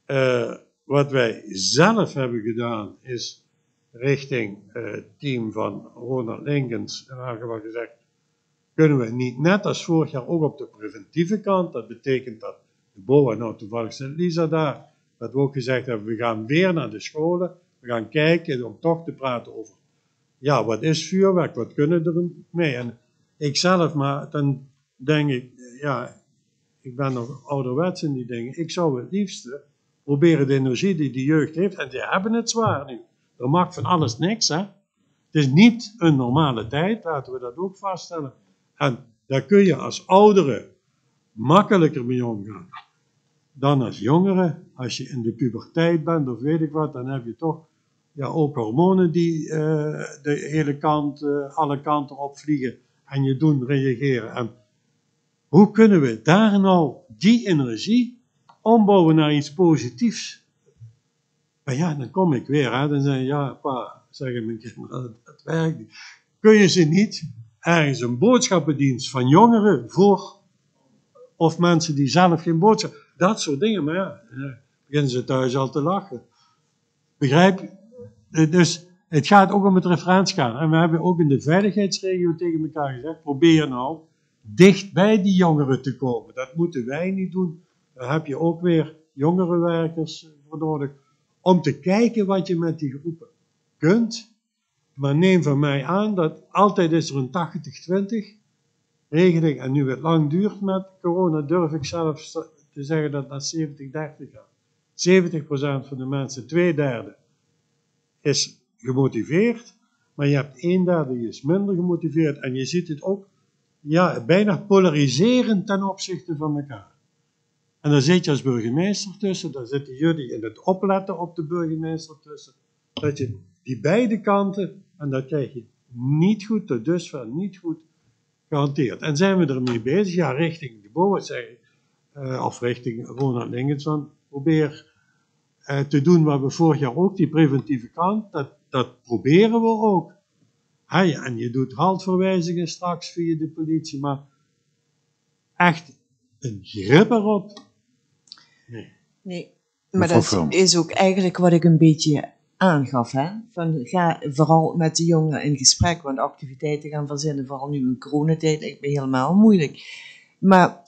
Eh, wat wij zelf hebben gedaan is richting eh, het team van Ronald Linkens en hebben we gezegd, kunnen we niet net als vorig jaar ook op de preventieve kant, dat betekent dat de BOA, nou toevallig Sint-Lisa daar, dat we ook gezegd hebben, we gaan weer naar de scholen, we gaan kijken om toch te praten over, ja, wat is vuurwerk, wat kunnen er mee? En ik zelf, maar dan denk ik, ja, ik ben nog ouderwets in die dingen, ik zou het liefste proberen de energie die de jeugd heeft, en die hebben het zwaar nu. Er mag van alles niks, hè. Het is niet een normale tijd, laten we dat ook vaststellen. En daar kun je als oudere makkelijker mee omgaan dan als jongere. Als je in de puberteit bent of weet ik wat, dan heb je toch ja, ook hormonen die eh, de hele kant, eh, alle kanten opvliegen en je doen reageren. En hoe kunnen we daar nou die energie ombouwen naar iets positiefs? Maar ja, dan kom ik weer, hè, dan zeg ja, pa, zeggen mijn kinderen, dat werkt niet. Kun je ze niet ergens een boodschappendienst van jongeren voor, of mensen die zelf geen boodschap, dat soort dingen, maar ja, dan beginnen ze thuis al te lachen. Begrijp je? Eh, Dus het gaat ook om het referentiekader. En we hebben ook in de veiligheidsregio tegen elkaar gezegd, probeer nou dicht bij die jongeren te komen. Dat moeten wij niet doen. Daar heb je ook weer jongerenwerkers voor nodig. Om te kijken wat je met die groepen kunt. Maar neem van mij aan dat altijd is er een 80-20 regeling. En nu het lang duurt met corona, durf ik zelfs te zeggen dat dat 70-30 gaat. 70% van de mensen, twee derde, is gemotiveerd. Maar je hebt een derde die is minder gemotiveerd. En je ziet het ook ja, bijna polariserend ten opzichte van elkaar. En dan zit je als burgemeester tussen, dan zitten jullie in het opletten op de burgemeester tussen. Dat je die beide kanten, en dat krijg je niet goed, tot dusver niet goed gehanteerd. En zijn we ermee bezig? Ja, richting de BOA zeg ik, eh, of richting Ronald Lingenson, probeer eh, te doen wat we vorig jaar ook, die preventieve kant, dat, dat proberen we ook. Hey, en je doet haltverwijzingen straks via de politie, maar echt een grip erop. Nee, maar Mevrouw dat is ook eigenlijk wat ik een beetje aangaf. Hè? Van, ga vooral met de jongeren in gesprek, want activiteiten gaan verzinnen, vooral nu in coronatijd, lijkt me helemaal moeilijk. Maar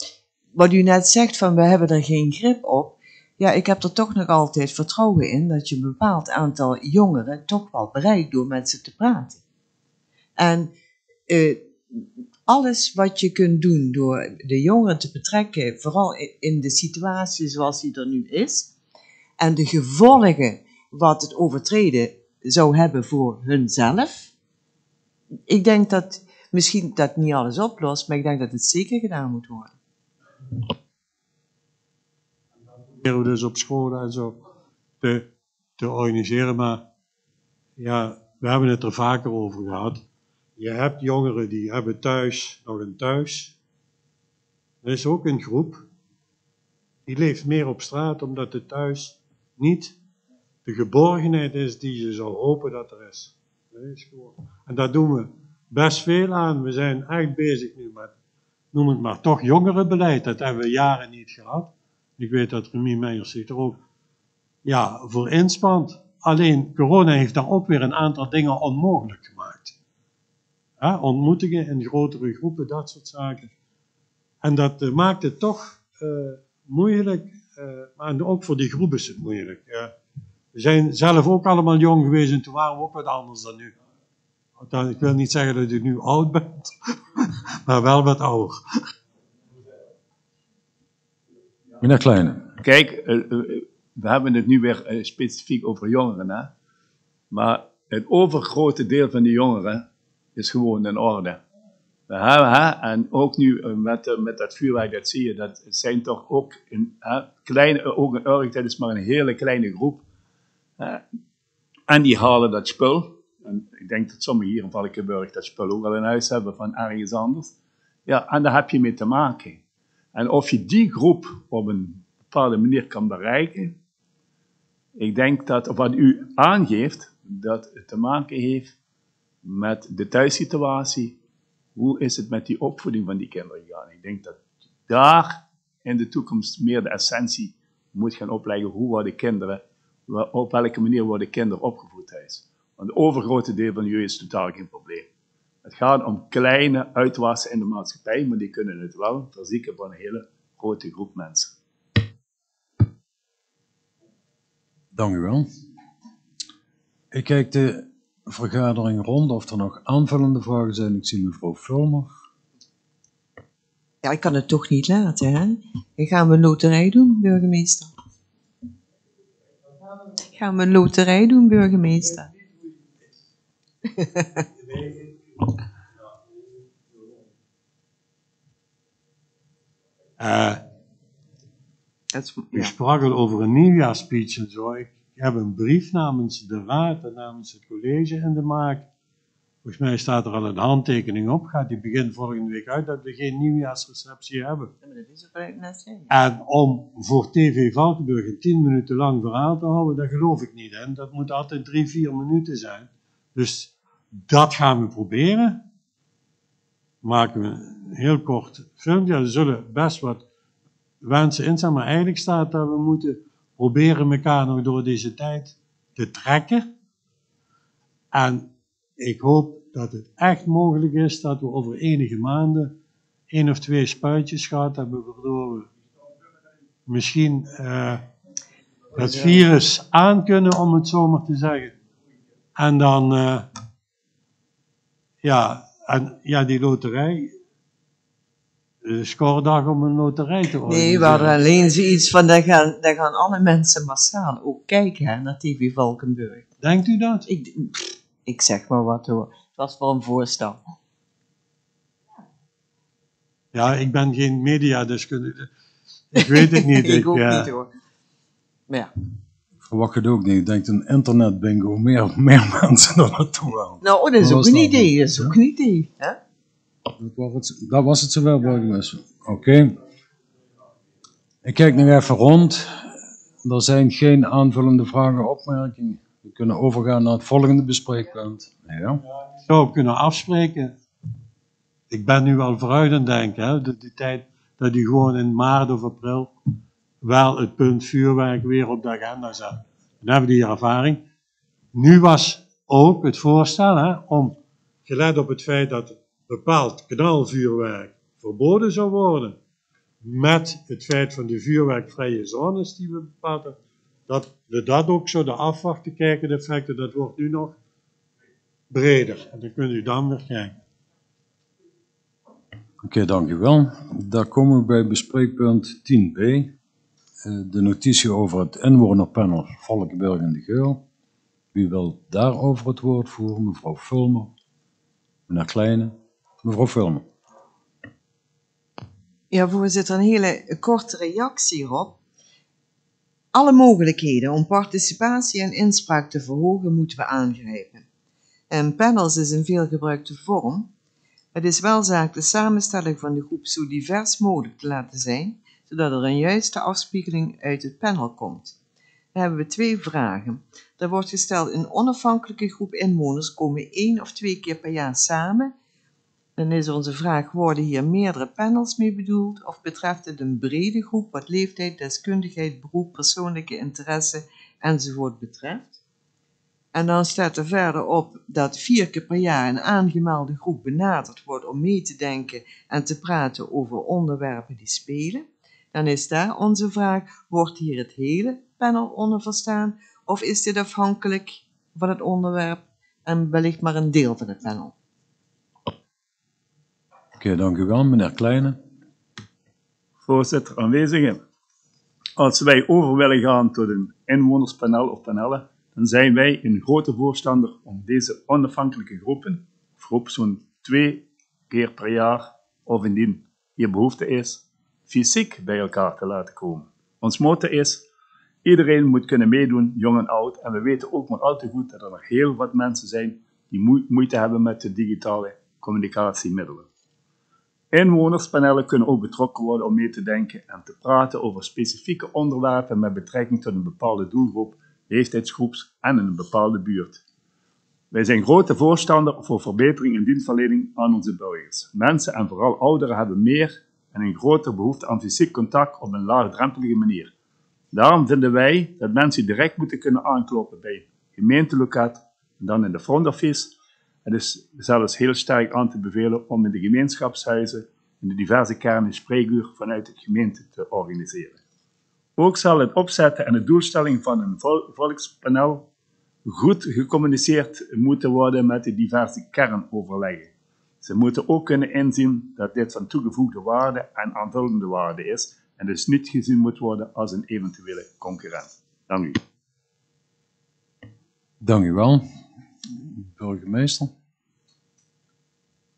wat u net zegt van we hebben er geen grip op, ja, ik heb er toch nog altijd vertrouwen in dat je een bepaald aantal jongeren toch wel bereikt door met ze te praten. En eh, alles wat je kunt doen door de jongeren te betrekken, vooral in de situatie zoals die er nu is, en de gevolgen wat het overtreden zou hebben voor hunzelf. Ik denk dat misschien dat niet alles oplost, maar ik denk dat het zeker gedaan moet worden. proberen we dus op scholen en zo te, te organiseren. Maar ja, we hebben het er vaker over gehad. Je hebt jongeren die hebben thuis nog een thuis. Er is ook een groep die leeft meer op straat omdat het thuis niet de geborgenheid is die je zou hopen dat er is. En daar doen we best veel aan. We zijn echt bezig nu met, noem het maar, toch jongerenbeleid. Dat hebben we jaren niet gehad. Ik weet dat Remy Meijers zich er ook ja, voor inspant. Alleen corona heeft daar ook weer een aantal dingen onmogelijk gemaakt. Ontmoetingen in grotere groepen, dat soort zaken. En dat eh, maakt het toch eh, moeilijk. eh, maar ook voor die groep is het moeilijk. Ja. We zijn zelf ook allemaal jong geweest en toen waren we ook wat anders dan nu. Althans, Ik wil niet zeggen dat ik nu oud ben, maar wel wat ouder. Meneer Kleine. Kijk, eh, eh, we hebben het nu weer eh, specifiek over jongeren, hè? maar het overgrote deel van die jongeren is gewoon in orde. We hebben, hè, en ook nu met, met dat vuurwerk, dat zie je, dat het zijn toch ook een hè, kleine, ook een Urk, dat is maar een hele kleine groep. Hè. en die halen dat spul. En ik denk dat sommigen hier in Valkenburg dat spul ook al in huis hebben van ergens anders. Ja, en daar heb je mee te maken. En of je die groep op een bepaalde manier kan bereiken, ik denk dat wat u aangeeft, dat het te maken heeft met de thuissituatie. Hoe is het met die opvoeding van die kinderen gegaan? Ik denk dat daar in de toekomst meer de essentie moet gaan opleggen. Hoe worden kinderen, op welke manier worden kinderen opgevoed thuis? Want het overgrote deel van jullie is totaal geen probleem. Het gaat om kleine uitwassen in de maatschappij, maar die kunnen het wel verzieken van een hele grote groep mensen. Dank u wel. Ik kijk de vergadering rond of er nog aanvullende vragen zijn. Ik zie mevrouw Vulmer. Ja, ik kan het toch niet laten, hè? Ik ga een loterij doen, burgemeester. Ik ga een loterij doen, burgemeester. Eh, Dat is, U ja. sprak al over een nieuwjaarspeech en zo. Ik heb een brief namens de raad en namens het college in de maak. Volgens mij staat er al een handtekening op. Gaat die begin volgende week uit dat we geen nieuwjaarsreceptie hebben. Maar dat is. En om voor TV Valkenburg een tien minuten lang verhaal te houden, daar geloof ik niet in. Dat moet altijd drie, vier minuten zijn. Dus dat gaan we proberen. Maken we een heel kort filmpje. Er zullen best wat wensen in staan, maar eigenlijk staat dat we moeten proberen elkaar nog door deze tijd te trekken. En ik hoop dat het echt mogelijk is dat we over enige maanden één of twee spuitjes gehad hebben, waardoor we misschien eh, het virus aan kunnen, om het zo maar te zeggen. En dan, eh, ja, en, ja, die loterij, de scoredag om een loterij te organiseren. Nee, hadden alleen zoiets van, daar gaan, daar gaan alle mensen massaal ook kijken hè, naar TV Valkenburg. Denkt u dat? Ik, ik zeg maar wat hoor. Was wel een voorstel. Ja, ik ben geen mediadeskundige. Ik weet het niet. ik ook eh, niet hoor. Maar ja, Ik verwacht het ook niet. Ik denk een internetbingo, meer, meer mensen er naartoe gaan. nou, dat is Dat ook een dan idee. Dat is ja. ook een idee. Hè? Dat was het, dat was het zowel, burgemeester. Oké. Ik kijk nog even rond. Er zijn geen aanvullende vragen, opmerkingen. We kunnen overgaan naar het volgende bespreekpunt. Ja. Zou kunnen afspreken. Ik ben nu al vooruit aan denken, hè, de, de tijd dat u gewoon in maart of april wel het punt vuurwerk weer op de agenda zet. Dan hebben we die ervaring. Nu was ook het voorstel hè, om, gelet op het feit dat bepaald knalvuurwerk verboden zou worden, met het feit van de vuurwerkvrije zones die we bepaald dat we dat ook zouden afwachten, kijken de effecten, dat wordt nu nog breder. En dan kunt u dan weer kijken. Oké, dank u wel. Daar komen we bij bespreekpunt 10b. eh, De notitie over het inwonerpanel Valkenburg en de Geul. Wie wil daarover het woord voeren? Mevrouw Vulmer. Meneer Kleine. Mevrouw Vulmer. Ja, voorzitter, een hele korte reactie hierop. Alle mogelijkheden om participatie en inspraak te verhogen moeten we aangrijpen. En panels is een veelgebruikte vorm. Het is wel zaak de samenstelling van de groep zo divers mogelijk te laten zijn, zodat er een juiste afspiegeling uit het panel komt. Dan hebben we twee vragen. Er wordt gesteld, een onafhankelijke groep inwoners komen één of twee keer per jaar samen dan is onze vraag, worden hier meerdere panels mee bedoeld of betreft het een brede groep wat leeftijd, deskundigheid, beroep, persoonlijke interesse enzovoort betreft? En dan staat er verder op dat vier keer per jaar een aangemelde groep benaderd wordt om mee te denken en te praten over onderwerpen die spelen. Dan is daar onze vraag, wordt hier het hele panel onder verstaan of is dit afhankelijk van het onderwerp en wellicht maar een deel van het panel? Oké, dank u wel. Meneer Kleine. Voorzitter, aanwezigen. Als wij over willen gaan tot een inwonerspanel of panellen, dan zijn wij een grote voorstander om deze onafhankelijke groepen, of groep zo'n twee keer per jaar, of indien hier behoefte is, fysiek bij elkaar te laten komen. Ons motto is, iedereen moet kunnen meedoen, jong en oud, en we weten ook maar al te goed dat er nog heel wat mensen zijn die moe- moeite hebben met de digitale communicatiemiddelen. Inwonerspanelen kunnen ook betrokken worden om mee te denken en te praten over specifieke onderwerpen met betrekking tot een bepaalde doelgroep, leeftijdsgroeps en een bepaalde buurt. Wij zijn grote voorstander voor verbetering in dienstverlening aan onze burgers. Mensen en vooral ouderen hebben meer en een grotere behoefte aan fysiek contact op een laagdrempelige manier. Daarom vinden wij dat mensen direct moeten kunnen aankloppen bij gemeenteloket en dan in de front office het is zelfs heel sterk aan te bevelen om in de gemeenschapshuizen in de diverse kernen spreekuur vanuit de gemeente te organiseren. Ook zal het opzetten en de doelstelling van een vol- volkspanel goed gecommuniceerd moeten worden met de diverse kernoverleggen. Ze moeten ook kunnen inzien dat dit van toegevoegde waarde en aanvullende waarde is en dus niet gezien moet worden als een eventuele concurrent. Dank u. Dank u wel. Burgemeester.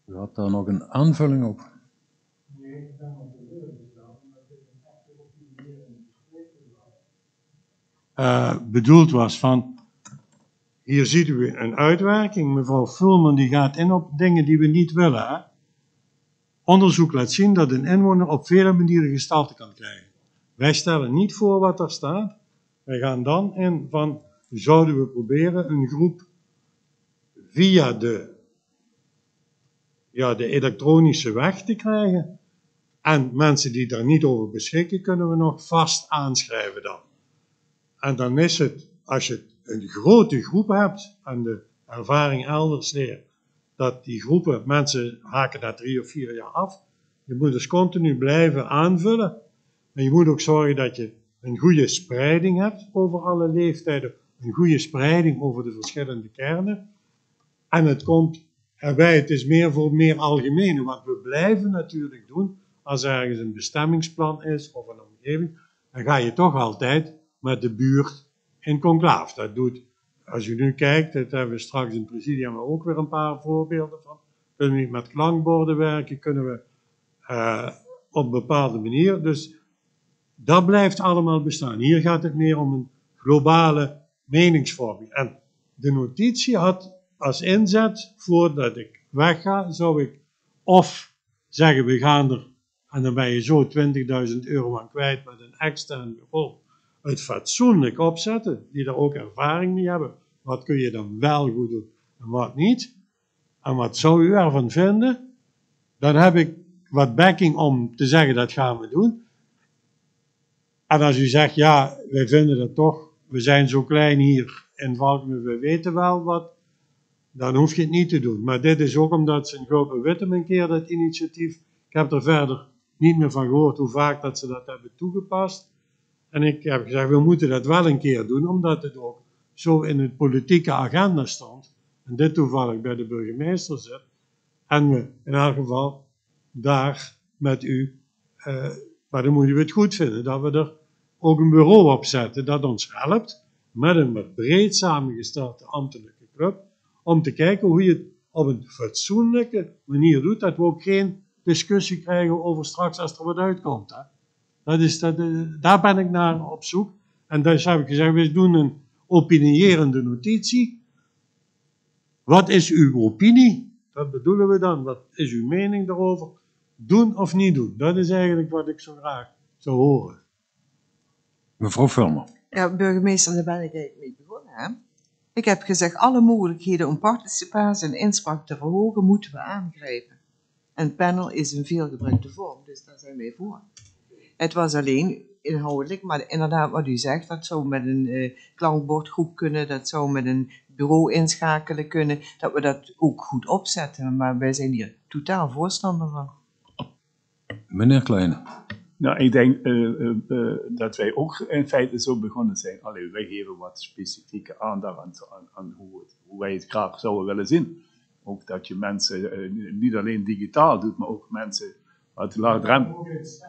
U had daar nog een aanvulling op. eh, bedoeld was van, hier ziet u een uitwerking. Mevrouw Vulman die gaat in op dingen die we niet willen. Hè? Onderzoek laat zien dat een inwoner op vele manieren gestalte kan krijgen. Wij stellen niet voor wat er staat. Wij gaan dan in van, zouden we proberen een groep via de, ja, de elektronische weg te krijgen. En mensen die daar niet over beschikken, kunnen we nog vast aanschrijven dan. En dan is het, als je een grote groep hebt, en de ervaring elders leert, dat die groepen, mensen haken na drie of vier jaar af. Je moet dus continu blijven aanvullen. En je moet ook zorgen dat je een goede spreiding hebt over alle leeftijden, een goede spreiding over de verschillende kernen. En het komt erbij, het is meer voor meer algemene, want we blijven natuurlijk doen, als er ergens een bestemmingsplan is of een omgeving, dan ga je toch altijd met de buurt in conclaaf. Dat doet, als je nu kijkt, dat hebben we straks in het presidium ook weer een paar voorbeelden van. Kunnen we met klankborden werken, kunnen we eh, op een bepaalde manier. Dus dat blijft allemaal bestaan. Hier gaat het meer om een globale meningsvorming. En de notitie had als inzet, voordat ik wegga, zou ik of zeggen we gaan er, en dan ben je zo 20.000 euro aan kwijt met een extern bureau, het fatsoenlijk opzetten, die er ook ervaring mee hebben, wat kun je dan wel goed doen en wat niet. En wat zou u ervan vinden? Dan heb ik wat backing om te zeggen dat gaan we doen. En als u zegt, ja, wij vinden dat toch, we zijn zo klein hier in Valkenen, we weten wel wat, dan hoef je het niet te doen. Maar dit is ook omdat ze in Grote Wittem een keer dat initiatief, ik heb er verder niet meer van gehoord hoe vaak dat ze dat hebben toegepast. En ik heb gezegd, we moeten dat wel een keer doen, omdat het ook zo in het politieke agenda stond. En dit toevallig bij de burgemeester zit. En we in elk geval daar met u, eh, maar dan moeten we het goed vinden, dat we er ook een bureau op zetten dat ons helpt met een wat breed samengestelde ambtelijke club, om te kijken hoe je het op een fatsoenlijke manier doet, dat we ook geen discussie krijgen over straks als er wat uitkomt. Hè. Dat is, dat, eh, daar ben ik naar op zoek. En dus heb ik gezegd, we doen een opinierende notitie. Wat is uw opinie? Dat bedoelen we dan. Wat is uw mening daarover? Doen of niet doen? Dat is eigenlijk wat ik zo graag zou horen. Mevrouw Vulmer. Ja, burgemeester, daar ben ik eigenlijk mee begonnen. Hè? Ik heb gezegd, alle mogelijkheden om participatie en inspraak te verhogen, moeten we aangrijpen. En panel is een veelgebruikte vorm, dus daar zijn wij voor. Het was alleen inhoudelijk, maar inderdaad wat u zegt, dat zou met een eh, klankbordgroep kunnen, dat zou met een bureau inschakelen kunnen, dat we dat ook goed opzetten. Maar wij zijn hier totaal voorstander van. Meneer Kleine. Nou, ik denk eh, eh, dat wij ook in feite zo begonnen zijn. Alleen wij geven wat specifieke aandacht aan, aan, aan hoe, het- hoe wij het graag zouden willen zien. Ook dat je mensen niet alleen digitaal doet, maar ook mensen uit laagdrempel.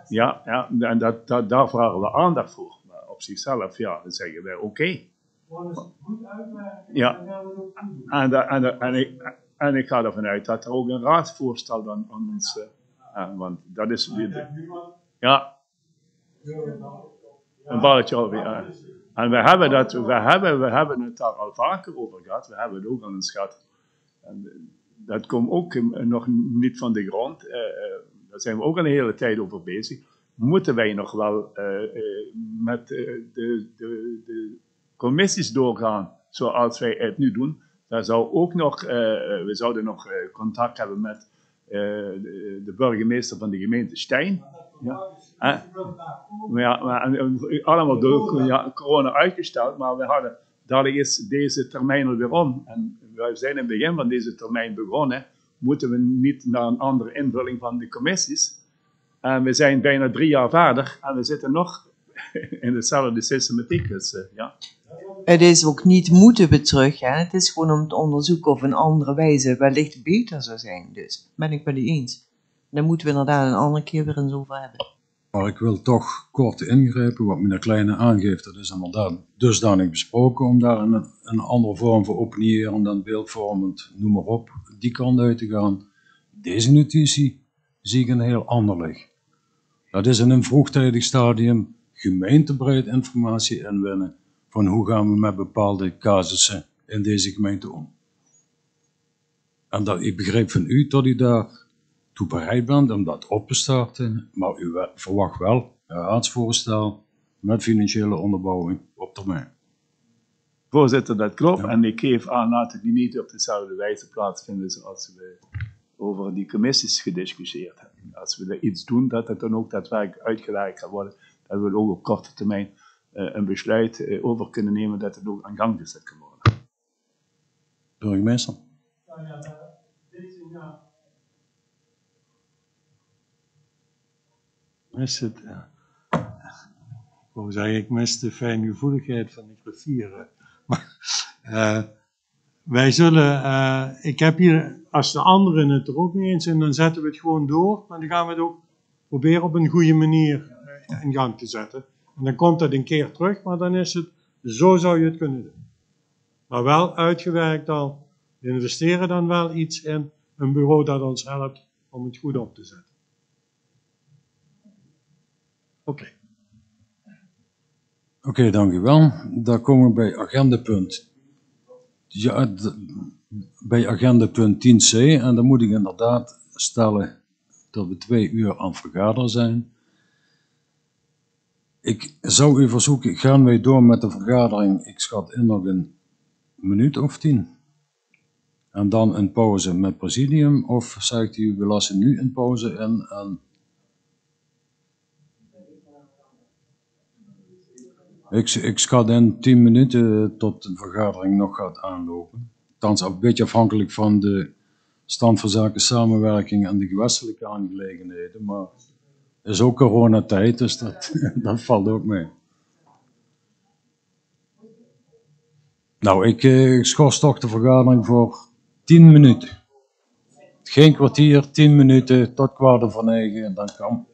Ja, ja en dat, dat, daar vragen we aandacht voor. Maar op zichzelf, ja, dan zeggen wij oké. Ja. En, en, en, ik, en ik ga ervan uit dat er ook een raadsvoorstel dan aan ons... eh, eh, want dat is... weer- Ja, een balletje. Ja. En we hebben, dat, we, hebben, we hebben het daar al vaker over gehad. We hebben het ook aan eens gehad. En dat komt ook eh, nog niet van de grond. Daar zijn we ook al een hele tijd over bezig. Moeten wij nog wel eh, eh, met eh, de, de, de commissies doorgaan zoals wij het nu doen? Daar zou ook nog, we zouden nog contact hebben met de, de burgemeester van de gemeente Stijn. Ja. Maar ja, maar, allemaal door ja, corona uitgesteld, maar we hadden, dadelijk is deze termijn alweer om. En wij zijn in het begin van deze termijn begonnen, moeten we niet naar een andere invulling van de commissies. En we zijn bijna drie jaar verder en we zitten nog in dezelfde systematiek. Dus, eh, ja. Het is ook niet moeten we terug, hè? het is gewoon om te onderzoeken of een andere wijze wellicht beter zou zijn. Dus ben ik u eens. Dan moeten we inderdaad een andere keer weer eens over hebben. Maar ik wil toch kort ingrijpen. Wat meneer Kleine aangeeft, dat is inderdaad dusdanig besproken om daar een, een andere vorm voor opnieuw dan beeldvormend, noem maar op, die kant uit te gaan. Deze notitie zie ik een heel ander licht. Dat is in een vroegtijdig stadium gemeentebreed informatie inwinnen van hoe gaan we met bepaalde casussen in deze gemeente om. En dat, ik begreep van u dat u daar toe bereid bent om dat op te starten, maar u verwacht wel een raadsvoorstel met financiële onderbouwing op termijn. Voorzitter, dat klopt. Ja. En ik geef aan, laat het niet op dezelfde wijze plaatsvinden zoals we over die commissies gediscussieerd hebben. Als we er iets doen, dat het dan ook daadwerkelijk uitgewerkt gaat worden. Dat we ook op korte termijn eh, een besluit eh, over kunnen nemen dat het ook aan gang gezet kan worden. Burgemeester? Mis het, ja. Ik wou zeggen, ik mis de fijngevoeligheid van de griffieren. Eh, wij zullen, eh, ik heb hier, als de anderen het er ook mee eens zijn, dan zetten we het gewoon door. Maar dan gaan we het ook proberen op een goede manier eh, in gang te zetten. En dan komt het een keer terug, maar dan is het, zo zou je het kunnen doen. Maar wel uitgewerkt al. We investeren dan wel iets in een bureau dat ons helpt om het goed op te zetten. Oké. Oké, dank u wel. Dan komen we bij agendapunt. Ja, bij agendapunt 10c. En dan moet ik inderdaad stellen dat we twee uur aan vergaderen zijn. Ik zou u verzoeken, gaan wij door met de vergadering? Ik schat in nog een minuut of tien. En dan een pauze met presidium, of zegt u, we lassen nu een pauze in en... Ik, ik schat in 10 minuten tot de vergadering nog gaat aanlopen. Thans een beetje afhankelijk van de stand van zaken samenwerking en de gewestelijke aangelegenheden, maar het is ook coronatijd, dus dat, dat valt ook mee. Nou, ik, eh, ik schors toch de vergadering voor 10 minuten. Geen kwartier, 10 minuten tot kwart over negen en dan kan.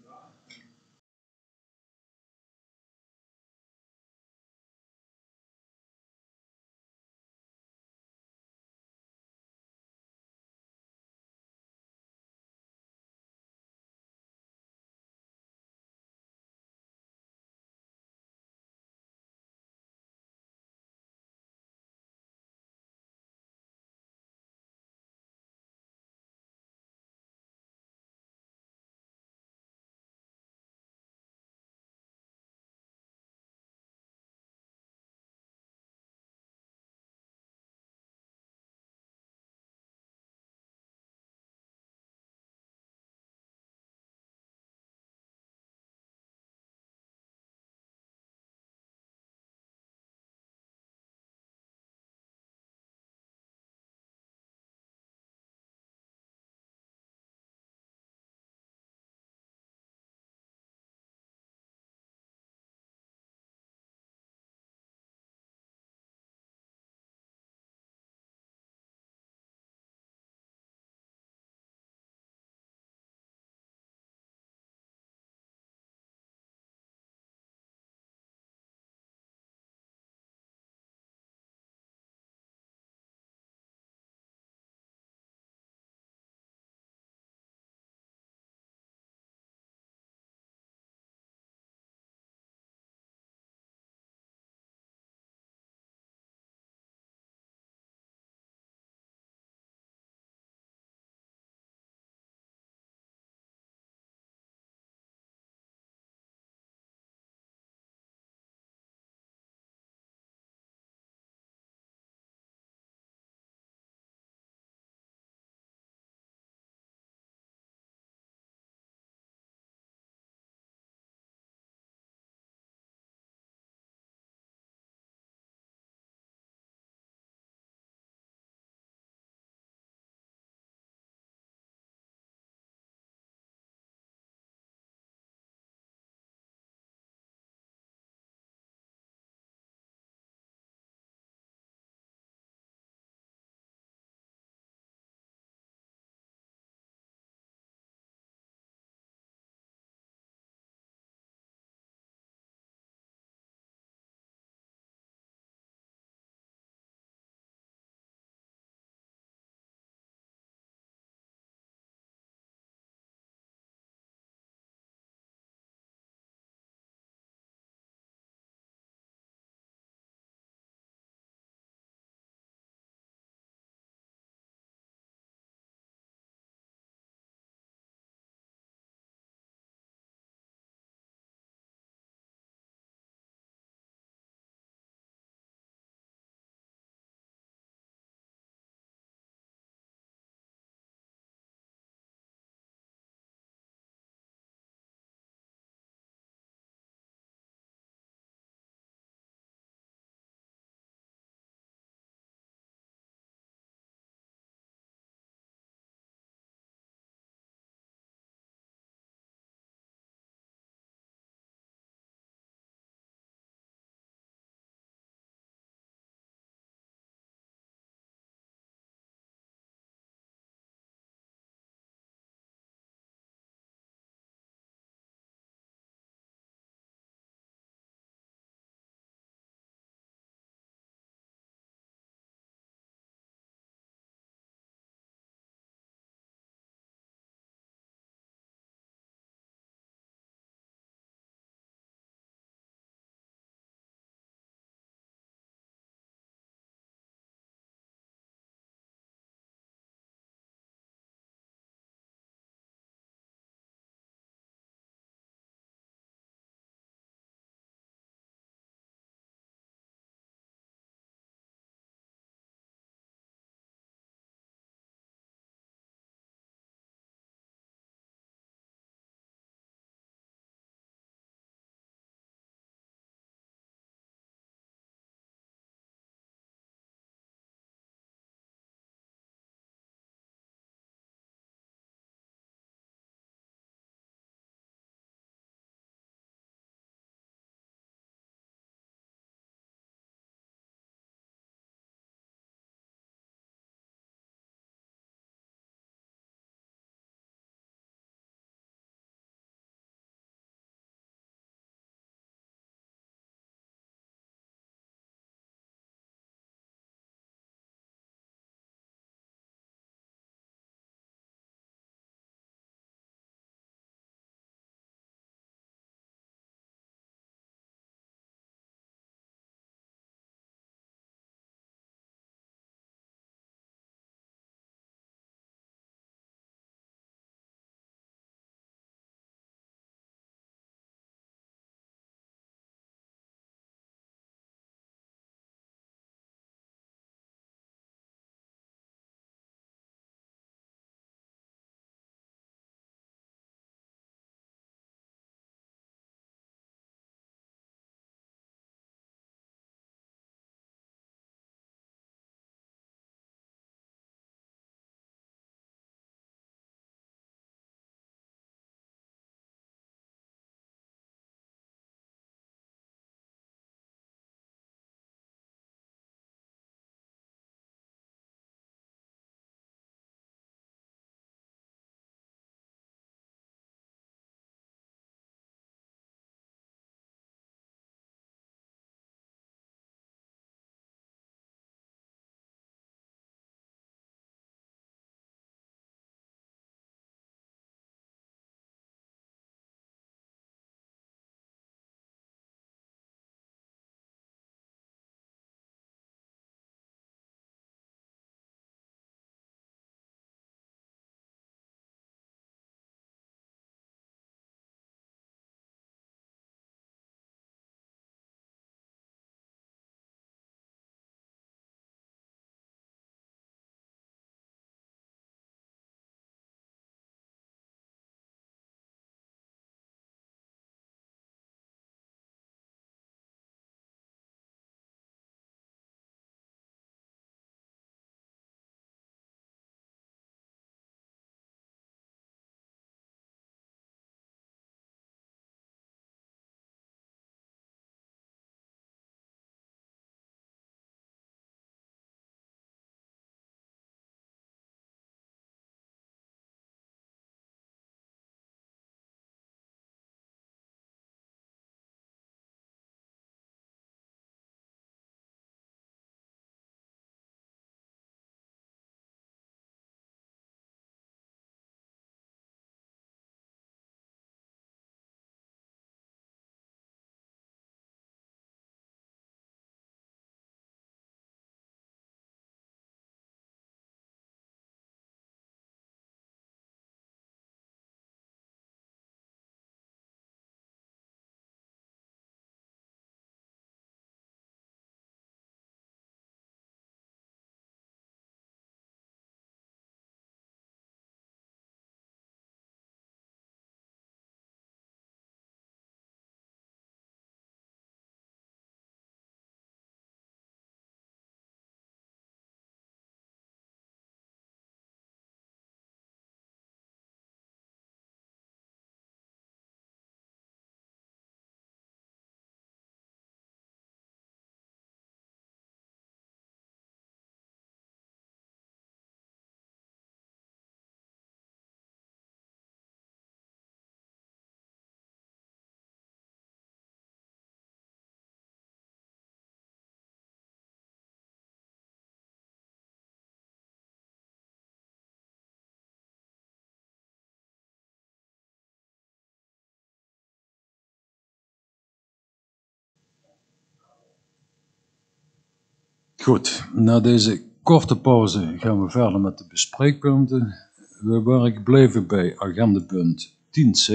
Goed, na deze korte pauze gaan we verder met de bespreekpunten. We waren gebleven bij agendapunt 10c.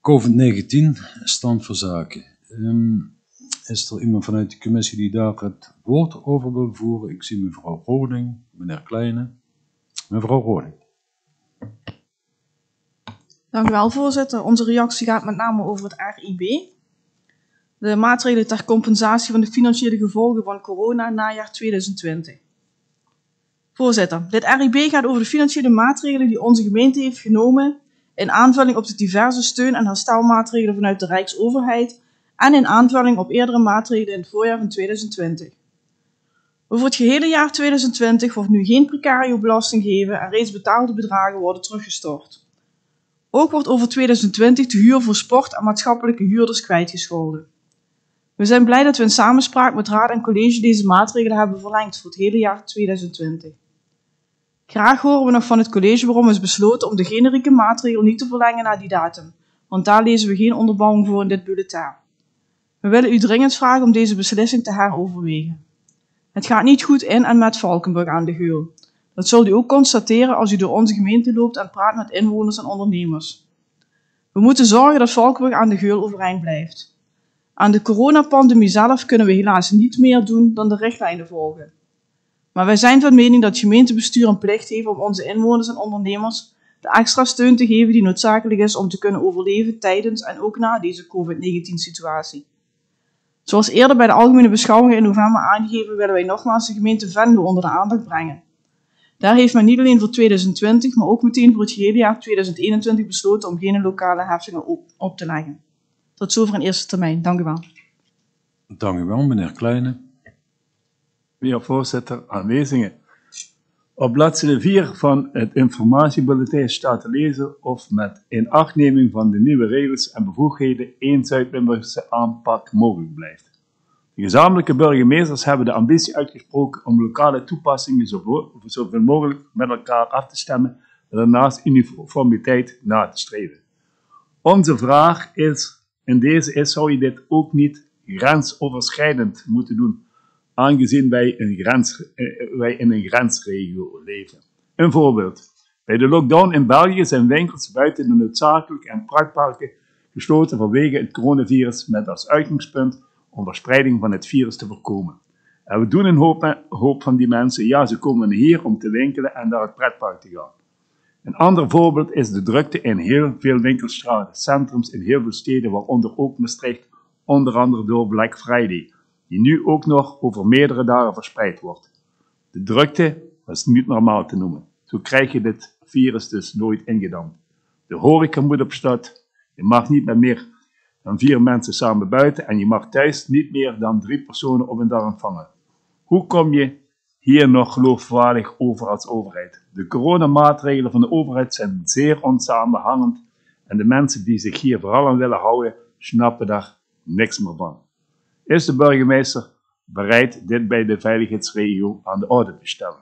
COVID-19, stand van zaken. Ehm, is er iemand vanuit de commissie die daar het woord over wil voeren? Ik zie mevrouw Roding, meneer Kleine. Mevrouw Roding. Dank u wel, voorzitter. Onze reactie gaat met name over het RIB. De maatregelen ter compensatie van de financiële gevolgen van corona najaar 2020. Voorzitter, dit RIB gaat over de financiële maatregelen die onze gemeente heeft genomen in aanvulling op de diverse steun- en herstelmaatregelen vanuit de Rijksoverheid en in aanvulling op eerdere maatregelen in het voorjaar van 2020. Over het gehele jaar 2020 wordt nu geen precario-belasting gegeven en reeds betaalde bedragen worden teruggestort. Ook wordt over 2020 de huur voor sport en maatschappelijke huurders kwijtgescholden. We zijn blij dat we in samenspraak met Raad en College deze maatregelen hebben verlengd voor het hele jaar 2020. Graag horen we nog van het college waarom is besloten om de generieke maatregel niet te verlengen na die datum, want daar lezen we geen onderbouwing voor in dit bulletin. We willen u dringend vragen om deze beslissing te heroverwegen. Het gaat niet goed in en met Valkenburg aan de Geul. Dat zult u ook constateren als u door onze gemeente loopt en praat met inwoners en ondernemers. We moeten zorgen dat Valkenburg aan de Geul overeind blijft. Aan de coronapandemie zelf kunnen we helaas niet meer doen dan de richtlijnen volgen. Maar wij zijn van mening dat gemeentebestuur een plicht heeft om onze inwoners en ondernemers de extra steun te geven die noodzakelijk is om te kunnen overleven tijdens en ook na deze COVID-19-situatie. Zoals eerder bij de algemene beschouwingen in november aangegeven, willen wij nogmaals de gemeente Venlo onder de aandacht brengen. Daar heeft men niet alleen voor 2020, maar ook meteen voor het gehele jaar 2021 besloten om geen lokale heffingen op te leggen. Tot zover in eerste termijn. Dank u wel. Dank u wel, meneer Kleine. Meneer voorzitter, aanwezigen. Op bladzijde 4 van het informatiebulletin staat te lezen of met inachtneming van de nieuwe regels en bevoegdheden één Zuid-Limburgse aanpak mogelijk blijft. De gezamenlijke burgemeesters hebben de ambitie uitgesproken om lokale toepassingen zoveel, zoveel mogelijk met elkaar af te stemmen en daarnaast uniformiteit na te streven. Onze vraag is, in deze is, zou je dit ook niet grensoverschrijdend moeten doen? aangezien wij, een grens, eh, wij in een grensregio leven. Een voorbeeld. Bij de lockdown in België zijn winkels buiten de noodzakelijke en praktparken gesloten vanwege het coronavirus met als uitgangspunt om verspreiding van het virus te voorkomen. En we doen een hoop, hoop van die mensen, ja, ze komen hier om te winkelen en naar het pretpark te gaan. Een ander voorbeeld is de drukte in heel veel winkelstraten, centrums in heel veel steden, waaronder ook Maastricht, onder andere door Black Friday die nu ook nog over meerdere dagen verspreid wordt. De drukte is niet normaal te noemen. Zo krijg je dit virus dus nooit ingedampt. De horeca moet op stad. Je mag niet met meer dan vier mensen samen buiten en je mag thuis niet meer dan drie personen op een dag ontvangen. Hoe kom je hier nog geloofwaardig over als overheid? De coronamaatregelen van de overheid zijn zeer onsamenhangend en de mensen die zich hier vooral aan willen houden, snappen daar niks meer van. Is de burgemeester bereid dit bij de veiligheidsregio aan de orde te stellen?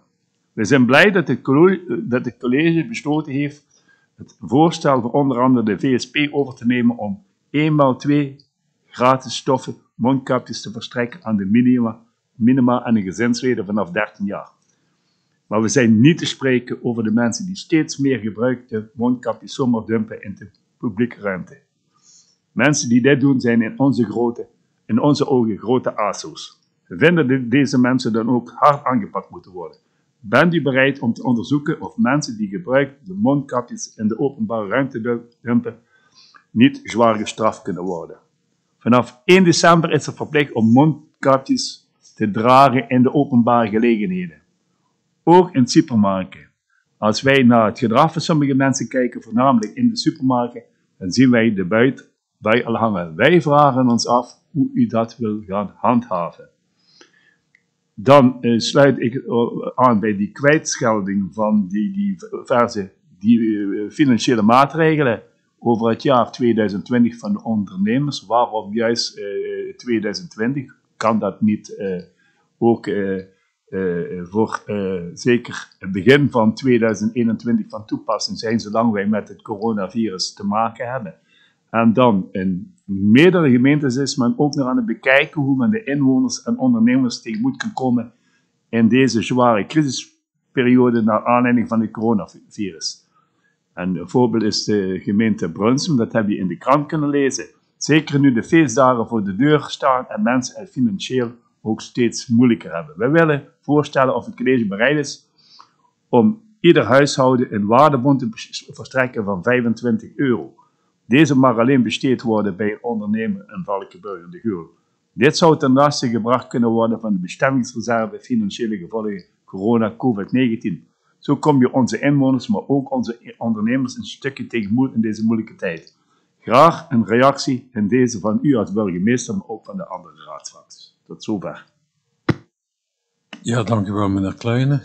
We zijn blij dat het college, college besloten heeft het voorstel voor onder andere de VSP over te nemen om eenmaal twee gratis stoffen mondkapjes te verstrekken aan de minima, minima en de gezinsleden vanaf 13 jaar. Maar we zijn niet te spreken over de mensen die steeds meer gebruikte mondkapjes zomaar dumpen in de publieke ruimte. Mensen die dit doen zijn in onze grote in onze ogen grote ASO's. We vinden dat deze mensen dan ook hard aangepakt moeten worden. Bent u bereid om te onderzoeken of mensen die gebruiken de mondkapjes in de openbare ruimte dumpen niet zwaar gestraft kunnen worden? Vanaf 1 december is het verplicht om mondkapjes te dragen in de openbare gelegenheden. Ook in supermarkten. Als wij naar het gedrag van sommige mensen kijken, voornamelijk in de supermarkten, dan zien wij de buiten bij al hangen. Wij vragen ons af hoe u dat wil gaan handhaven. Dan uh, sluit ik eh, aan bij die kwijtschelding van die, die verse die, uh, financiële maatregelen over het jaar 2020 van de ondernemers. Waarom juist uh, 2020? Kan dat niet ook voor zeker het begin van 2021 van toepassing zijn, zolang wij met het coronavirus te maken hebben? En dan in meerdere gemeentes is men ook nog aan het bekijken hoe men de inwoners en ondernemers tegemoet kan komen in deze zware crisisperiode naar aanleiding van het coronavirus. En een voorbeeld is de gemeente Brunsum, dat heb je in de krant kunnen lezen. Zeker nu de feestdagen voor de deur staan en mensen het financieel ook steeds moeilijker hebben. Wij willen voorstellen of het college bereid is om ieder huishouden een waardebond te verstrekken van 25 euro. Deze mag alleen besteed worden bij een ondernemer in Valkenburg en de Geul. Dit zou ten laste gebracht kunnen worden van de bestemmingsreserve financiële gevolgen corona COVID-19. Zo kom je onze inwoners, maar ook onze ondernemers een stukje tegemoet in deze moeilijke tijd. Graag een reactie in deze van u als burgemeester, maar ook van de andere raadsfracties. Tot zover. Ja, dank u wel, meneer Kleine.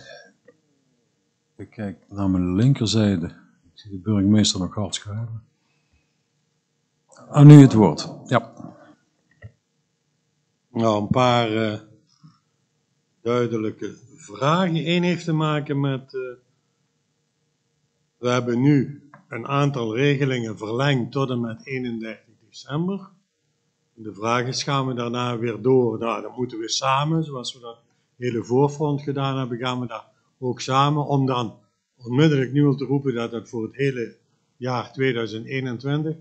Ik kijk naar mijn linkerzijde. Ik zie de burgemeester nog hard schuiven. Aan u het woord. Ja. Nou, een paar eh, duidelijke vragen. Eén heeft te maken met. eh, we hebben nu een aantal regelingen verlengd tot en met 31 december. De vraag is: gaan we daarna weer door? Nou, dan moeten we samen, zoals we dat hele voorfront gedaan hebben, gaan we daar ook samen om dan onmiddellijk nu al te roepen dat het voor het hele jaar 2021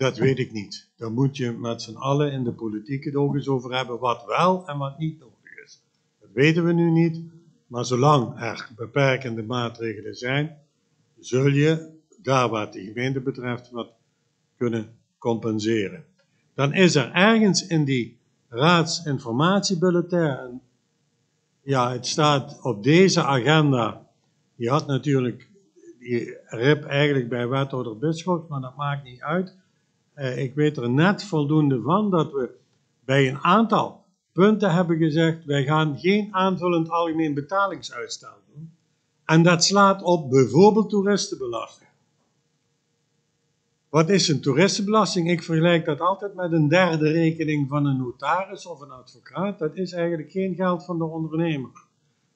dat weet ik niet. Daar moet je met z'n allen in de politiek het ook eens over hebben wat wel en wat niet nodig is. Dat weten we nu niet, maar zolang er beperkende maatregelen zijn, zul je daar wat de gemeente betreft wat kunnen compenseren. Dan is er ergens in die raadsinformatiebulletin, ja, het staat op deze agenda, je had natuurlijk die rip eigenlijk bij wethouder Bisschop, maar dat maakt niet uit. Eh, ik weet er net voldoende van dat we bij een aantal punten hebben gezegd: wij gaan geen aanvullend algemeen betalingsuitstel. En dat slaat op bijvoorbeeld toeristenbelasting. Wat is een toeristenbelasting? Ik vergelijk dat altijd met een derde rekening van een notaris of een advocaat. Dat is eigenlijk geen geld van de ondernemer.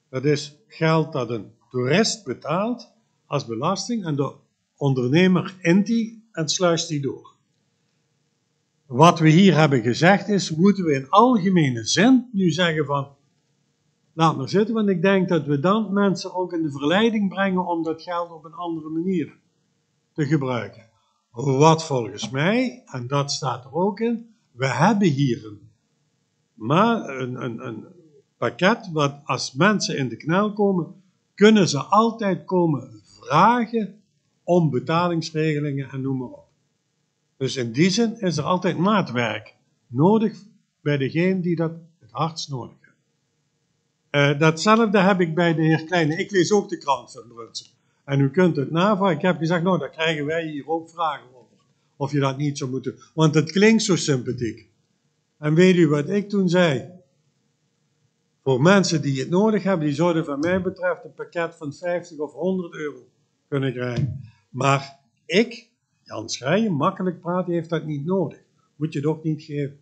Dat is geld dat een toerist betaalt als belasting en de ondernemer int die en sluist die door. Wat we hier hebben gezegd is, moeten we in algemene zin nu zeggen van, laat maar zitten, want ik denk dat we dan mensen ook in de verleiding brengen om dat geld op een andere manier te gebruiken. Wat volgens mij, en dat staat er ook in, we hebben hier een, maar een, een, een pakket wat als mensen in de knel komen, kunnen ze altijd komen vragen om betalingsregelingen en noem maar op. Dus in die zin is er altijd maatwerk nodig bij degene die dat het hardst nodig heeft. Eh, datzelfde heb ik bij de heer Kleine. Ik lees ook de krant van. En u kunt het navragen. Ik heb gezegd, nou, daar krijgen wij hier ook vragen over. Of je dat niet zou moeten. Want het klinkt zo sympathiek. En weet u wat ik toen zei? Voor mensen die het nodig hebben, die zouden van mij betreft een pakket van 50 of 100 euro kunnen krijgen. Maar ik, Jan Schrijen, makkelijk praten, heeft dat niet nodig. Moet je het ook niet geven.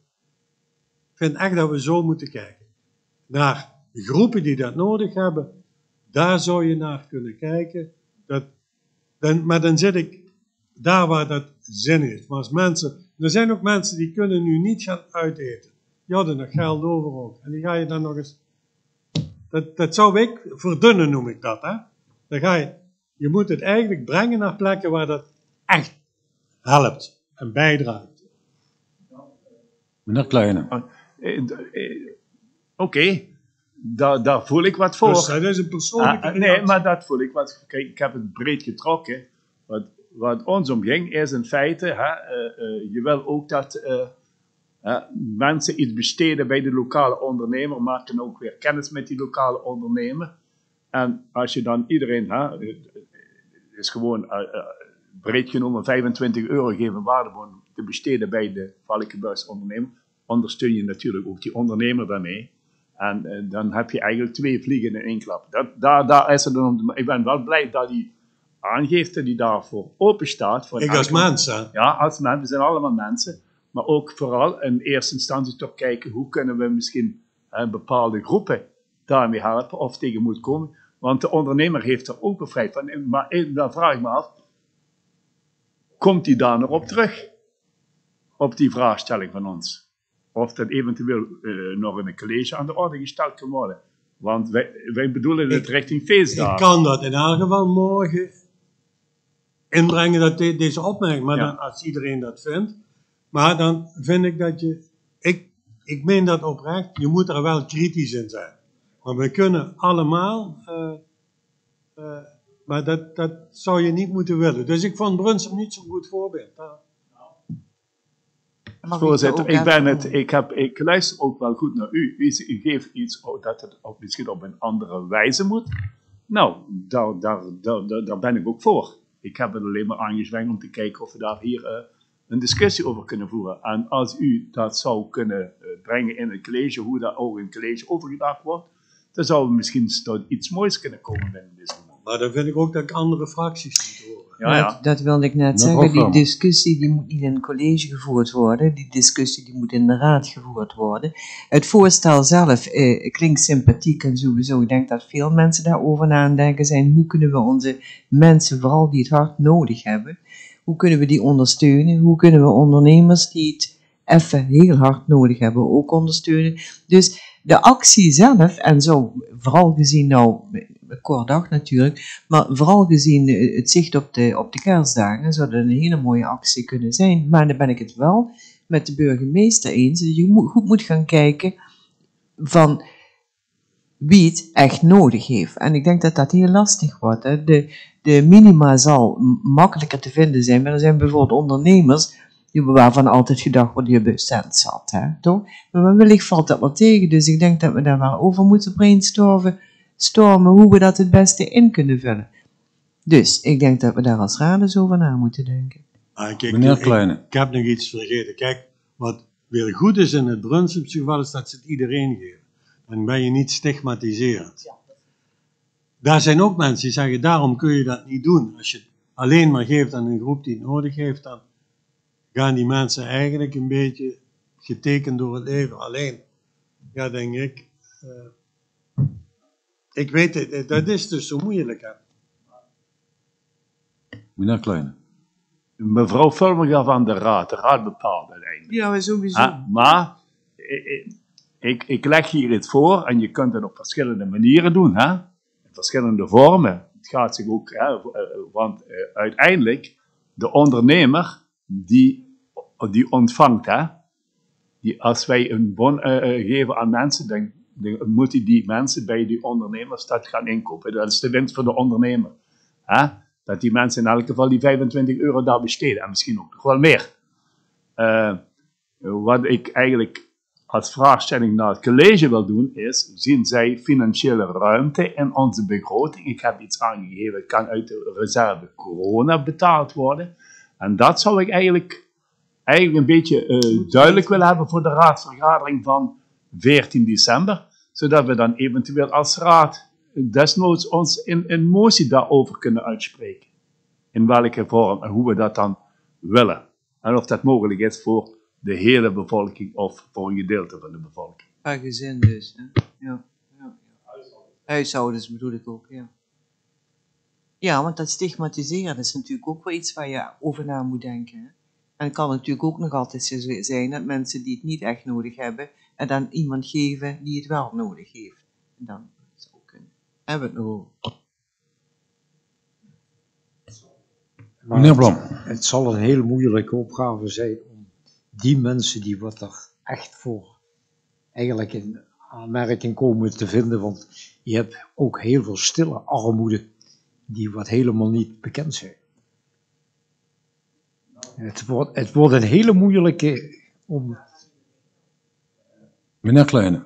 Ik vind echt dat we zo moeten kijken. Naar de groepen die dat nodig hebben, daar zou je naar kunnen kijken. Dat, dan, maar dan zit ik daar waar dat zin heeft. Maar als mensen, er zijn ook mensen die kunnen nu niet gaan uiteten. Die hadden nog geld over ook. En die ga je dan nog eens. Dat, dat zou ik verdunnen, noem ik dat. Hè? Dan ga je, je moet het eigenlijk brengen naar plekken waar dat echt helpt en bijdraagt. Meneer Kleine. Eh, d- eh, Oké, daar, daar voel ik wat voor. Dus dat is een persoonlijke Ah, ah, nee, maar dat voel ik wat. Kijk, ik heb het breed getrokken. Wat, wat ons omging is in feite, hè, eh, eh, je wil ook dat eh, mensen iets besteden bij de lokale ondernemer, maken ook weer kennis met die lokale ondernemer. En als je dan iedereen, hè, is gewoon breed genomen 25 euro geven waardebon te besteden bij de Valkenbuis ondernemer, ondersteun je natuurlijk ook die ondernemer daarmee. En eh, dan heb je eigenlijk twee vliegen in één klap. Dat, daar, daar is het dan om ik ben wel blij dat aangeeft dat hij daarvoor open staat. Voor Ik als mens, hè. Ja, als mens. We zijn allemaal mensen. Maar ook vooral in eerste instantie toch kijken hoe kunnen we misschien bepaalde groepen daarmee helpen of tegen komen. Want de ondernemer heeft er ook bevrijd van. Maar eh, dan vraag ik me af, komt hij daar nog op terug? op die vraagstelling van ons. Of dat eventueel eh, nog in een college aan de orde gesteld kan worden. Want wij, wij bedoelen het Ik- richting Ik feestdagen. kan dat in elk geval morgen inbrengen, dat de- deze opmerking. Maar Ja. dan, als iedereen dat vindt. Maar dan vind ik dat je, ik, ik meen dat oprecht, je moet er wel kritisch in zijn. Maar we kunnen allemaal, eh, eh, maar dat, dat zou je niet moeten willen. Dus ik vond Brunsum niet zo'n goed voorbeeld. Voorzitter, ik, ben het, ik, heb, ik luister ook wel goed naar u. U, u geeft iets oh, dat het op, misschien op een andere wijze moet. Nou, daar, daar, daar, ben ik ook voor. Ik heb het alleen maar aangezwengd om te kijken of we daar hier eh, een discussie over kunnen voeren. En als u dat zou kunnen eh, brengen in een college, hoe dat ook in een college overgedacht wordt, dan zou er misschien tot iets moois kunnen komen binnen deze moment. Maar dan vind ik ook dat ik andere fracties moet horen. Ja, ja. Dat, dat wilde ik net Dat zeggen. Die discussie die moet niet in een college gevoerd worden. Die discussie die moet in de raad gevoerd worden. Het voorstel zelf eh, klinkt sympathiek en sowieso. Ik denk dat veel mensen daarover na aan het denken zijn. Hoe kunnen we onze mensen, vooral die het hard nodig hebben, hoe kunnen we die ondersteunen? Hoe kunnen we ondernemers die het even heel hard nodig hebben ook ondersteunen? Dus de actie zelf, en zo vooral gezien nou, kort dag natuurlijk, maar vooral gezien eh, het zicht op de, op de kerstdagen zou dat een hele mooie actie kunnen zijn. Maar dan ben ik het wel met de burgemeester eens dat je moet- goed moet gaan kijken van wie het echt nodig heeft. En ik denk dat dat heel lastig wordt. Hè. De, de minima zal makkelijker te vinden zijn, maar er zijn bijvoorbeeld ondernemers waarvan altijd gedacht wordt, je bent cent zat, hè, toch? Maar wellicht valt dat wel tegen, dus ik denk dat we daar wel over moeten brainstormen stormen hoe we dat het beste in kunnen vullen. Dus ik denk dat we daar als raad eens over na moeten denken. Ah, kijk, Meneer ik- Kleine. Ik heb nog iets vergeten. Kijk, wat weer goed is in het Brunsumse geval is dat ze het iedereen geven. Dan ben je niet stigmatiserend. Daar zijn ook mensen die zeggen, daarom kun je dat niet doen. Als je het alleen maar geeft aan een groep die het nodig heeft, dan gaan die mensen eigenlijk een beetje getekend door het leven. Alleen, ja, denk ik, eh, ik weet het, eh, dat is dus zo moeilijk. Hè? Meneer Kleine. Mevrouw Vulmiger van de Raad, de Raad bepaalt uiteindelijk. Ja, sowieso. Ah, maar ik, ik, ik leg hier iets voor en je kunt het op verschillende manieren doen, hè? in verschillende vormen. Het gaat zich ook, hè, eh, want eh, uiteindelijk, de ondernemer die, die ontvangt, hè, die, als wij een bon eh, eh, geven aan mensen, dan, dan moeten die mensen bij die ondernemers dat gaan inkopen. Dat is de winst voor de ondernemer. Hè? Dat die mensen in elk geval die 25 euro daar besteden en misschien ook nog wel meer. Eh, wat ik eigenlijk als vraagstelling naar het college wil doen, is: zien zij financiële ruimte in onze begroting? Ik heb iets aangegeven, het kan uit de reserve corona betaald worden. En dat zou ik eigenlijk, eigenlijk een beetje eh, duidelijk willen hebben voor de raadsvergadering van 14 december, zodat we dan eventueel als raad desnoods ons in een motie daarover kunnen uitspreken. In welke vorm en hoe we dat dan willen. En of dat mogelijk is voor de hele bevolking of voor een gedeelte van de bevolking. Per gezin dus. Hè? Ja. Huishoudens bedoel ik ook, ja. Ja, want dat stigmatiseren is natuurlijk ook wel iets waar je over na moet denken. En het kan natuurlijk ook nog altijd zijn dat mensen die het niet echt nodig hebben, en dan iemand geven die het wel nodig heeft. En dan zou het kunnen. Hebben we het nog over. Maar Meneer Blom. Het zal een hele moeilijke opgave zijn om die mensen die wat er echt voor eigenlijk in aanmerking komen te vinden. Want je hebt ook heel veel stille armoede die wat helemaal niet bekend zijn. Het wordt, het wordt een hele moeilijke om. Meneer Kleine.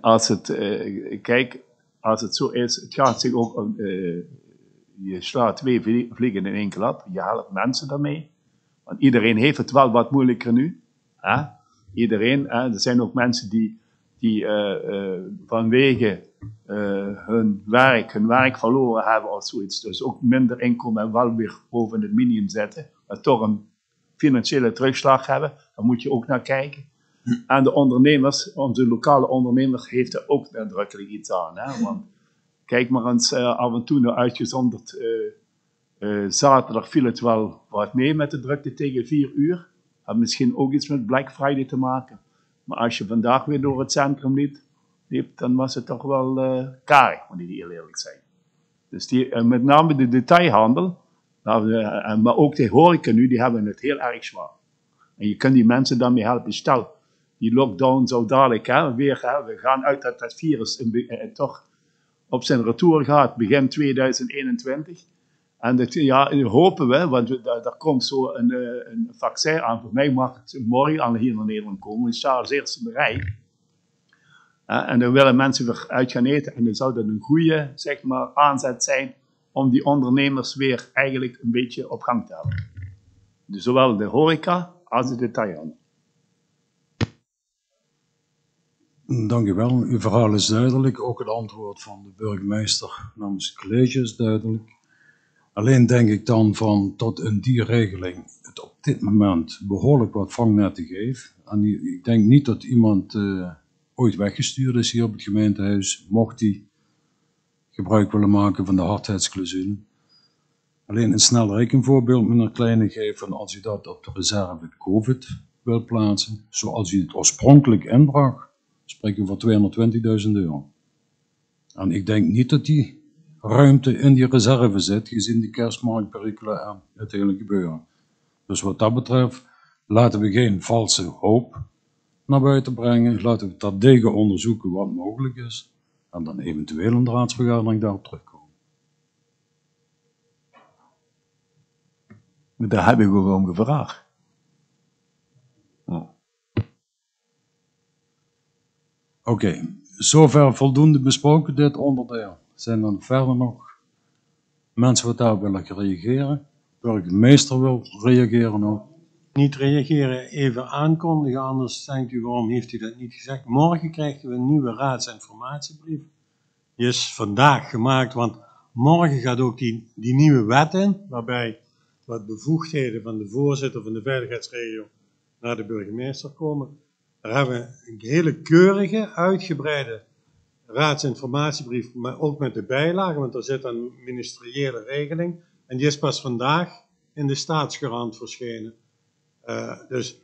Als het, eh, kijk, als het zo is, het gaat zich ook eh, je slaat twee vlie- vliegen in één klap, je helpt mensen daarmee. Want iedereen heeft het wel wat moeilijker nu. Hè? Iedereen, hè? er zijn ook mensen die, die eh, eh, vanwege eh, hun werk, hun werk verloren hebben of zoiets. Dus ook minder inkomen en wel weer boven het minimum zetten. Maar toch een financiële terugslag hebben. Daar moet je ook naar kijken. En de ondernemers, onze lokale ondernemers, heeft er ook nadrukkelijk iets aan. Hè? Want kijk maar eens eh, af en toe naar uitgezonderd eh, Eh, zaterdag viel het wel wat mee met de drukte tegen 4 uur. Had misschien ook iets met Black Friday te maken. Maar als je vandaag weer door het centrum liep, dan was het toch wel karig, moet ik eerlijk zijn. Dus die, met name de detailhandel, maar ook de horeca nu, die hebben het heel erg zwaar. En je kunt die mensen daarmee helpen. Stel, die lockdown zou dadelijk weer, hè, we gaan uit dat dat virus in, eh, toch op zijn retour gaat, begin 2021. En dat ja, hopen we, want daar, komt zo een, een, vaccin aan. Voor mij mag het morgen aan hier naar Nederland komen. Als eerste in de rij. en dan willen mensen weer uit gaan eten. En dan zou dat een goede zeg maar, aanzet zijn om die ondernemers weer eigenlijk een beetje op gang te helpen. Dus zowel de horeca als de detailhandel. Dank u wel. Uw verhaal is duidelijk. Ook het antwoord van de burgemeester namens het college is duidelijk. Alleen denk ik dan van tot een die regeling het op dit moment behoorlijk wat vangnetten geeft. En ik denk niet dat iemand uh, ooit weggestuurd is hier op het gemeentehuis, mocht hij gebruik willen maken van de hardheidsclausule. Alleen een snel rekenvoorbeeld, meneer Kleine, geven als u dat op de reserve COVID wilt plaatsen, zoals u het oorspronkelijk inbracht, spreken we van 220.000 euro. En ik denk niet dat die ruimte in die reserve zit, gezien die kerstmarktperikelen en het hele gebeuren. Dus wat dat betreft, laten we geen valse hoop naar buiten brengen. Laten we terdege onderzoeken wat mogelijk is. En dan eventueel een raadsvergadering daarop terugkomen. Daar heb ik ook om gevraagd. Oh. Oké, zover voldoende besproken dit onderdeel. Zijn er verder nog mensen wat daar willen reageren? Burgemeester wil reageren ook. Niet reageren, even aankondigen, anders denkt u waarom heeft u dat niet gezegd. Morgen krijgen we een nieuwe raadsinformatiebrief. Die is vandaag gemaakt, want morgen gaat ook die, die nieuwe wet in, waarbij wat bevoegdheden van de voorzitter van de veiligheidsregio naar de burgemeester komen. Daar hebben we een hele keurige, uitgebreide raadsinformatiebrief, maar ook met de bijlagen, want er zit een ministeriële regeling. En die is pas vandaag in de staatsgarant verschenen. Uh, dus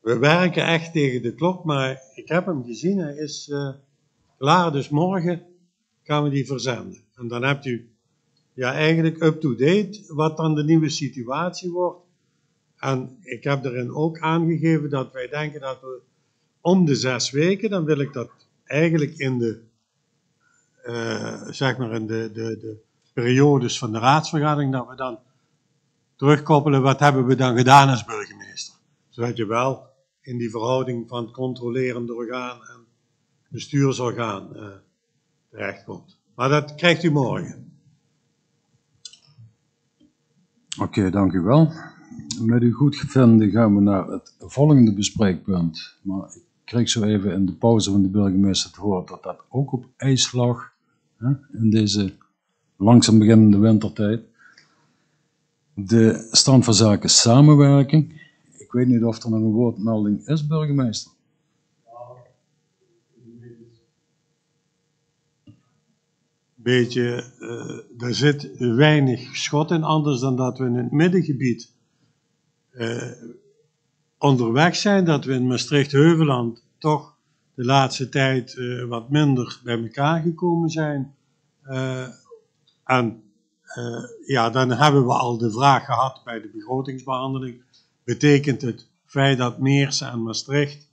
we werken echt tegen de klok, maar ik heb hem gezien, hij is uh, klaar. Dus morgen gaan we die verzenden. En dan hebt u ja, eigenlijk up-to-date wat dan de nieuwe situatie wordt. En ik heb erin ook aangegeven dat wij denken dat we om de zes weken, dan wil ik dat eigenlijk in de, uh, zeg maar in de, de, de periodes van de raadsvergadering, dat we dan terugkoppelen wat hebben we dan gedaan als burgemeester. Zodat je wel in die verhouding van het controlerende orgaan en bestuursorgaan uh, terechtkomt. Maar dat krijgt u morgen. Oké, okay, dank u wel. Met uw goedgevinden gaan we naar het volgende bespreekpunt. Maar ik kreeg zo even in de pauze van de burgemeester te horen dat dat ook op ijs lag. Hè, in deze langzaam beginnende wintertijd. De stand van zaken samenwerking. Ik weet niet of er nog een woordmelding is, burgemeester. Beetje, uh, er zit weinig schot in, anders dan dat we in het middengebied uh, onderweg zijn, dat we in Maastricht-Heuveland toch de laatste tijd uh, wat minder bij elkaar gekomen zijn. En ja, dan hebben we al de vraag gehad bij de begrotingsbehandeling. Betekent het feit dat Meersen en Maastricht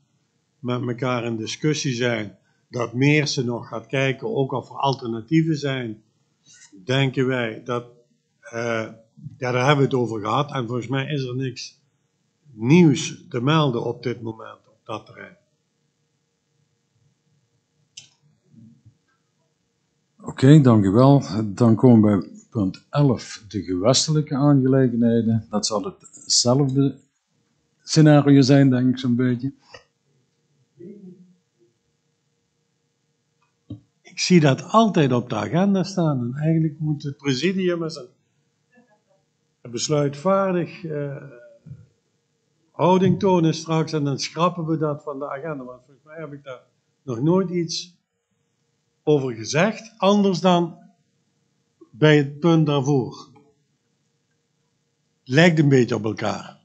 met elkaar in discussie zijn, dat Meersen nog gaat kijken ook of er alternatieven zijn? Denken wij dat, ja, daar hebben we het over gehad en volgens mij is er niks nieuws te melden op dit moment op dat terrein. Oké, okay, dank u wel. Dan komen we punt 11, de gewestelijke aangelegenheden. Dat zal hetzelfde scenario zijn, denk ik zo'n beetje. Ik zie dat altijd op de agenda staan. En eigenlijk moet het presidium eens een besluitvaardig uh, houding tonen straks en dan schrappen we dat van de agenda. Want volgens mij heb ik daar nog nooit iets over gezegd, anders dan bij het punt daarvoor. lijkt een beetje op elkaar.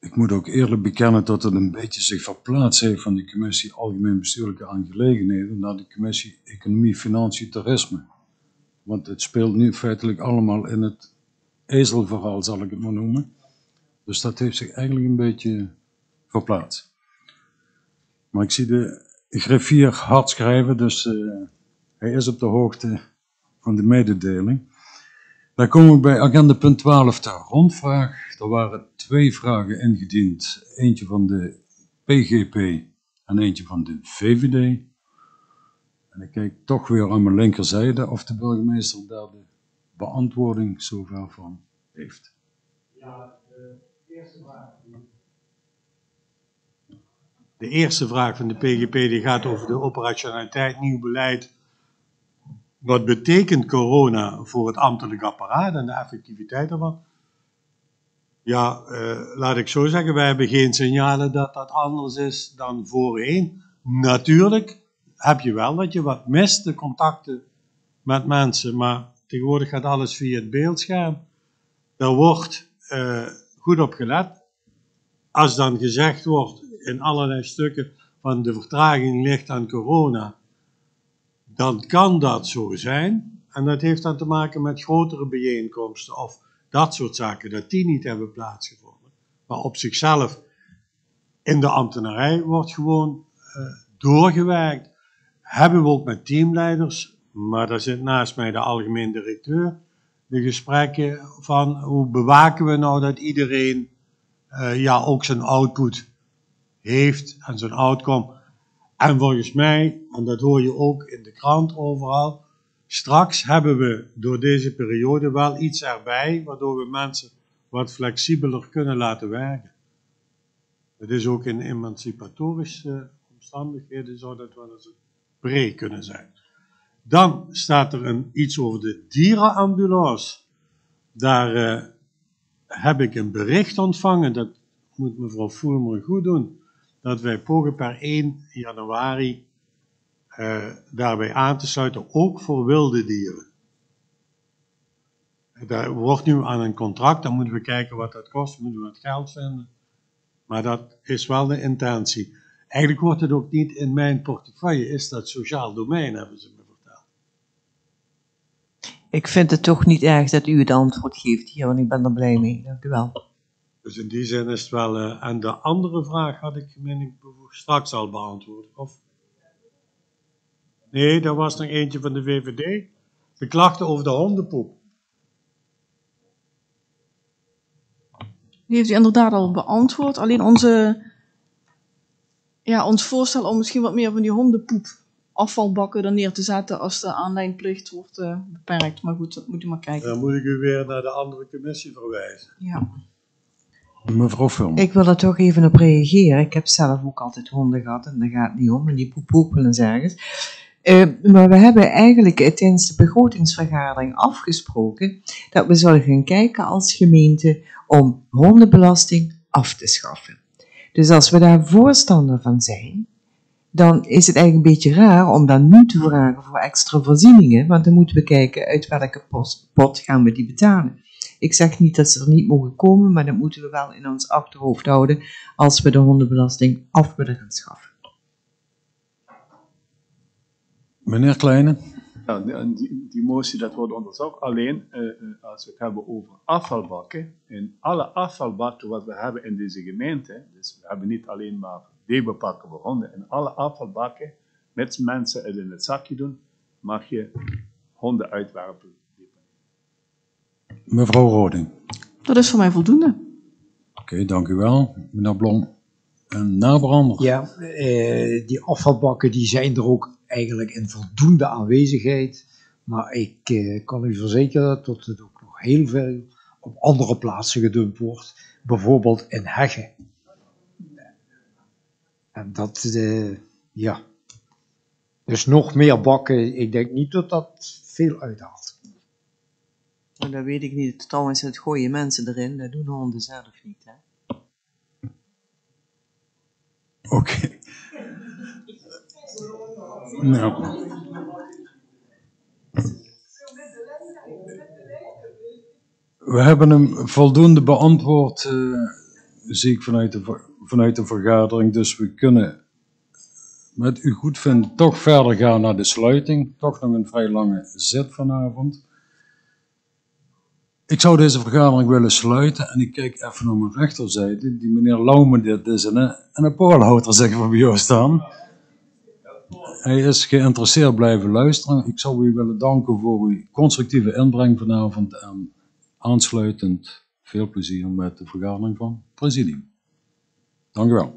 Ik moet ook eerlijk bekennen dat het een beetje zich verplaatst heeft van de commissie Algemeen Bestuurlijke Aangelegenheden naar de commissie Economie, Financiën, Toerisme. Want het speelt nu feitelijk allemaal in het ezelverhaal, zal ik het maar noemen. Dus dat heeft zich eigenlijk een beetje verplaatst. Maar ik zie de griffier hard schrijven, dus eh, hij is op de hoogte van de mededeling. Dan komen we bij agenda punt 12, de rondvraag. Er waren twee vragen ingediend. Eentje van de PGP en eentje van de VVD. En ik kijk toch weer aan mijn linkerzijde of de burgemeester daar de beantwoording zover van heeft. De eerste vraag van de PGP die gaat over de operationaliteit, nieuw beleid. Wat betekent corona voor het ambtelijk apparaat en de effectiviteit ervan? Ja, eh, laat ik zo zeggen, wij hebben geen signalen dat dat anders is dan voorheen. Natuurlijk heb je wel dat je wat mist, de contacten met mensen, maar tegenwoordig gaat alles via het beeldscherm. Daar wordt eh, goed op gelet. Als dan gezegd wordt in allerlei stukken van de vertraging ligt aan corona, dan kan dat zo zijn. En dat heeft dan te maken met grotere bijeenkomsten of dat soort zaken, dat die niet hebben plaatsgevonden. Maar op zichzelf, in de ambtenarij wordt gewoon eh, doorgewerkt. Hebben we ook met teamleiders, maar daar zit naast mij de algemeen directeur, de gesprekken van hoe bewaken we nou dat iedereen eh, ja, ook zijn output heeft en zijn outcome. En volgens mij, en dat hoor je ook in de krant overal, straks hebben we door deze periode wel iets erbij, waardoor we mensen wat flexibeler kunnen laten werken. Het is ook in emancipatorische omstandigheden zou dat wel eens breed kunnen zijn. Dan staat er een, iets over de dierenambulance. Daar eh, heb ik een bericht ontvangen, dat moet mevrouw Voermer goed doen, dat wij pogen per 1 januari eh, daarbij aan te sluiten, ook voor wilde dieren. Daar wordt nu aan een contract, dan moeten we kijken wat dat kost, moeten we het geld vinden. Maar dat is wel de intentie. Eigenlijk wordt het ook niet in mijn portefeuille, is dat sociaal domein, hebben ze me verteld. Ik vind het toch niet erg dat u het antwoord geeft hier, want ik ben er blij mee. Dank u wel. Dus in die zin is het wel. eh, en de andere vraag had ik, meen ik, straks al beantwoord. Of? Nee, er was nog eentje van de VVD. De klachten over de hondenpoep. Die heeft u inderdaad al beantwoord. Alleen onze, ja, ons voorstel om misschien wat meer van die hondenpoep afvalbakken er neer te zetten als de aanlijnplicht wordt eh, beperkt. Maar goed, dat moet u maar kijken. Dan moet ik u weer naar de andere commissie verwijzen. Ja. Mevrouw Film. Ik wil er toch even op reageren. Ik heb zelf ook altijd honden gehad en daar gaat het niet om. En die poep ook wel eens ergens. Eh, maar we hebben eigenlijk tijdens de begrotingsvergadering afgesproken dat we zullen gaan kijken als gemeente om hondenbelasting af te schaffen. Dus als we daar voorstander van zijn, dan is het eigenlijk een beetje raar om dan nu te vragen voor extra voorzieningen, want dan moeten we kijken uit welke pot gaan we die betalen. Ik zeg niet dat ze er niet mogen komen, maar dat moeten we wel in ons achterhoofd houden als we de hondenbelasting af willen gaan schaffen. Meneer Kleine. Ja, die, motie dat wordt onderzocht. Alleen eh, eh, als we het hebben over afvalbakken. In alle afvalbakken wat we hebben in deze gemeente. Dus we hebben niet alleen maar debepakken voor honden. In alle afvalbakken, met mensen het in het zakje doen, mag je honden uitwerpen. Mevrouw Roding. Dat is voor mij voldoende. Oké, dank u wel. Meneer Blom. En nabrander. Ja, eh, die afvalbakken die zijn er ook eigenlijk in voldoende aanwezigheid. Maar ik eh, kan u verzekeren dat het ook nog heel veel op andere plaatsen gedumpt wordt. Bijvoorbeeld in heggen. En dat, eh, ja. Dus nog meer bakken, ik denk niet dat dat veel uithaalt. Maar dat weet ik niet. Trouwens, het gooien mensen erin, dat doen honden zelf niet. Hè? Oké. Nou. We hebben hem voldoende beantwoord, eh, zie ik vanuit de, vanuit de vergadering. Dus we kunnen met u goedvinden toch verder gaan naar de sluiting. Toch nog een vrij lange zit vanavond. Ik zou deze vergadering willen sluiten en ik kijk even naar mijn rechterzijde. Die meneer Laume, dit is een, een poorhouder, zeggen we bij jou staan. Hij is geïnteresseerd blijven luisteren. Ik zou u willen danken voor uw constructieve inbreng vanavond en aansluitend veel plezier met de vergadering van het presidium. Dank u wel.